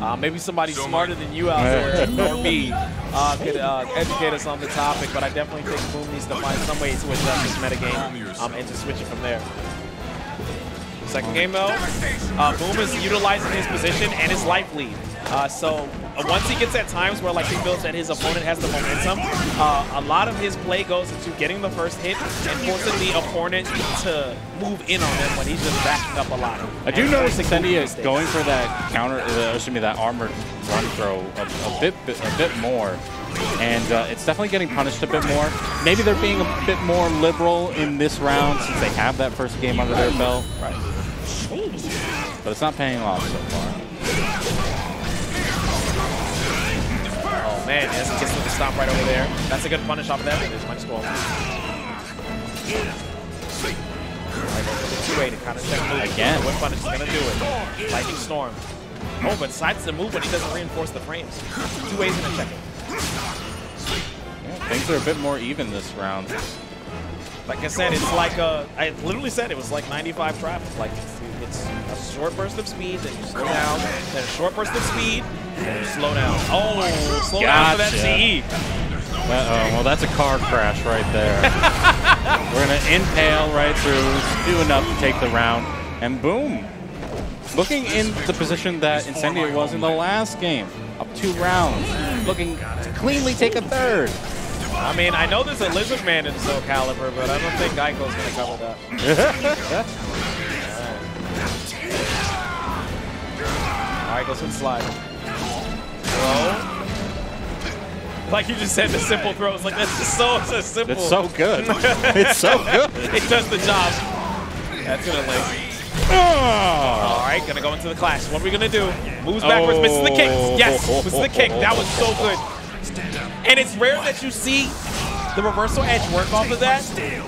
Uh, maybe somebody smarter than you out there, or me, uh, could uh, educate us on the topic, but I definitely think Boom needs to find some way to adjust this metagame um, and to switch it from there. Second game though, uh, Boom is utilizing his position and his life lead. Uh, so uh, once he gets at times where like he feels that his opponent has the momentum, uh, a lot of his play goes into getting the first hit and forcing the opponent to move in on him when he's just backing up a lot. I do notice forcing is going for that counter, uh, excuse me, that armored run throw a, a bit, a bit more, and uh, it's definitely getting punished a bit more. Maybe they're being a bit more liberal in this round since they have that first game under their belt. Right. But it's not paying off so far. Man, yes, gets the stomp right over there. That's a good punish off of that. There's minus 12. Right two-way to kind of check move. Again. What punish is gonna do it? Lightning storm. Oh, but sides the move, but he doesn't reinforce the frames. Two ways in a it. Yeah, things are a bit more even this round. Like I said, it's like uh, I literally said it was like 95 traffic. Like it's, a short burst of speed, then you slow down, then a short burst of speed, then you slow down. Oh, slow down for that. Gotcha. CE. Uh-oh, well that's a car crash right there. We're gonna impale right through, do enough to take the round, and boom. Looking in the position that Incendia was in the last game, up two rounds, looking to cleanly take a third. I mean, I know there's a lizard man in Soul Calibur, but I don't think Geico's gonna cover that. All right, goes with slide. Throw. Like you just said, the simple throw. It's like that's just so, so simple. It's so good. it's so good. it does the job. That's gonna link. Oh. Ah! All right, gonna go into the clash. What are we gonna do? Moves backwards, misses the kick. Oh. Yes, misses the kick. That was so good. And it's rare that you see the reversal edge work off of that,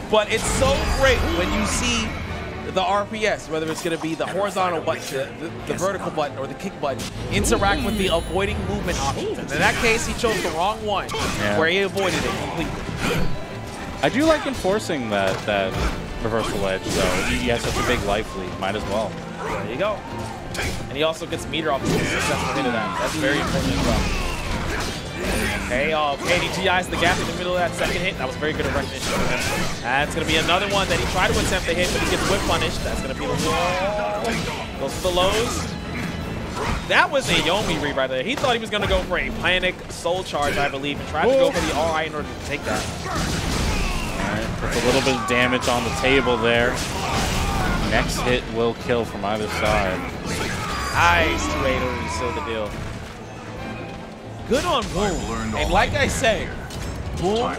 but it's so great when you see the RPS, whether it's going to be the horizontal button, the, the, the vertical button, or the kick button, interact with the hmm. avoiding movement options. And in that case, he chose the wrong one, Yeah. where he avoided it completely. I do like enforcing that that reversal edge though. He has such a big life lead. Might as well. There you go. And he also gets meter off the successful hit of that. That's very important as well. Okay, uh, KDGI's the gap in the middle of that second hit. That was very good at recognition. That's going to be another one that he tried to attempt to hit, but he gets whip punished. That's going to be the wall. Goes for the lows. That was a Yomi read right there. He thought he was going to go for a Panic Soul Charge, I believe, and tried to go for the RI in order to take that. All right, puts a little bit of damage on the table there. Next hit will kill from either side. Nice 280 seal the deal. Good on Boom. And like I say, Boom,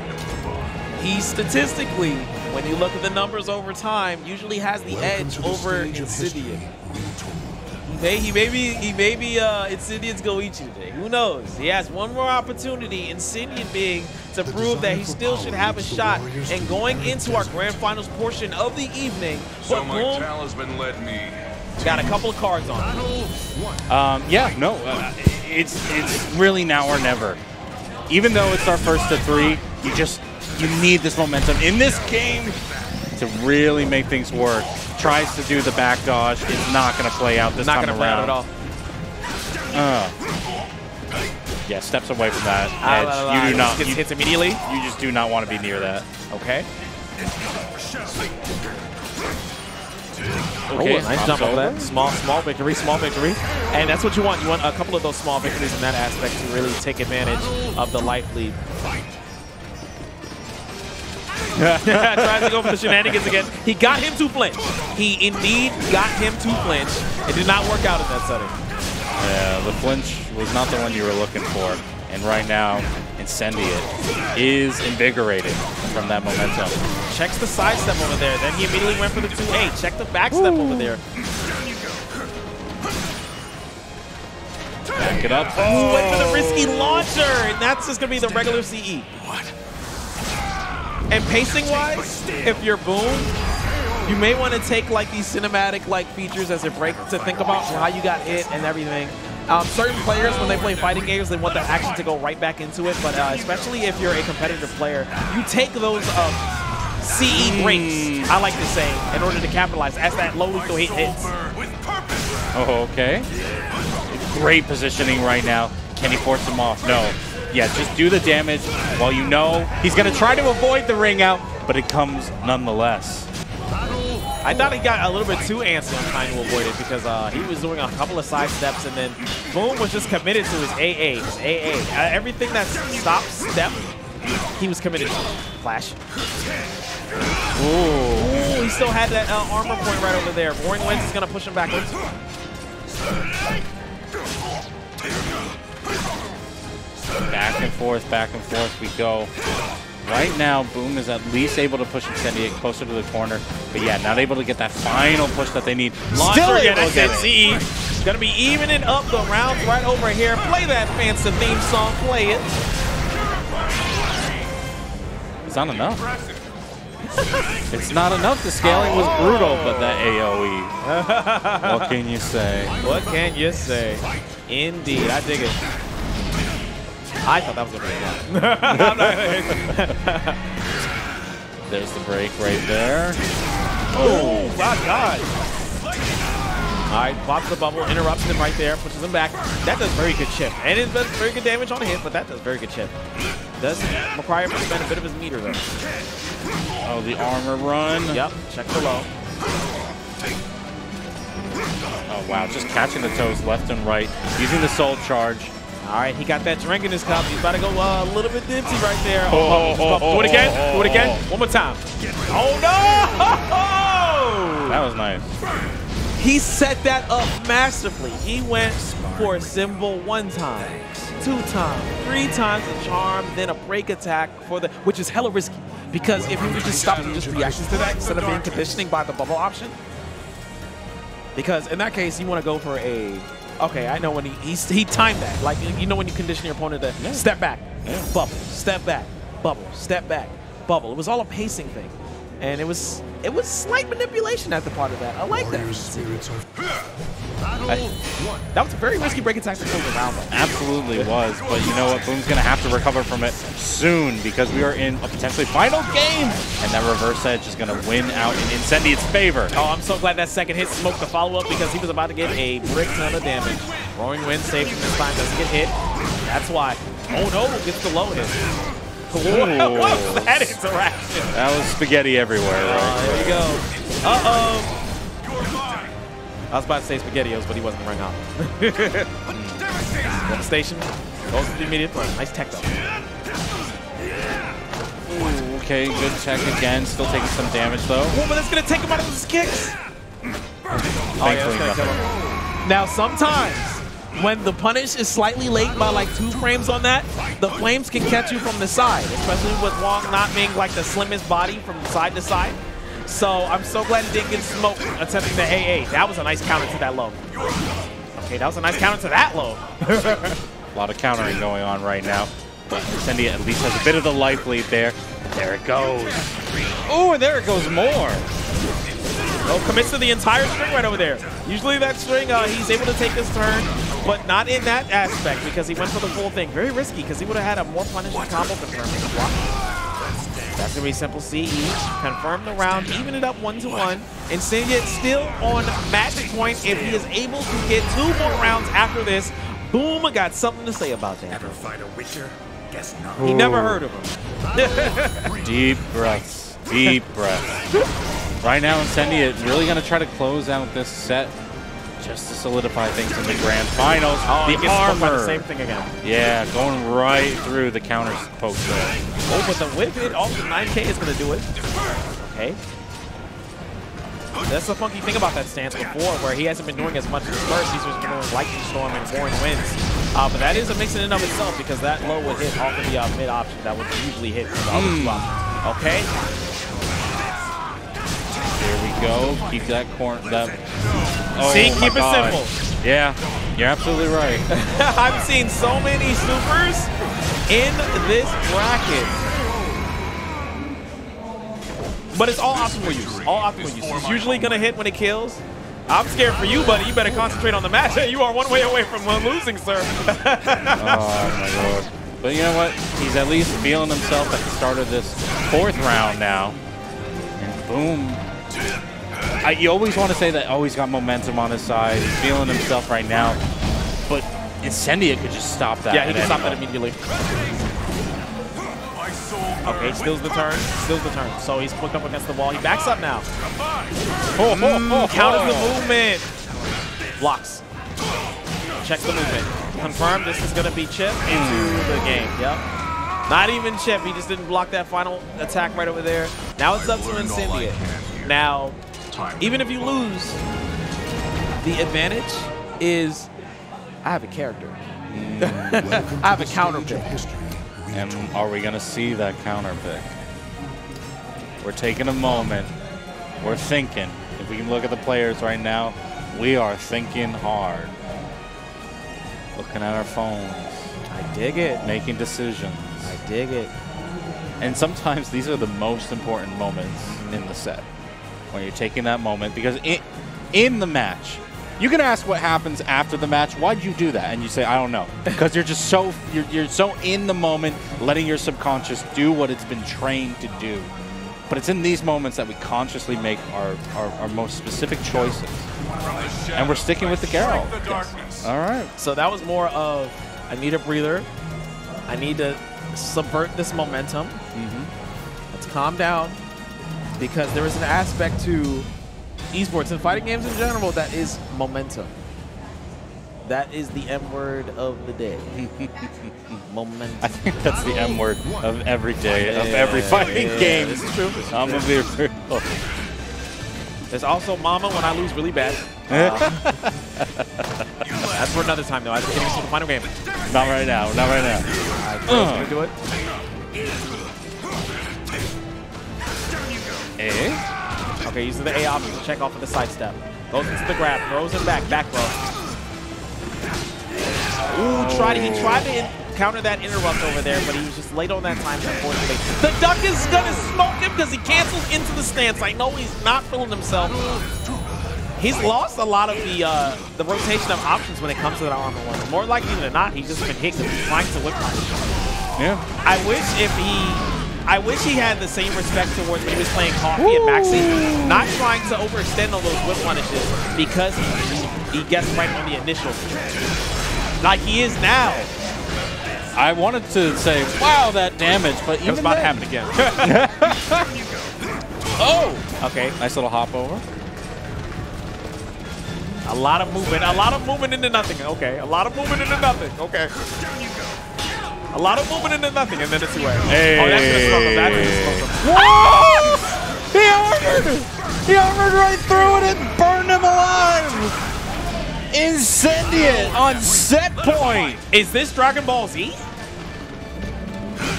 he statistically, when you look at the numbers over time, usually has the edge over Incendia. He may, he may be, he may be uh, Incendia's Goichi today. Who knows? He has one more opportunity, Incendia being to prove that he still should have a shot. And going into our grand finals portion of the evening, So but my Boom talisman led me. Got a couple of cards on. Um, yeah, no, uh, it's it's really now or never. Even though it's our first to three, you just you need this momentum in this game to really make things work. Tries to do the back dodge, it's not going to play out this Not time going to play out at all. Uh, yeah, steps away from that Ah, edge. la, la, la. you do not. Gets You, hits immediately. you just do not want to be near that. Okay. Okay, oh, nice pops jump over over. that. Small, small victory, small victory. And that's what you want. You want a couple of those small victories in that aspect to really take advantage of the life lead. Tries to go for the shenanigans again. He got him to flinch. He indeed got him to flinch. It did not work out in that setting. Yeah, the flinch was not the one you were looking for. And right now, Incendiate is invigorated from that momentum. Checks the side step over there. Then he immediately went for the 2-8. Check the back step over there. Back it up. Ooh, went for the oh. risky launcher, and that's just gonna be the regular CE. What? And pacing wise, if you're Boom, you may want to take like these cinematic like features as a break to think about how you got hit and everything. Um, certain players, when they play fighting games, they want the action to go right back into it. But uh, especially if you're a competitive player, you take those um, CE breaks, I like to say, in order to capitalize as that low lethal hit hits. Oh, okay. Great positioning right now. Can he force him off? No. Yeah, just do the damage while you know he's going to try to avoid the ring out, but it comes nonetheless. I thought he got a little bit too antsy on trying to avoid it because uh, he was doing a couple of side steps and then Boom was just committed to his AA. His AA. Uh, everything that stop step, he was committed to. Flash. Ooh. Ooh, he still had that uh, armor point right over there. Roaring Winds is going to push him backwards. Back and forth, back and forth we go. Right now, Boom is at least able to push Incendiate closer to the corner. But yeah, not able to get that final push that they need. Launcher, Still able to get it. Gonna be evening up the rounds right over here. Play that fancy theme song. Play it. It's not enough. it's not enough. The scaling was brutal, but that AoE. what can you say? What can you say? Indeed, I dig it. I thought that was gonna be a block. There's the break right there. Oh my god! All right, pops the bubble, interrupts him right there, pushes him back. That does very good chip, and it does very good damage on a hit, but that does very good chip. Does require him to spend a bit of his meter though. Oh, the armor run. Yep, check below. Oh, wow. Just catching the toes left and right. Using the soul charge. All right, he got that drink in his cup. He's about to go uh, a little bit dipsy right there. Oh, oh, oh, do it again. Do it again. One more time. Oh no! That was nice. He set that up masterfully. He went for a symbol one time, two times, three times a charm, then a break attack for the, which is hella risky. Because if he would just stop and just reactions to that instead of being conditioning by the bubble option, because in that case you want to go for a, okay, I know when he he, he timed that. Like you know when you condition your opponent to step back, bubble, step back, bubble, step back, bubble. It was all a pacing thing, and it was it was slight manipulation at the part of that. I like that. Spirits are I- that was a very risky break attack to close the round. Absolutely was. But you know what? Boom's going to have to recover from it soon because we are in a potentially final game. And that reverse edge is going to win out in Incendiate's favor. Oh, I'm so glad that second hit smoked the follow-up because he was about to get a brick ton of damage. Roaring Wind saves him this time, doesn't get hit. That's why. Oh no, gets the low hit. What was that interaction? That was spaghetti everywhere, Uh, right? there you go. Uh-oh. I was about to say SpaghettiOs, but he wasn't ring out. Devastation. Goes to the immediate threat. Nice tech though. Ooh, okay, good check again. Still taking some damage, though. Oh, but that's gonna take him out of his kicks. Oh, yeah, Thankfully, that's gonna kill him. Now, sometimes when the punish is slightly late by like two frames on that, the flames can catch you from the side, especially with Hwang not being like the slimmest body from side to side. So I'm so glad he didn't get smoked attempting the AA. That was a nice counter to that low. Okay, that was a nice counter to that low. A lot of countering going on right now. But Incendia at least has a bit of the life lead there. There it goes. Oh, and there it goes more. Oh, commits to the entire string right over there. Usually that string, uh, he's able to take his turn, but not in that aspect because he went for the full thing. Very risky because he would have had a more punishing combo confirm. That's going to be simple CE. Confirm the round, even it up one to one. And Sinjit still on match point if he is able to get two more rounds after this. Boom, got something to say about that. Ever fight a Witcher? Guess not. He never heard of him. Deep breaths. Deep breaths. Right now, Incendia really going to try to close out this set just to solidify things in the grand finals. Oh, the armor. the same thing again. Yeah, going right through the counter poke there. Oh, but the whip hit off the 9K is going to do it. Okay. That's the funky thing about that stance before, where he hasn't been doing as much as first. He's just been doing Lightning Storm and Roaring Winds. Uh, but that is a mix in and of itself because that low would hit off of the uh, mid option that would usually hit from the other two options. Okay. Here we go. Keep that corner. That. Oh See, keep it simple. Yeah, you're absolutely right. I've seen so many supers in this bracket. But it's all optimal use. All optimal use. He's usually going to hit when it kills. I'm scared for you, buddy. You better concentrate on the match. You are one way away from losing, sir. Oh my lord. But you know what? He's at least feeling himself at the start of this fourth round now. And boom. I, you always want to say that, oh, he's got momentum on his side. He's feeling himself right now. But Incendia could just stop that. Yeah, he at can stop that immediately. Okay, steals the turn. Steals the turn. So he's put up against the wall. He backs up now. Oh, mm, oh, oh, Counters oh. the movement. Blocks. Checks the movement. Confirm this is going to be Chip into hmm. the game. Yep. Not even Chip. He just didn't block that final attack right over there. Now it's up to Incendia. Now, even if you lose, the advantage is I have a character. I have a counter pick. And are we going to see that counter pick? We're taking a moment. We're thinking. If we can look at the players right now, we are thinking hard. Looking at our phones, I dig it. making decisions. I dig it. And sometimes these are the most important moments in the set. When you're taking that moment, because in, in the match, you can ask what happens after the match. Why'd you do that? And you say, I don't know. Because you're just so you're, you're so in the moment, letting your subconscious do what it's been trained to do. But it's in these moments that we consciously make our, our, our most specific choices. And we're sticking with the Geralt. All right. So that was more of I need a breather. I need to subvert this momentum. Mm-hmm. Let's calm down because there is an aspect to esports and fighting games in general that is momentum. That is the M word of the day. momentum. I think that's the M word of every day, of every fighting yeah, game. this is true, I'm gonna be real. There's also Mama when I lose really bad. Uh, that's for another time though. I have to get into the final game. Not right now. Not right now. I'm gonna do it. Eh? Okay, using the A option to check off of the side step. Goes into the grab, throws him back, back throw. Ooh, tried he tried to counter that interrupt over there, but he was just late on that time, unfortunately. The duck is gonna smoke him because he cancels into the stance. I know he's not feeling himself. He's lost a lot of the uh, the rotation of options when it comes to that armor one. More likely than not, he's just been hit because he's trying to whip punish. Yeah. I wish if he, I wish he had the same respect towards when he was playing Coffee and Maxi, not trying to overextend on those whip punishes because he, he gets right on the initial, like he is now. I wanted to say, wow, that damage, but It was even about to then- happen again. Oh! Okay, Nice little hop over. a lot of movement, a lot of movement into nothing. Okay, a lot of movement into nothing. Okay. A lot of movement into nothing, and then it's away. Oh, that's gonna smoke him. That's gonna smoke him. Whoa! He armored! He armored right through it and burned him alive! Incendiate on set point! Is this Dragon Ball Z?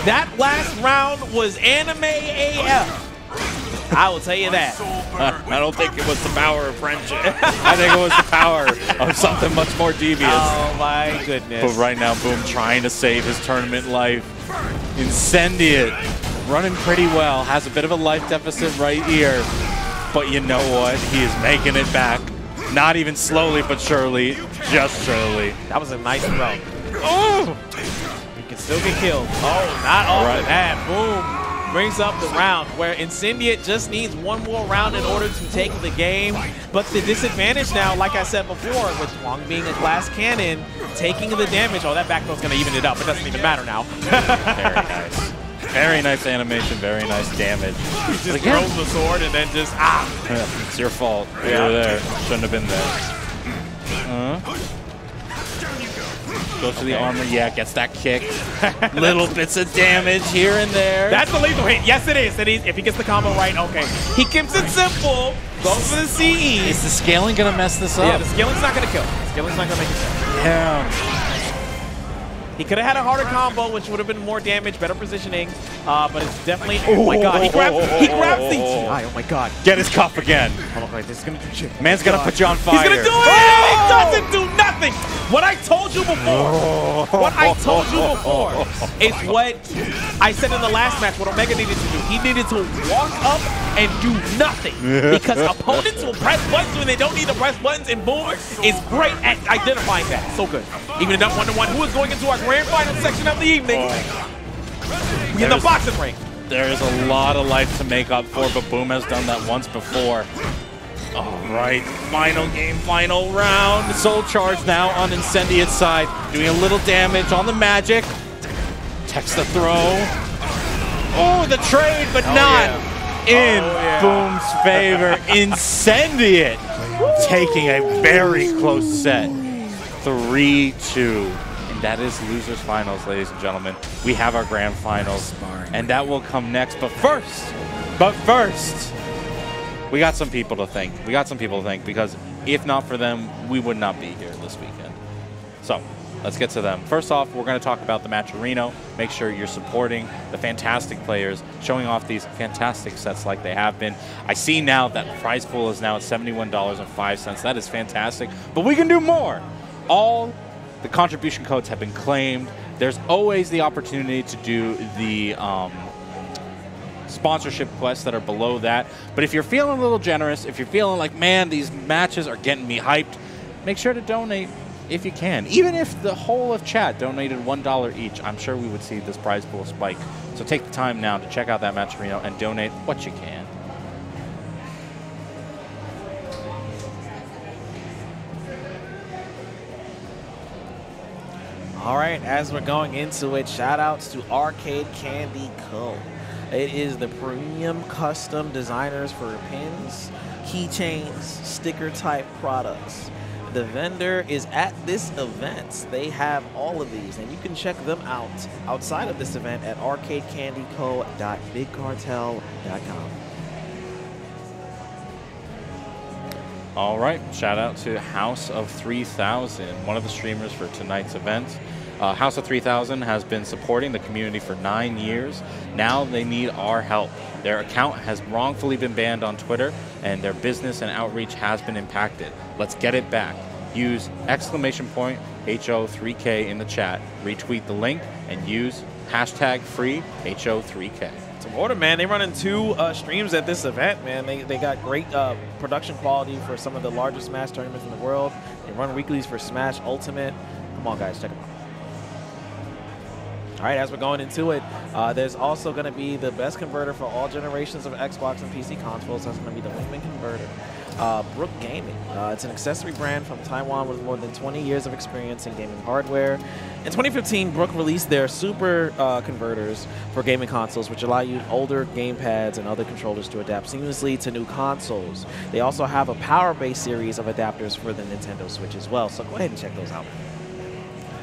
That last round was anime AF. I will tell you that. I don't think it was the power of friendship. I think it was the power of something much more devious. Oh my goodness. But right now, Boom trying to save his tournament life. Incendiate, running pretty well, has a bit of a life deficit right here. But you know what? He is making it back. Not even slowly, but surely. Just surely. That was a nice throw. Oh! He can still get killed. Oh, not off Right. of that. Boom. Brings up the round where Incendiate just needs one more round in order to take the game. But the disadvantage now, like I said before, with Hwang being a glass cannon, taking the damage. Oh, that back throw's going to even it up. It doesn't even matter now. Very nice. Very nice animation, very nice damage. he just throws the sword and then just, ah. it's your fault. You Yeah. were there. Shouldn't have been there. Uh, goes to the armor. Yeah, gets that kick. Little bits of damage here and there. That's the lethal hit. Yes, it is. It is. If he gets the combo right, okay. He keeps it simple. Goes for the CE. is the scaling gonna mess this up? Yeah, the scaling's not going to kill. The skilling's not going to make it. Yeah. He could have had a harder combo, which would have been more damage, better positioning. Uh, but it's definitely. Oh my god, he grabs, he grabs the TI. Oh my god. Get his cuff again. Oh my god, this is gonna do shit. Man's gonna put you on fire. He's gonna do it! He doesn't do nothing! What I told you before, what I told you before is what I said in the last match, what Omega needed to do. He needed to walk up and do nothing. Because opponents will press buttons when they don't need to press buttons, and Boom is great at identifying that. So good. Even enough one to one. Who is going into our grand final section of the evening? Oh we In the boxing ring. There is a lot of life to make up for, but Boom has done that once before. All right, final game, final round. Soul Charge now on Incendiate side, doing a little damage on the Magic. Text the throw. Oh, the trade, but not in oh, Boom's favor. Incendiate taking a very close set. 3-2. That is losers finals, ladies and gentlemen. We have our grand finals, and that will come next. But first, but first, we got some people to thank. We got some people to thank because if not for them, we would not be here this weekend. So let's get to them. First off, we're going to talk about the Matcherino. Make sure you're supporting the fantastic players, showing off these fantastic sets like they have been. I see now that the prize pool is now at $71.05. That is fantastic, but we can do more. All the contribution codes have been claimed. There's always the opportunity to do the um, sponsorship quests that are below that. But if you're feeling a little generous, if you're feeling like, man, these matches are getting me hyped, make sure to donate if you can. Even if the whole of chat donated $1 each, I'm sure we would see this prize pool spike. So take the time now to check out that Matcherino and donate what you can. All right, as we're going into it, shout outs to Arcade Candy Co. It is the premium custom designers for pins, keychains, sticker type products. The vendor is at this event. They have all of these, and you can check them out outside of this event at arcadecandyco.bigcartel.com. All right, shout out to House of 3000, one of the streamers for tonight's event. Uh, House of 3000 has been supporting the community for nine years. Now they need our help. Their account has wrongfully been banned on Twitter, and their business and outreach has been impacted. Let's get it back. Use exclamation point HO3K in the chat, retweet the link, and use hashtag free HO3K. Order, man. They running two uh, streams at this event, man. They, they got great uh, production quality for some of the largest Smash tournaments in the world. They run weeklies for Smash Ultimate. Come on, guys, check them out. All right, as we're going into it, uh, there's also going to be the best converter for all generations of Xbox and PC consoles. That's going to be the Wingman converter. Uh, Brook Gaming. Uh, it's an accessory brand from Taiwan with more than 20 years of experience in gaming hardware. In 2015, Brook released their super uh, converters for gaming consoles, which allow you older gamepads and other controllers to adapt seamlessly to new consoles. They also have a power-based series of adapters for the Nintendo Switch as well. So go ahead and check those out.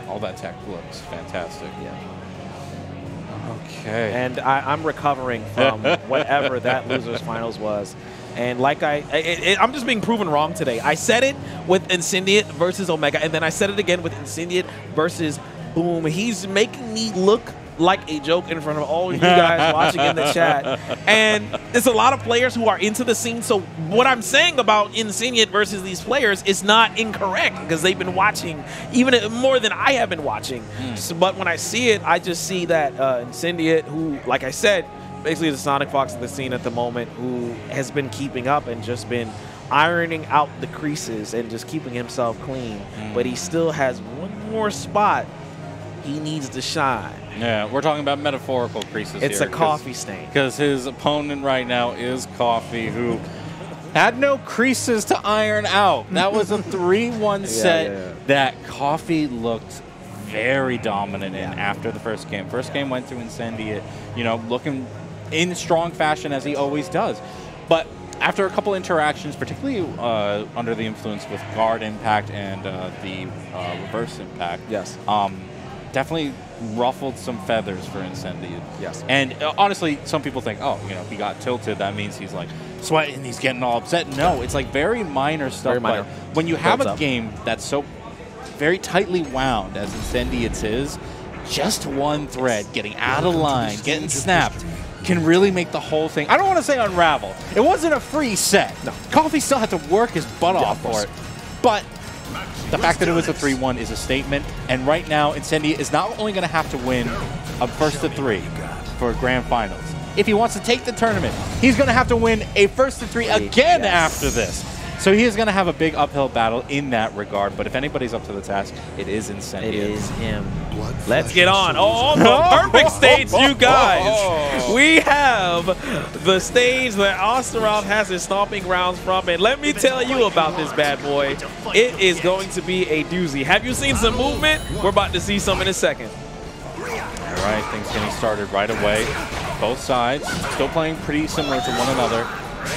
All that tech looks fantastic. Yeah. Okay. and I, I'm recovering from whatever that losers finals was. And like I, I it, I'm just being proven wrong today. I said it with Incendiate versus Omega, and then I said it again with Incendiate versus Boom. He's making me look like a joke in front of all you guys watching in the chat. And there's a lot of players who are into the scene. So what I'm saying about Incendiate versus these players is not incorrect because they've been watching even more than I have been watching. So, but when I see it, I just see that uh, Incendiate, who, like I said, basically the SonicFox of the scene at the moment, who has been keeping up and just been ironing out the creases and just keeping himself clean. Mm. But he still has one more spot he needs to shine. Yeah, we're talking about metaphorical creases It's here, a coffee stain. Because his opponent right now is Coffee, who had no creases to iron out. That was a 3-1 set yeah, yeah. that Coffee looked very dominant in after the first game. First game went to Incendiate, you know, looking in strong fashion as he always does. But after a couple interactions, particularly uh, under the influence with guard impact and uh, the uh, reverse impact, Yes. um, definitely ruffled some feathers for Incendiate. Yes. And uh, honestly, some people think, oh, you know, he got tilted. That means he's like sweating, he's getting all upset. No, it's like very minor stuff. Very minor. But when you have a up. game that's so very tightly wound as Incendiate's is, just one thread getting out of line, getting snapped, can really make the whole thing. I don't want to say unravel. It wasn't a free set. No. Coffee still had to work his butt Yeah, off of for it. But the fact that it was a 3-1 is a statement. And right now, Incendiate is not only going to have to win a first to three for grand finals. If he wants to take the tournament, he's going to have to win a first to three again Yes. after this. So he is going to have a big uphill battle in that regard. But if anybody's up to the task, it is Incendiate. It is him. Blood, Let's get on. souls. Oh, the perfect stage, you guys. We have the stage that Astaroth has his stomping grounds from. And let me tell you about this bad boy. It is going to be a doozy. Have you seen some movement? We're about to see some in a second. All right, things getting started right away. Both sides still playing pretty similar to one another.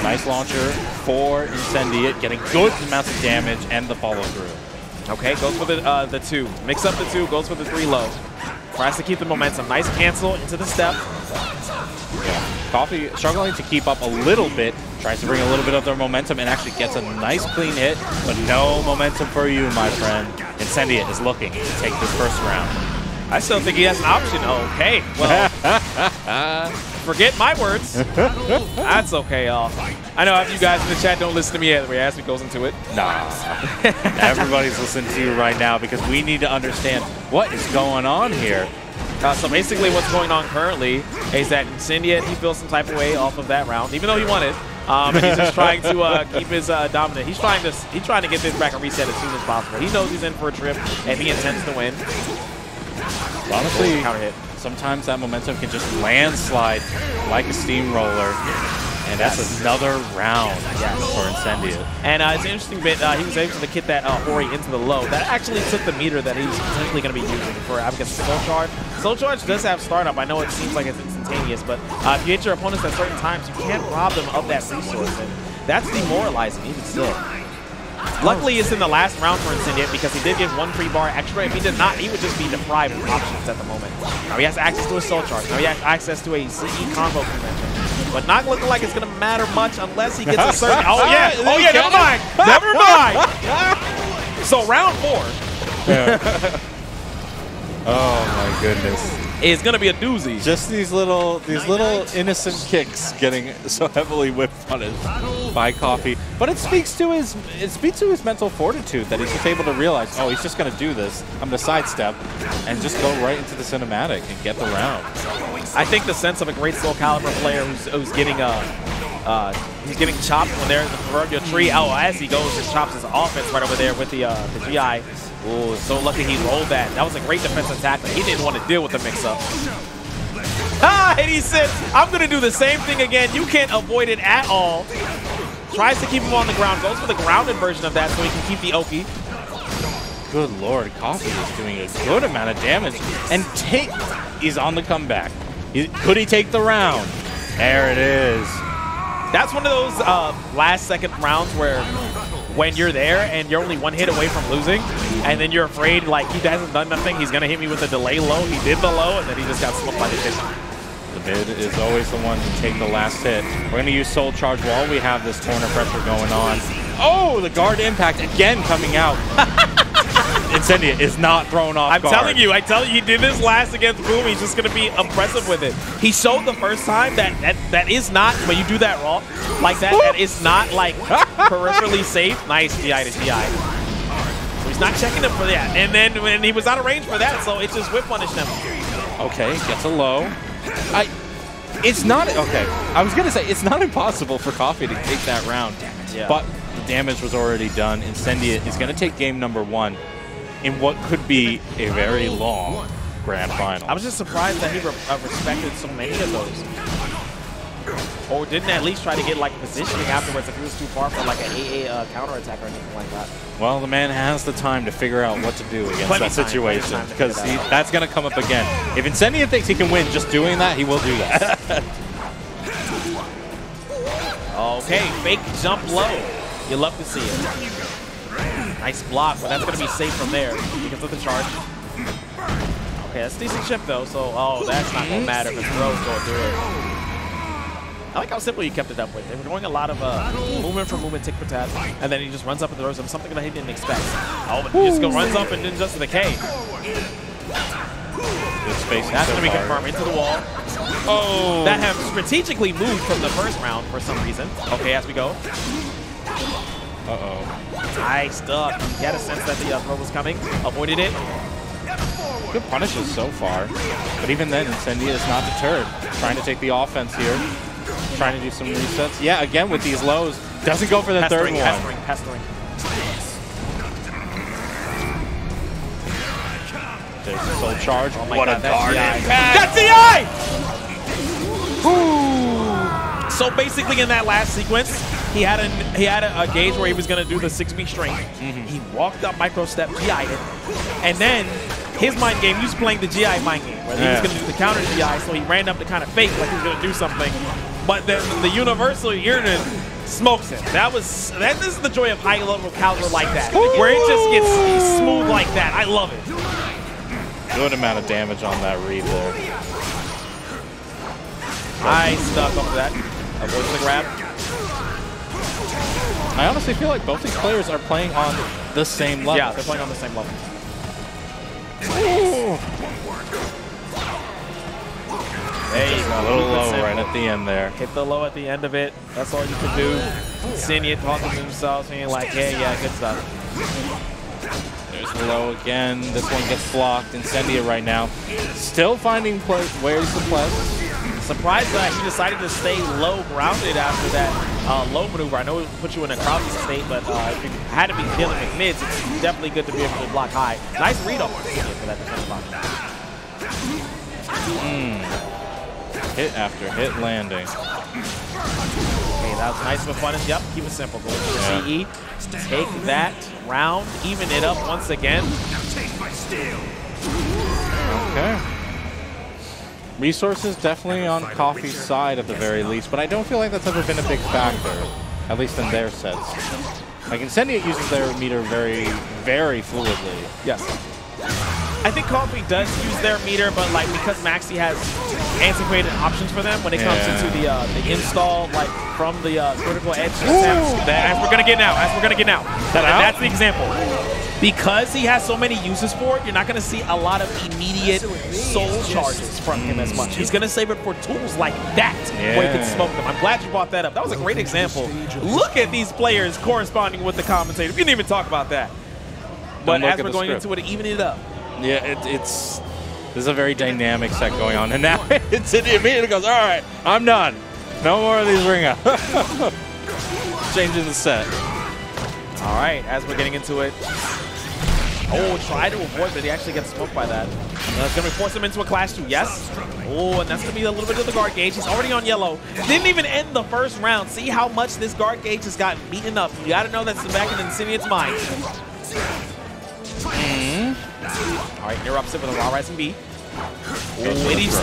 Nice launcher for Incendiate, getting good amounts of damage and the follow through. Okay, goes for the uh, the two. Mix up the two, goes for the three low. Tries to keep the momentum. Nice cancel into the step. Yeah. Coffee struggling to keep up a little bit, tries to bring a little bit of their momentum and actually gets a nice clean hit, but no momentum for you, my friend. Incendiate is looking to take this first round. I still think he has an option. Okay, well, forget my words. That's okay, y'all. I know half you guys in the chat don't listen to me anyway as we goes into it. Nah. Everybody's listening to you right now because we need to understand what is going on here. Uh, so basically what's going on currently is that Incendiate, he feels some type of way off of that round, even though he won it. Um, and he's just trying to uh, keep his uh, dominant. He's trying to he's trying to get this back and reset as soon as possible. He knows he's in for a trip, and he intends to win. Honestly, Counter hit. sometimes that momentum can just landslide like a steamroller. And that's another round for Incendiate. And uh, it's an interesting bit. Uh, he was able to get that uh, Hori into the low. That actually took the meter that he was potentially going to be using for, guess, Soul Charge. Soul Charge does have startup. I know it seems like it's instantaneous, but uh, if you hit your opponents at certain times, you can't rob them of that resource. And that's demoralizing, even still. Luckily, it's in the last round for Incendiate because he did get one free bar extra. If he did not, he would just be deprived of options at the moment. Now he has access to a Soul Charge. Now he has access to a CE combo convention. But not looking like it's going to matter much unless he gets a certain... Oh, yeah. Oh, yeah. Never mind. Never mind. So round four Oh my goodness. Is going to be a doozy. Just these little these little innocent kicks getting so heavily whip punished by Coffee. But it speaks to his it speaks to his mental fortitude that he's just able to realize, oh, he's just gonna do this. I'm gonna sidestep and just go right into the cinematic and get the round. I think the sense of a great Soul Calibur player who's, who's getting uh, uh, he's getting chopped when they're in the proverbial tree. Oh, as he goes, just chops his offense right over there with the uh, the GI. Ooh, so lucky he rolled that. That was a great defensive tackle. He didn't want to deal with the mix-up. Ah, and he said, I'm going to do the same thing again. You can't avoid it at all. Tries to keep him on the ground. Goes for the grounded version of that so he can keep the Oki. Good lord, Coffee is doing a good amount of damage. And take is on the comeback. Could he take the round? There it is. That's one of those uh, last second rounds where when you're there and you're only one hit away from losing, and then you're afraid like he hasn't done nothing, he's gonna hit me with a delay low. He did the low, and then he just got smoked by the pitch. The mid is always the one to take the last hit. We're going to use Soul Charge while we have this corner pressure going on. Oh, the guard impact again coming out. Incendia is not thrown off I'm guard. telling you, I tell you, he did this last against Boom. He's just gonna be impressive with it. He showed the first time that that, that is not when you do that raw like that. That is not like peripherally safe. Nice GI to GI. So he's not checking him for that, and then when he was out of range for that, so it just whip punished him. Okay, gets a low. I. It's not okay. I was gonna say it's not impossible for Coffee to take that round, Yeah. but the damage was already done. Incendia is gonna take game number one in what could be a very long grand final. I was just surprised that he re uh, respected so many of those. Or didn't at least try to get like positioning afterwards if he was too far for like an AA uh, counterattack or anything like that. Well, the man has the time to figure out what to do against that time, situation because that that's going to come up again. If Incendia thinks he can win just doing that, he will do that. Okay, fake jump low. You love to see it. Nice block, but that's going to be safe from there because of the charge. Okay, that's a decent chip though, so oh, that's not going to matter if his throws go through it. I like how simple you kept it up with. They were going a lot of uh, movement for movement, tick for tat, and then he just runs up and throws him something that he didn't expect. Oh, but he just go runs up and then just the K. That's so going to be confirmed into the wall. Oh, That have strategically moved from the first round for some reason. Okay, as we go. Uh-oh. Nice stuff. He had a sense that the uh, throw was coming. Avoided it. Good punishes so far, but even then, Incendia is not deterred. Trying to take the offense here, trying to do some resets. Yeah, again with these lows, Doesn't go for the third one. pestering, pestering. There's the soul charge. Oh my what God, a that's darn DI. impact. That's So basically, in that last sequence, he had a he had a, a gauge where he was gonna do the six B string. Mm-hmm. He walked up micro step, GI it, and then his mind game. He was playing the GI mind game, where he was gonna do the counter GI. So he ran up to kind of fake like he was gonna do something, but then the universal Iriden smokes him. That was that. This is the joy of high level caliber like that, where it just gets smooth like that. I love it. Good amount of damage on that read there. I stuck up that. Avoids the grab. I honestly feel like both these players are playing on the same level. Yeah, they're playing on the same level. There you A little low simple. right at the end there. Hit the low at the end of it. That's all you can do. Seeing it talking to themselves, saying like, yeah, yeah, good stuff. There's the low again. This one gets blocked. Incendia right now. Still finding play ways to play. Surprised that he decided to stay low grounded after that uh, low maneuver. I know it put you in a crouching state, but uh, if you had to be dealing with mids, it's definitely good to be able to block high. Nice read off for that defense block. Hit after hit landing. Okay, that was nice with fun. Yep, keep it simple. Go to Yeah. CE. Take that round, even it up once again. Okay. Resources definitely on Coffee's side at the very least, but I don't feel like that's ever been a big factor, at least in their sets. Like Incendiate uses their meter very, very fluidly. Yes. I think Coffee does use their meter, but like because Maxi has antiquated options for them when it comes Yeah. into the uh, the install, like from the uh, critical edge attempts. That, as we're gonna get now, as we're gonna get now. That, that's the example. Because he has so many uses for it, you're not gonna see a lot of immediate soul charges from him as mm, much. He's gonna save it for tools like that, where he can smoke them. I'm glad you brought that up. That was a great example. Look at these players corresponding with the commentator. We didn't even talk about that. But look as we're going script. into it, even it up. Yeah, it, it's this is a very dynamic set going on, and now it's in immediately goes. All right, I'm done. No more of these ring out. Changing the set. All right, as we're getting into it. Oh, try to avoid, but he actually gets smoked by that. Uh, that's going to force him into a Clash 2, yes. Oh, and that's going to be a little bit of the guard gauge. He's already on yellow. Didn't even end the first round. See how much this guard gauge has gotten beaten up. You got to know that's the back in Incendiate's mind. Mm-hmm. All right, interrupts it with a Raw Rising B. Ooh,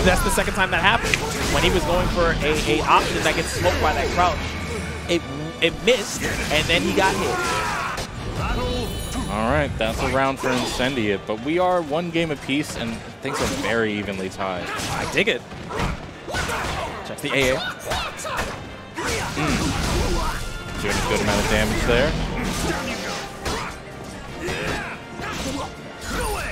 that's the second time that happened. When he was going for a, a option that gets smoked by that crouch, it, it missed, and then he got hit. All right, that's a round for Incendiate, but we are one game apiece, and things are very evenly tied. I dig it. Check the AA. Hmm. Doing a good amount of damage there.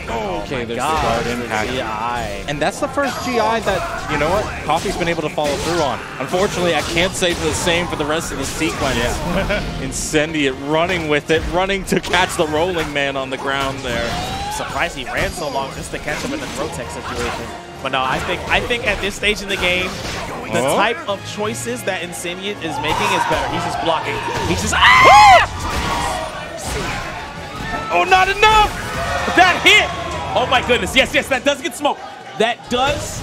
Okay, there's the guard impact. GI. And that's the first GI that, you know what, Coffee's been able to follow through on. Unfortunately, I can't say the same for the rest of the sequence. Incendiate running with it, running to catch the rolling man on the ground there. Surprised he ran so long just to catch him in the throw tech situation. But no, I think I think at this stage in the game, the Oh. type of choices that Incendiate is making is better. He's just blocking. He's just ah! Oh, not enough! That hit! Oh my goodness! Yes, yes, that does get smoked. That does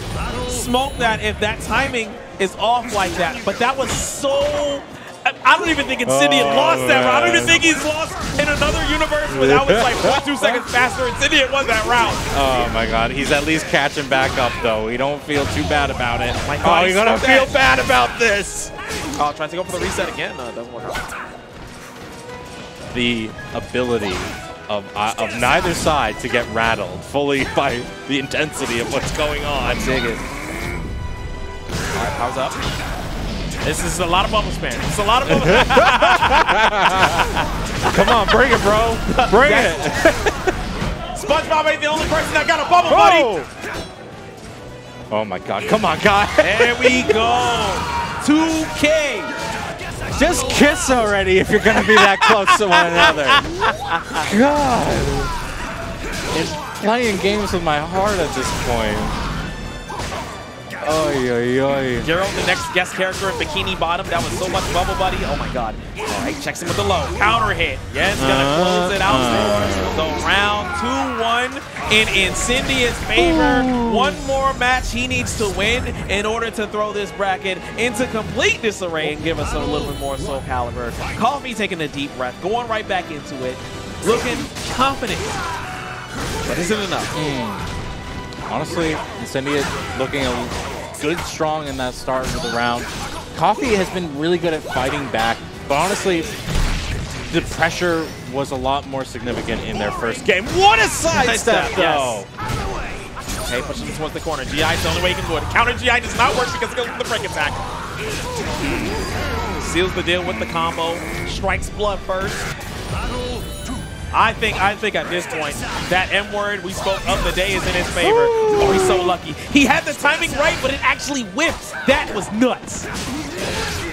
smoke that if that timing is off like that. But that was so. I- I don't even think Incendiate Oh, lost that round. I don't even think he's lost in another universe where that was like one, two seconds faster. Incendiate won that round. Oh my god, he's at least catching back up though. We don't feel too bad about it. Oh my oh, God, you're gonna feel bad. bad about this. Oh, trying to go for the reset again. No, it doesn't work out. The ability of uh, of neither side to get rattled fully by the intensity of what's going on. Dig it. All right, powers up. This is a lot of bubble spam. It's a lot of bubble Come on, bring it, bro. Bring it. SpongeBob ain't the only person that got a bubble, buddy. Oh my god, come on, guy. There we go. 2K. Just kiss already if you're gonna be that close to one another. God. It's playing games with my heart at this point. Oy, oy, oy. Geralt, the next guest character in Bikini Bottom. That was so much Bubble Buddy. Oh my god. All right, checks him with the low. Counter hit. Yen's gonna Uh, close it out. uh. So round 2-1 in Incendiate's favor. One more match he needs to win in order to throw this bracket into complete disarray and give us a little bit more Soul Calibur. Coffee taking a deep breath, going right back into it, looking confident. But is it enough? Honestly, Incendia looking a good, strong in that start of the round. Coffee has been really good at fighting back, but honestly, the pressure was a lot more significant in their first game. What a sidestep, Sidestep, though! yes. Okay, pushing towards the corner. GI is the only way he can do it. Counter GI does not work because it goes for the break attack. Seals the deal with the combo. Strikes blood first. I think I think at this point, that M word we spoke of the day is in his favor. Oh, he's so lucky. He had the timing right, but it actually whipped. That was nuts.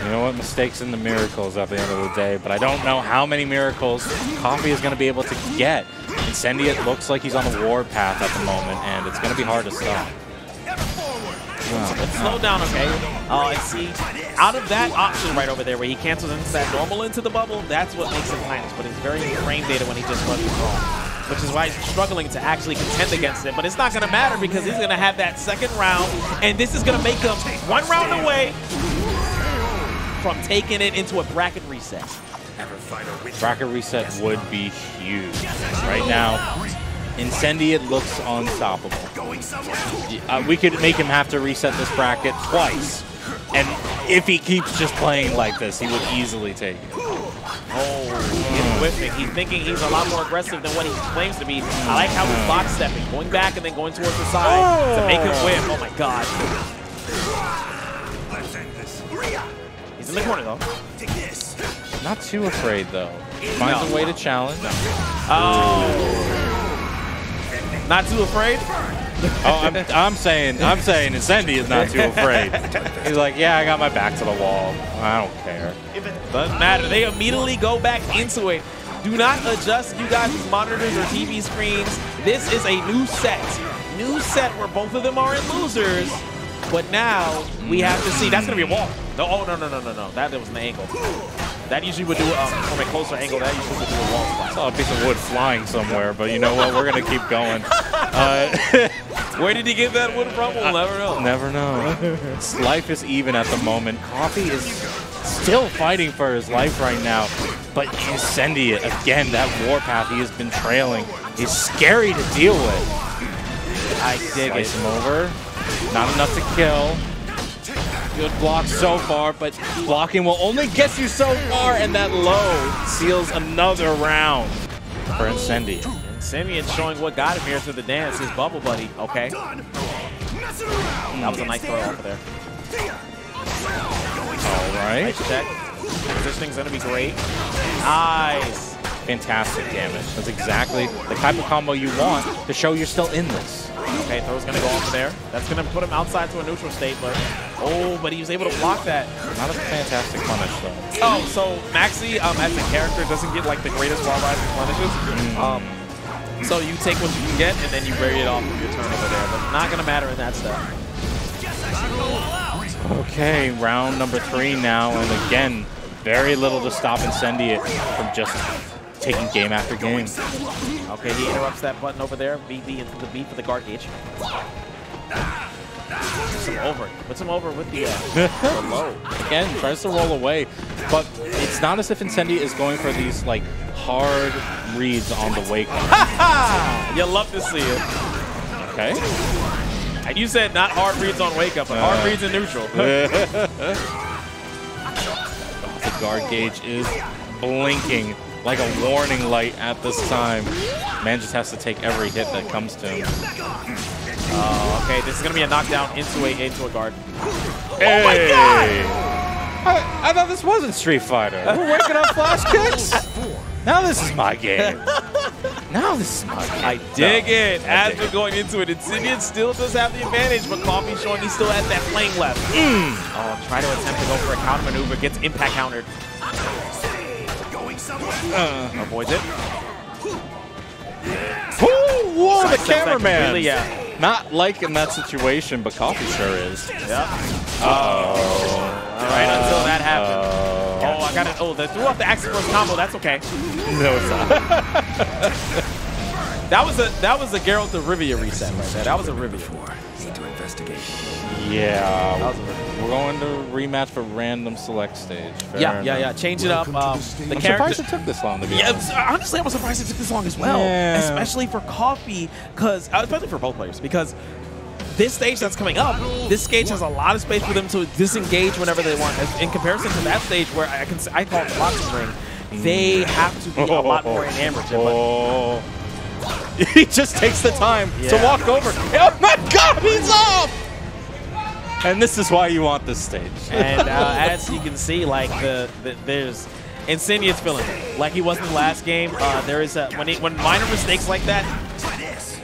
You know what? Mistakes in the miracles at the end of the day, but I don't know how many miracles Coffee is going to be able to get. Incendiate looks like he's on the war path at the moment, and it's going to be hard to stop. Slow down, okay? Uh, and see, out of that option right over there where he cancels into that normal into the bubble, that's what makes him minus. But it's very frame data when he just runs wrong. Which is why he's struggling to actually contend against it. But it's not going to matter because he's going to have that second round, and this is going to make him one round away from taking it into a bracket reset. Ever fight a witch? Bracket reset would be huge. Right now, Incendiate looks unstoppable. Uh, we could make him have to reset this bracket twice. And if he keeps just playing like this, he would easily take it. Oh, he's whipping. He's thinking he's a lot more aggressive than what he claims to be. I like how he's box stepping, going back and then going towards the side to make him whip. Oh my god. Let's end this. He's in the corner though. Not too afraid, though. Finds a way to challenge. Oh. Not too afraid? Oh, I'm, I'm saying, I'm saying Incendi is not too afraid. He's like, yeah, I got my back to the wall. I don't care. Doesn't matter. They immediately go back into it. Do not adjust you guys' monitors or TV screens. This is a new set. New set where both of them are in losers. But now we have to see. That's going to be a wall. No, oh, no, no, no, no, no. That, that was an angle. That usually would do um, from a closer angle. That usually would do a wall spot. saw a piece of wood flying somewhere, but you know what? We're going to keep going. Uh, Where did he get that wood from? We'll never know. never know. life is even at the moment. Coffee is still fighting for his life right now. But Incendiate, again, that warpath he has been trailing is scary to deal with. I dig Slice it. him over. Not enough to kill. Good block so far, but blocking will only get you so far, and that low seals another round for Incendiate. Simeon showing what got him here through the dance, his bubble buddy. Okay. That was a nice throw off of there. All right. Nice check. Positioning's gonna be great. Nice. Fantastic damage. That's exactly the type of combo you want to show you're still in this. Okay, throw's gonna go off there. That's gonna put him outside to a neutral state, but oh, but he was able to block that. Not a fantastic punish, though. Oh, so Maxi, um, as a character, doesn't get like the greatest wall rising punishes. Um, so you take what you can get, and then you bury it off with your turn over there. But not gonna matter in that step. Okay, round number three now, and again, very little to stop Incendiate from just taking game after game. Okay, he interrupts that button over there. BB into the B for the guard gauge. Puts him over. Puts him over with the, uh, the low. Again, tries to roll away, but it's not as if Incendiate is going for these like hard reads on the wake. Ha! You love to see it. Okay. And you said not hard reads on wake up, but hard Uh. reads in neutral. The guard gauge is blinking like a warning light at this time. Man just has to take every hit that comes to him. Oh, okay, this is gonna be a knockdown into a into a guard. Oh my god! I, I thought this wasn't Street Fighter. We're working on flash kicks. Now this is my game. Now this is my game. I dig No, it. I As dig we're it. going into it, Insidious still does have the advantage, but Coffee showing he still has that flame left. Mm. Oh, try to attempt to go for a counter maneuver, gets impact countered. Somewhere? Avoids it. Ooh, whoa, the cameraman. completely, Yeah. Not liking that situation, but Coffee sure is. Yep. All right, until that happened. Oh, I got it. Oh, they threw off the X Force combo. That's okay. No, it's not. That was a that was a Geralt of Rivia reset right there. That was a Rivia. Need to investigate. yeah, That was we're going to rematch for random select stage. Fair Yeah, yeah, yeah. enough. Change it up. Um, the I'm character. surprised it took this long to be Yeah, honest. honestly, I was surprised it took this long as well, Yeah. especially for Coffee, because especially for both players, because this stage that's coming up, this stage has a lot of space for them to disengage whenever they want. In comparison to that stage where I can I call it the boxing ring, they have to be a lot more enamored. But Oh. he just takes the time to walk over. Oh my god, he's off! And this is why you want this stage. and uh, as you can see, like the, the there's Insidious feeling it. like he was in the last game. Uh, there is a when he, when minor mistakes like that,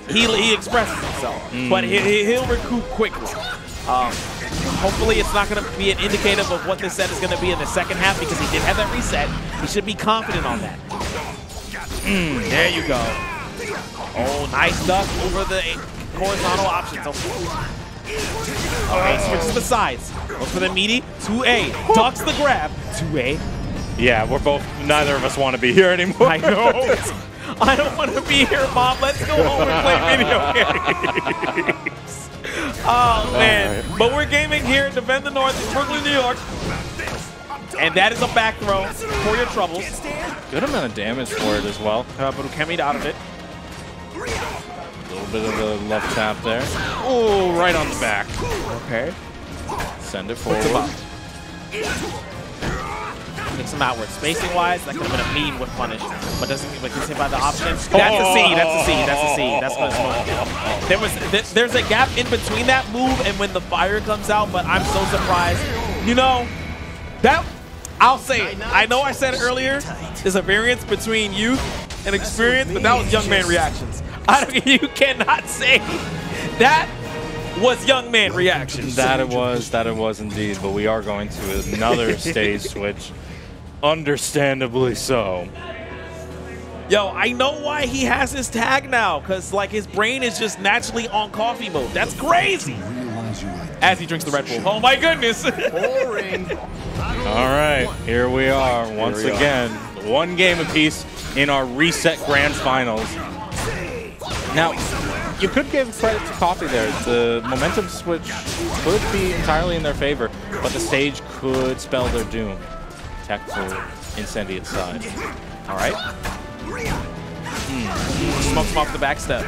he he expresses himself, but he, he- he'll recoup quickly. Um, hopefully, it's not going to be an indicative of what this set is going to be in the second half because he did have that reset. He should be confident on that. Mm, there you go. Oh, nice duck over the horizontal options. Okay, switches the sides. Look for the meaty. 2A. Ducks the grab. 2A. Yeah, we're both, neither of us want to be here anymore. I know. I don't want to be here, Mom. Let's go home and play video games. Oh, man. But we're gaming here in Defend the North in Brooklyn, New York. And that is a back throw for your troubles. Good amount of damage for it as well. Uh, but Ukemi out of it. A little bit of a left tap there. Oh, right on the back. Okay. Send it forward. Takes him outward. Spacing wise, that could have been a mean with punish, but doesn't gets hit by the option. That's a C, that's a C, that's a C. That's what it's supposed to be. There was th- there's a gap in between that move and when the fire comes out, but I'm so surprised. You know, that I'll say it. I know I said it earlier. There's a variance between youth and experience, but that was young man reactions. I don't, you cannot say that was young man reaction. That it was, that it was indeed. But we are going to another stage switch. Understandably so. Yo, I know why he has his tag now, because like his brain is just naturally on coffee mode. That's crazy. As he drinks the Red Bull. Oh my goodness. All right, here we are once again. One game apiece in our reset grand finals. Now, you could give credit to Coffee there. The momentum switch could be entirely in their favor, but the stage could spell their doom. Tactical Incendiate side. All right. Hmm. Smokes him off the back step.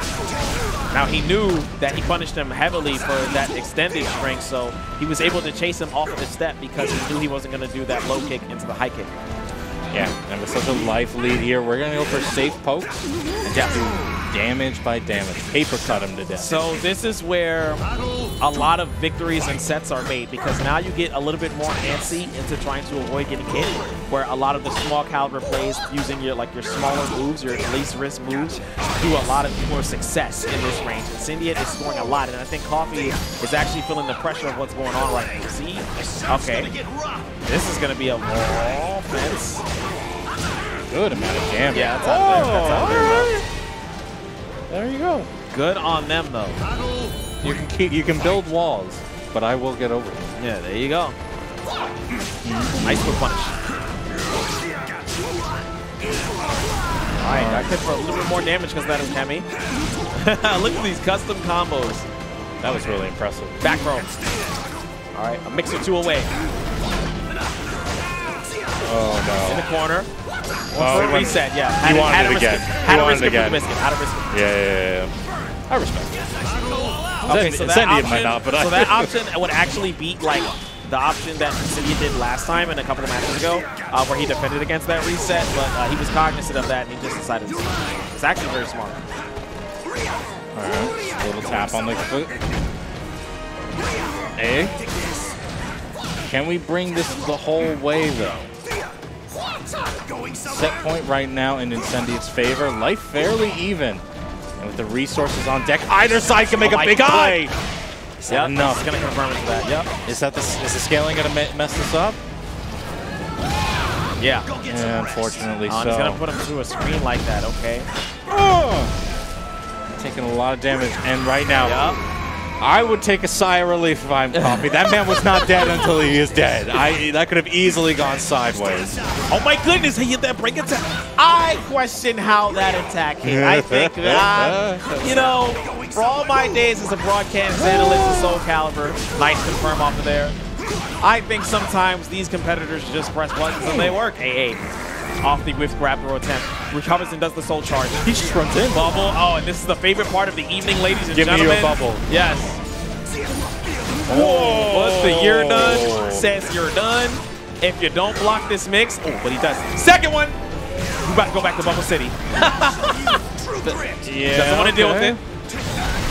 Now he knew that he punished him heavily for that extended string, so he was able to chase him off of the step because he knew he wasn't going to do that low kick into the high kick. Yeah, and with such a life lead here, we're gonna go for safe pokes and just do damage by damage. Paper cut him to death. So this is where a lot of victories and sets are made because now you get a little bit more antsy into trying to avoid getting hit. Where a lot of the small caliber plays using your like your smaller moves, your least risk moves, do a lot of more success in this range. Incendiate is scoring a lot, and I think Coffee is actually feeling the pressure of what's going on right now. See? Okay. This is gonna be a wall offense. Good amount of damage. Yeah, that's out there. That's out there. Oh, alright. There you go. Good on them though. You can keep, you can build walls, but I will get over them. Yeah, there you go. Nice quick punish. Alright, that could for a little bit more damage because that is Kemi. Look at these custom combos. That was really impressive. Back throw. Alright, a mix mixer two away. Oh In the corner. Oh, For he reset, yeah. he to- wanted to it again. It. He Had to wanted risk it it again. biscuit. Had to risk it. Yeah, yeah, yeah, yeah. I respect it. Okay, so that option, might not, but I- so that option would actually beat like the option that Incendia did last time and a couple of matches ago, uh, where he defended against that reset, but uh, he was cognizant of that and he just decided to. It's actually very smart. All right. Little tap on the foot. A. Can we bring this the whole way though? Going somewhere. Set point right now in Incendiate's favor. Life fairly even. And with the resources on deck, either side can make Oh a big God. play. Is that Yep, enough? It's gonna confirm it to that. Yep. Is that the, is the scaling gonna me mess this up? Yeah. Yeah, unfortunately Uh, so. he's gonna put him through a screen like that. Okay. Oh! taking a lot of damage. And right now, Yeah. I would take a sigh of relief if I'm Coffee. that man was not dead until he is dead. I That could have easily gone sideways. Oh my goodness, he hit that break attack. I question how that attack hit. I think that, you know, for all my days as a broadcast analyst in Soul Calibur, nice confirm off of there. I think sometimes these competitors just press buttons and they work. AA. Off the whiff grab throw attempt. Recovers and does the soul charge. He just runs in. Bubble. Oh, and this is the favorite part of the evening, ladies and Give me your gentlemen. bubble. Yes. Whoa. Once the you're done says you're done. If you don't block this mix, oh, but he does. Second one. We about to go back to Bubble City. Yeah, Doesn't want to deal with it.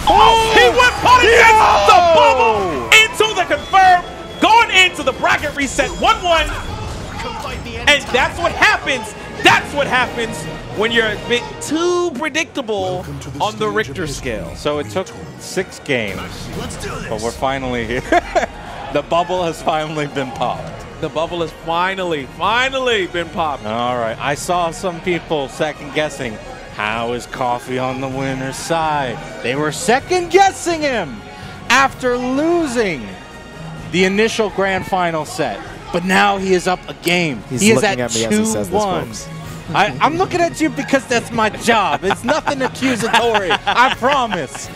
Oh, oh, he went putting the bubble into the confirm, going into the bracket reset 1-1. And that's what happens. That's what happens when you're a bit too predictable on the Richter scale. So it took six games, Let's do this. but we're finally here. the bubble has finally been popped. The bubble has finally, finally been popped. All right. I saw some people second guessing. How is Coffee on the winner's side? They were second guessing him after losing the initial grand final set. But now he is up a game. He's he is looking at at me as he says this, 2-1. folks. I, I'm looking at you because that's my job. It's nothing accusatory. I promise.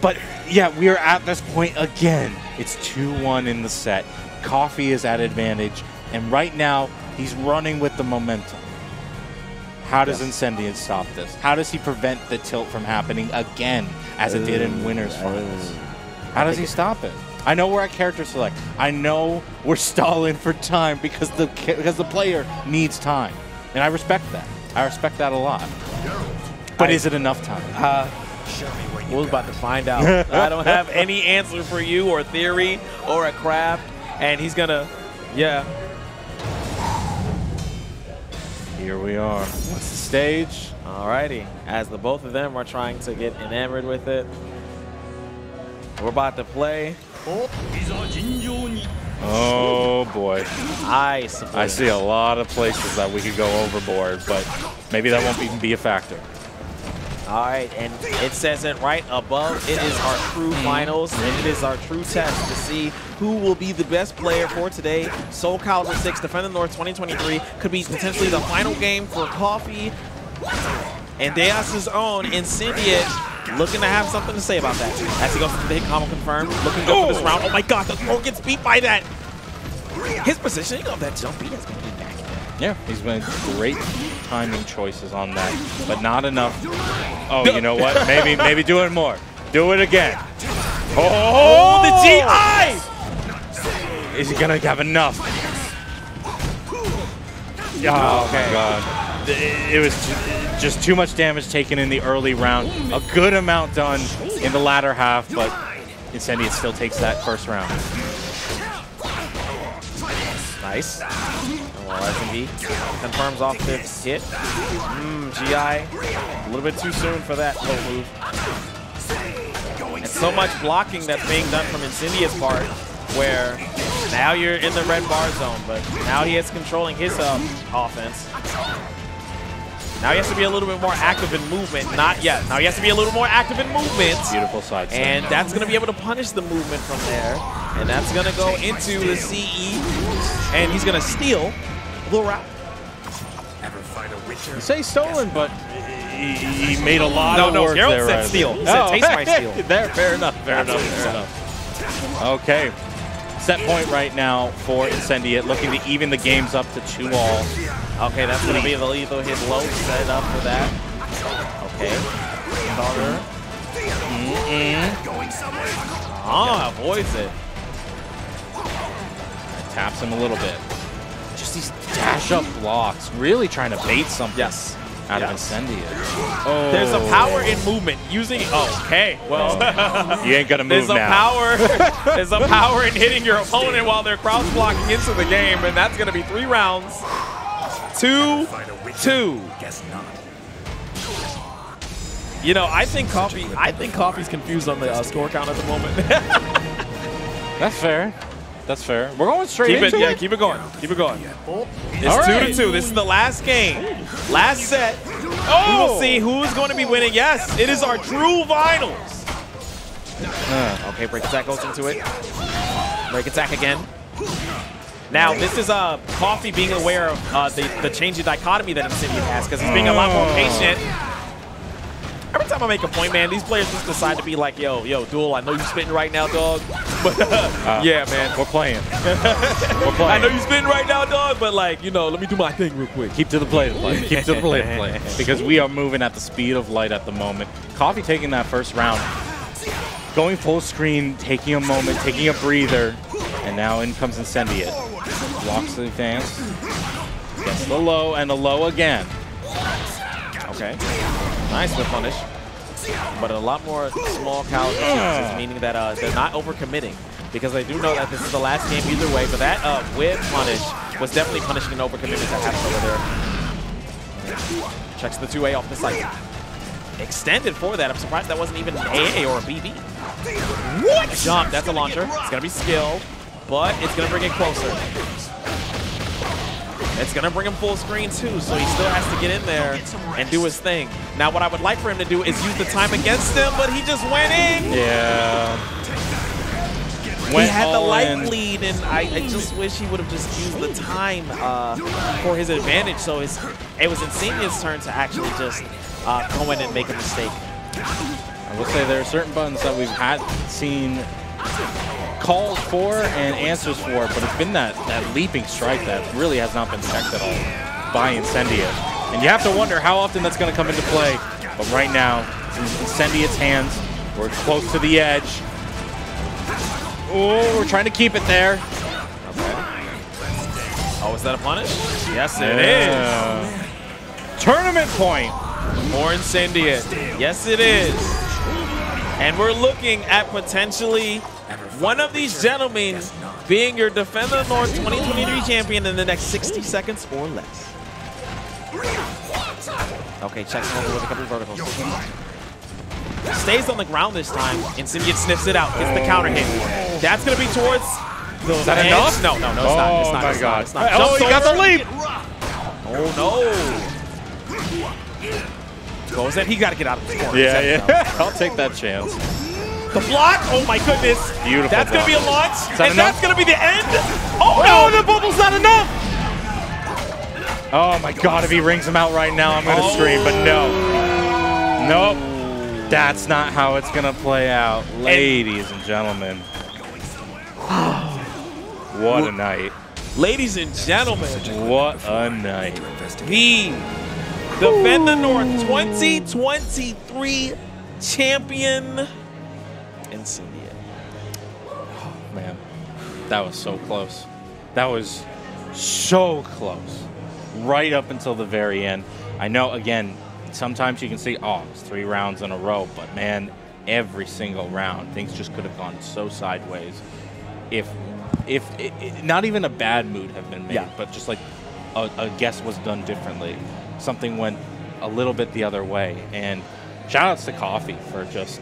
But yeah, we are at this point again. It's 2-1 in the set. Coffee is at advantage, and right now he's running with the momentum. How does Incendiate stop this? How does he prevent the tilt from happening again, as it did in winners finals? How does he stop it? I know we're at character select. I know we're stalling for time because the because the player needs time, and I respect that. I respect that a lot. But I- is it enough time? Uh, we're about to find out. I don't have any answer for you or theory or a craft. And he's gonna, yeah. Here we are. What's the stage? Alrighty. As the both of them are trying to get enamored with it. We're about to play. Oh boy. I suppose. I see a lot of places that we could go overboard, but maybe that won't even be a factor. All right, and it says it right above. It is our true hmm. finals, and it is our true test to see who will be the best player for today. Soul Calibur 6, Defend the North 2023, could be potentially the final game for Coffee and DEUS' own Incendiate looking to have something to say about that. As he goes for the hit combo confirmed, looking good for this round. Oh my god, the throw gets beat by that. His positioning of that jump beat has been beat back. Yeah, he's made great timing choices on that, but not enough. Oh, you know what? Maybe maybe do it more. Do it again. Oh, the oh! GI! Is he gonna have enough? Oh my god. It was just too much damage taken in the early round. A good amount done in the latter half, but Incendiate still takes that first round. Nice. Well, confirms off the hit. Mmm, GI. A little bit too soon for that low move. And so much blocking that's being done from Incendia's part, where now you're in the red bar zone, but now he is controlling his um, offense. Now he has to be a little bit more active in movement. Not yet. Now he has to be a little more active in movement. Beautiful side step. And that's going to be able to punish the movement from there. And that's going to go into the CE. And he's going to steal the route. A witcher? You say stolen, but he, he made a lot No, of no, work Gerald there. said right steal. there. He said oh. taste my steal. there, fair enough, fair That's enough, fair enough. Okay. Set point right now for Incendiate, looking to even the games up to two all. Okay, that's going to be the lethal hit low. Set up for that. Okay. Starter. Going somewhere? Ah, avoids it. Taps him a little bit. Just these dash up blocks, really trying to bait something Yes. out Yes. of Incendiate. Oh. There's a power in movement. Using. Oh, okay. Well. You ain't gonna move There's a now. power. there's a power in hitting your opponent while they're cross blocking into the game, and that's gonna be three rounds. Two, Find a witcher? two. Guess not. You know, I think coffee. I think coffee's confused on the uh, score count at the moment. That's fair. That's fair. We're going straight keep it, into yeah, it. keep it going. Keep it going. It's All two right. to two. This is the last game, last set. We will see who's going to be winning. Yes, it is our true finals. Okay, break attack goes into it. Break attack again. Now, this is uh, Coffee being aware of uh, the, the changing dichotomy that Insidious has because he's being a lot more patient. Every time I make a point, man, these players just decide to be like, yo, yo, Duel, I know you're spitting right now, dog. But yeah, man. We're playing. We're playing. I know you're spitting right now, dog, but like, you know, let me do my thing real quick. Keep to the plate, play. Keep to the plate, play. Because we are moving at the speed of light at the moment. Coffee taking that first round, going full screen, taking a moment, taking a breather, and now in comes Incendiate. Blocks the advance, gets the low, and the low again. Okay. Nice whip punish. But a lot more small caliber chances, meaning that uh, they're not overcommitting. Because they do know that this is the last game either way. But that uh, whip punish was definitely punishing an overcommitment that happened over there. Checks the 2A off the site. Extended for that. I'm surprised that wasn't even an AA or a BB. What? Jump. That's a launcher. It's going to be skill, but it's going to bring it closer. It's going to bring him full screen too, so he still has to get in there and do his thing. Now, what I would like for him to do is use the time against him, but he just went in. Yeah. he had the all life in. lead, and I, I just wish he would have just used the time uh, for his advantage. So his, it was Incendia's turn to actually just uh, go in and make a mistake. I will say there are certain buttons that we've had seen calls for and answers for, but it's been that, that leaping strike that really has not been checked at all by Incendia. And you have to wonder how often that's going to come into play. But right now, it's in Incendia's hands. We're close to the edge. Oh, we're trying to keep it there. Oh, is that a punish? Yes, it is. Yeah. Tournament point. More Incendiate. Yes, it is. And we're looking at potentially one of these gentlemen being your Defend the North 2023 champion in the next 60 seconds or less. Okay, checks over with a couple of verticals. Stays on the ground this time. and Incendiate sniffs it out. Gets the counter hit. That's going to be towards the Is that enough? No, no, no, it's not. It's Oh not. my it's God. Not, it's not. Oh, he got the leap. Oh, no. Goes in. He got to get out of this corner. Yeah, yeah. I'll take that chance. The block. Oh, my goodness. Beautiful That's going to be a launch. and that's going to be the end. Oh, no. Oh! the bubble's not enough! Oh my god, if he rings him out right now, I'm gonna Oh. scream, but no. Nope. That's not how it's gonna play out. Ladies and gentlemen. What a night. Ladies and gentlemen, What a night. the Defend the North 2023 champion, that was so close. That was so close. Right up until the very end. I know, again, sometimes you can see, oh, it's three rounds in a row, but man, every single round, things just could have gone so sideways. If, if, i i not even a bad mood have been made, Yeah. but just like a, a guess was done differently. Something went a little bit the other way. And shout outs to Coffee for just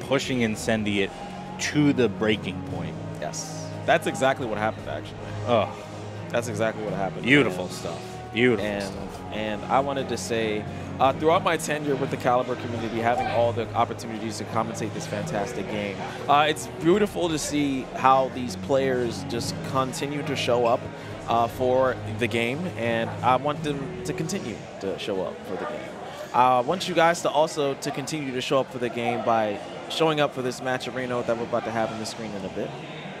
pushing Incendiate it to the breaking point. Yes. That's exactly what happened, actually. Oh, That's exactly what happened. beautiful stuff. Beautiful And stuff. and I wanted to say, uh, throughout my tenure with the Calibur community, having all the opportunities to commentate this fantastic game, uh, it's beautiful to see how these players just continue to show up uh, for the game, and I want them to continue to show up for the game. I want you guys to also to continue to show up for the game by showing up for this Matcherino that we're about to have on the screen in a bit.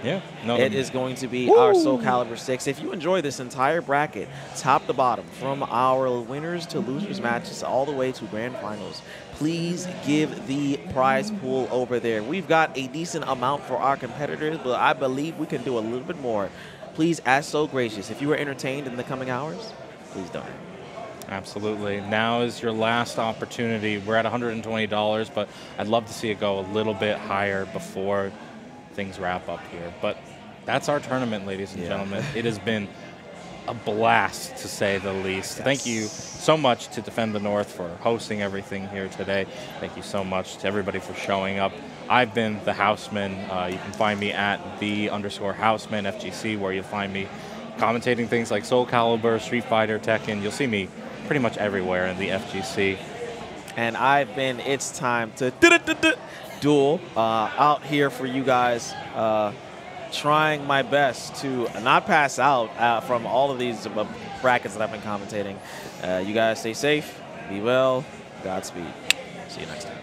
Yeah. No, It is going to be our Soul Calibur 6. If you enjoy this entire bracket, top to bottom, from our winners to losers matches all the way to grand finals, please give the prize pool over there. We've got a decent amount for our competitors, but I believe we can do a little bit more. Please ask so gracious. If you were entertained in the coming hours, please donate. Absolutely. Now is your last opportunity. We're at $120, but I'd love to see it go a little bit higher before things wrap up here. But that's our tournament, ladies and Yeah. gentlemen. It has been a blast, to say the least. Thank you so much to Defend the North for hosting everything here today. Thank you so much to everybody for showing up. I've been the Houseman. Uh, you can find me at the underscore Houseman FGC, where you'll find me commentating things like Soul Calibur, Street Fighter, Tekken. You'll see me pretty much everywhere in the FGC. and I've been It's Time to Duel uh, out here for you guys, uh, trying my best to not pass out uh, from all of these brackets that I've been commentating. Uh, you guys stay safe, be well, Godspeed. See you next time.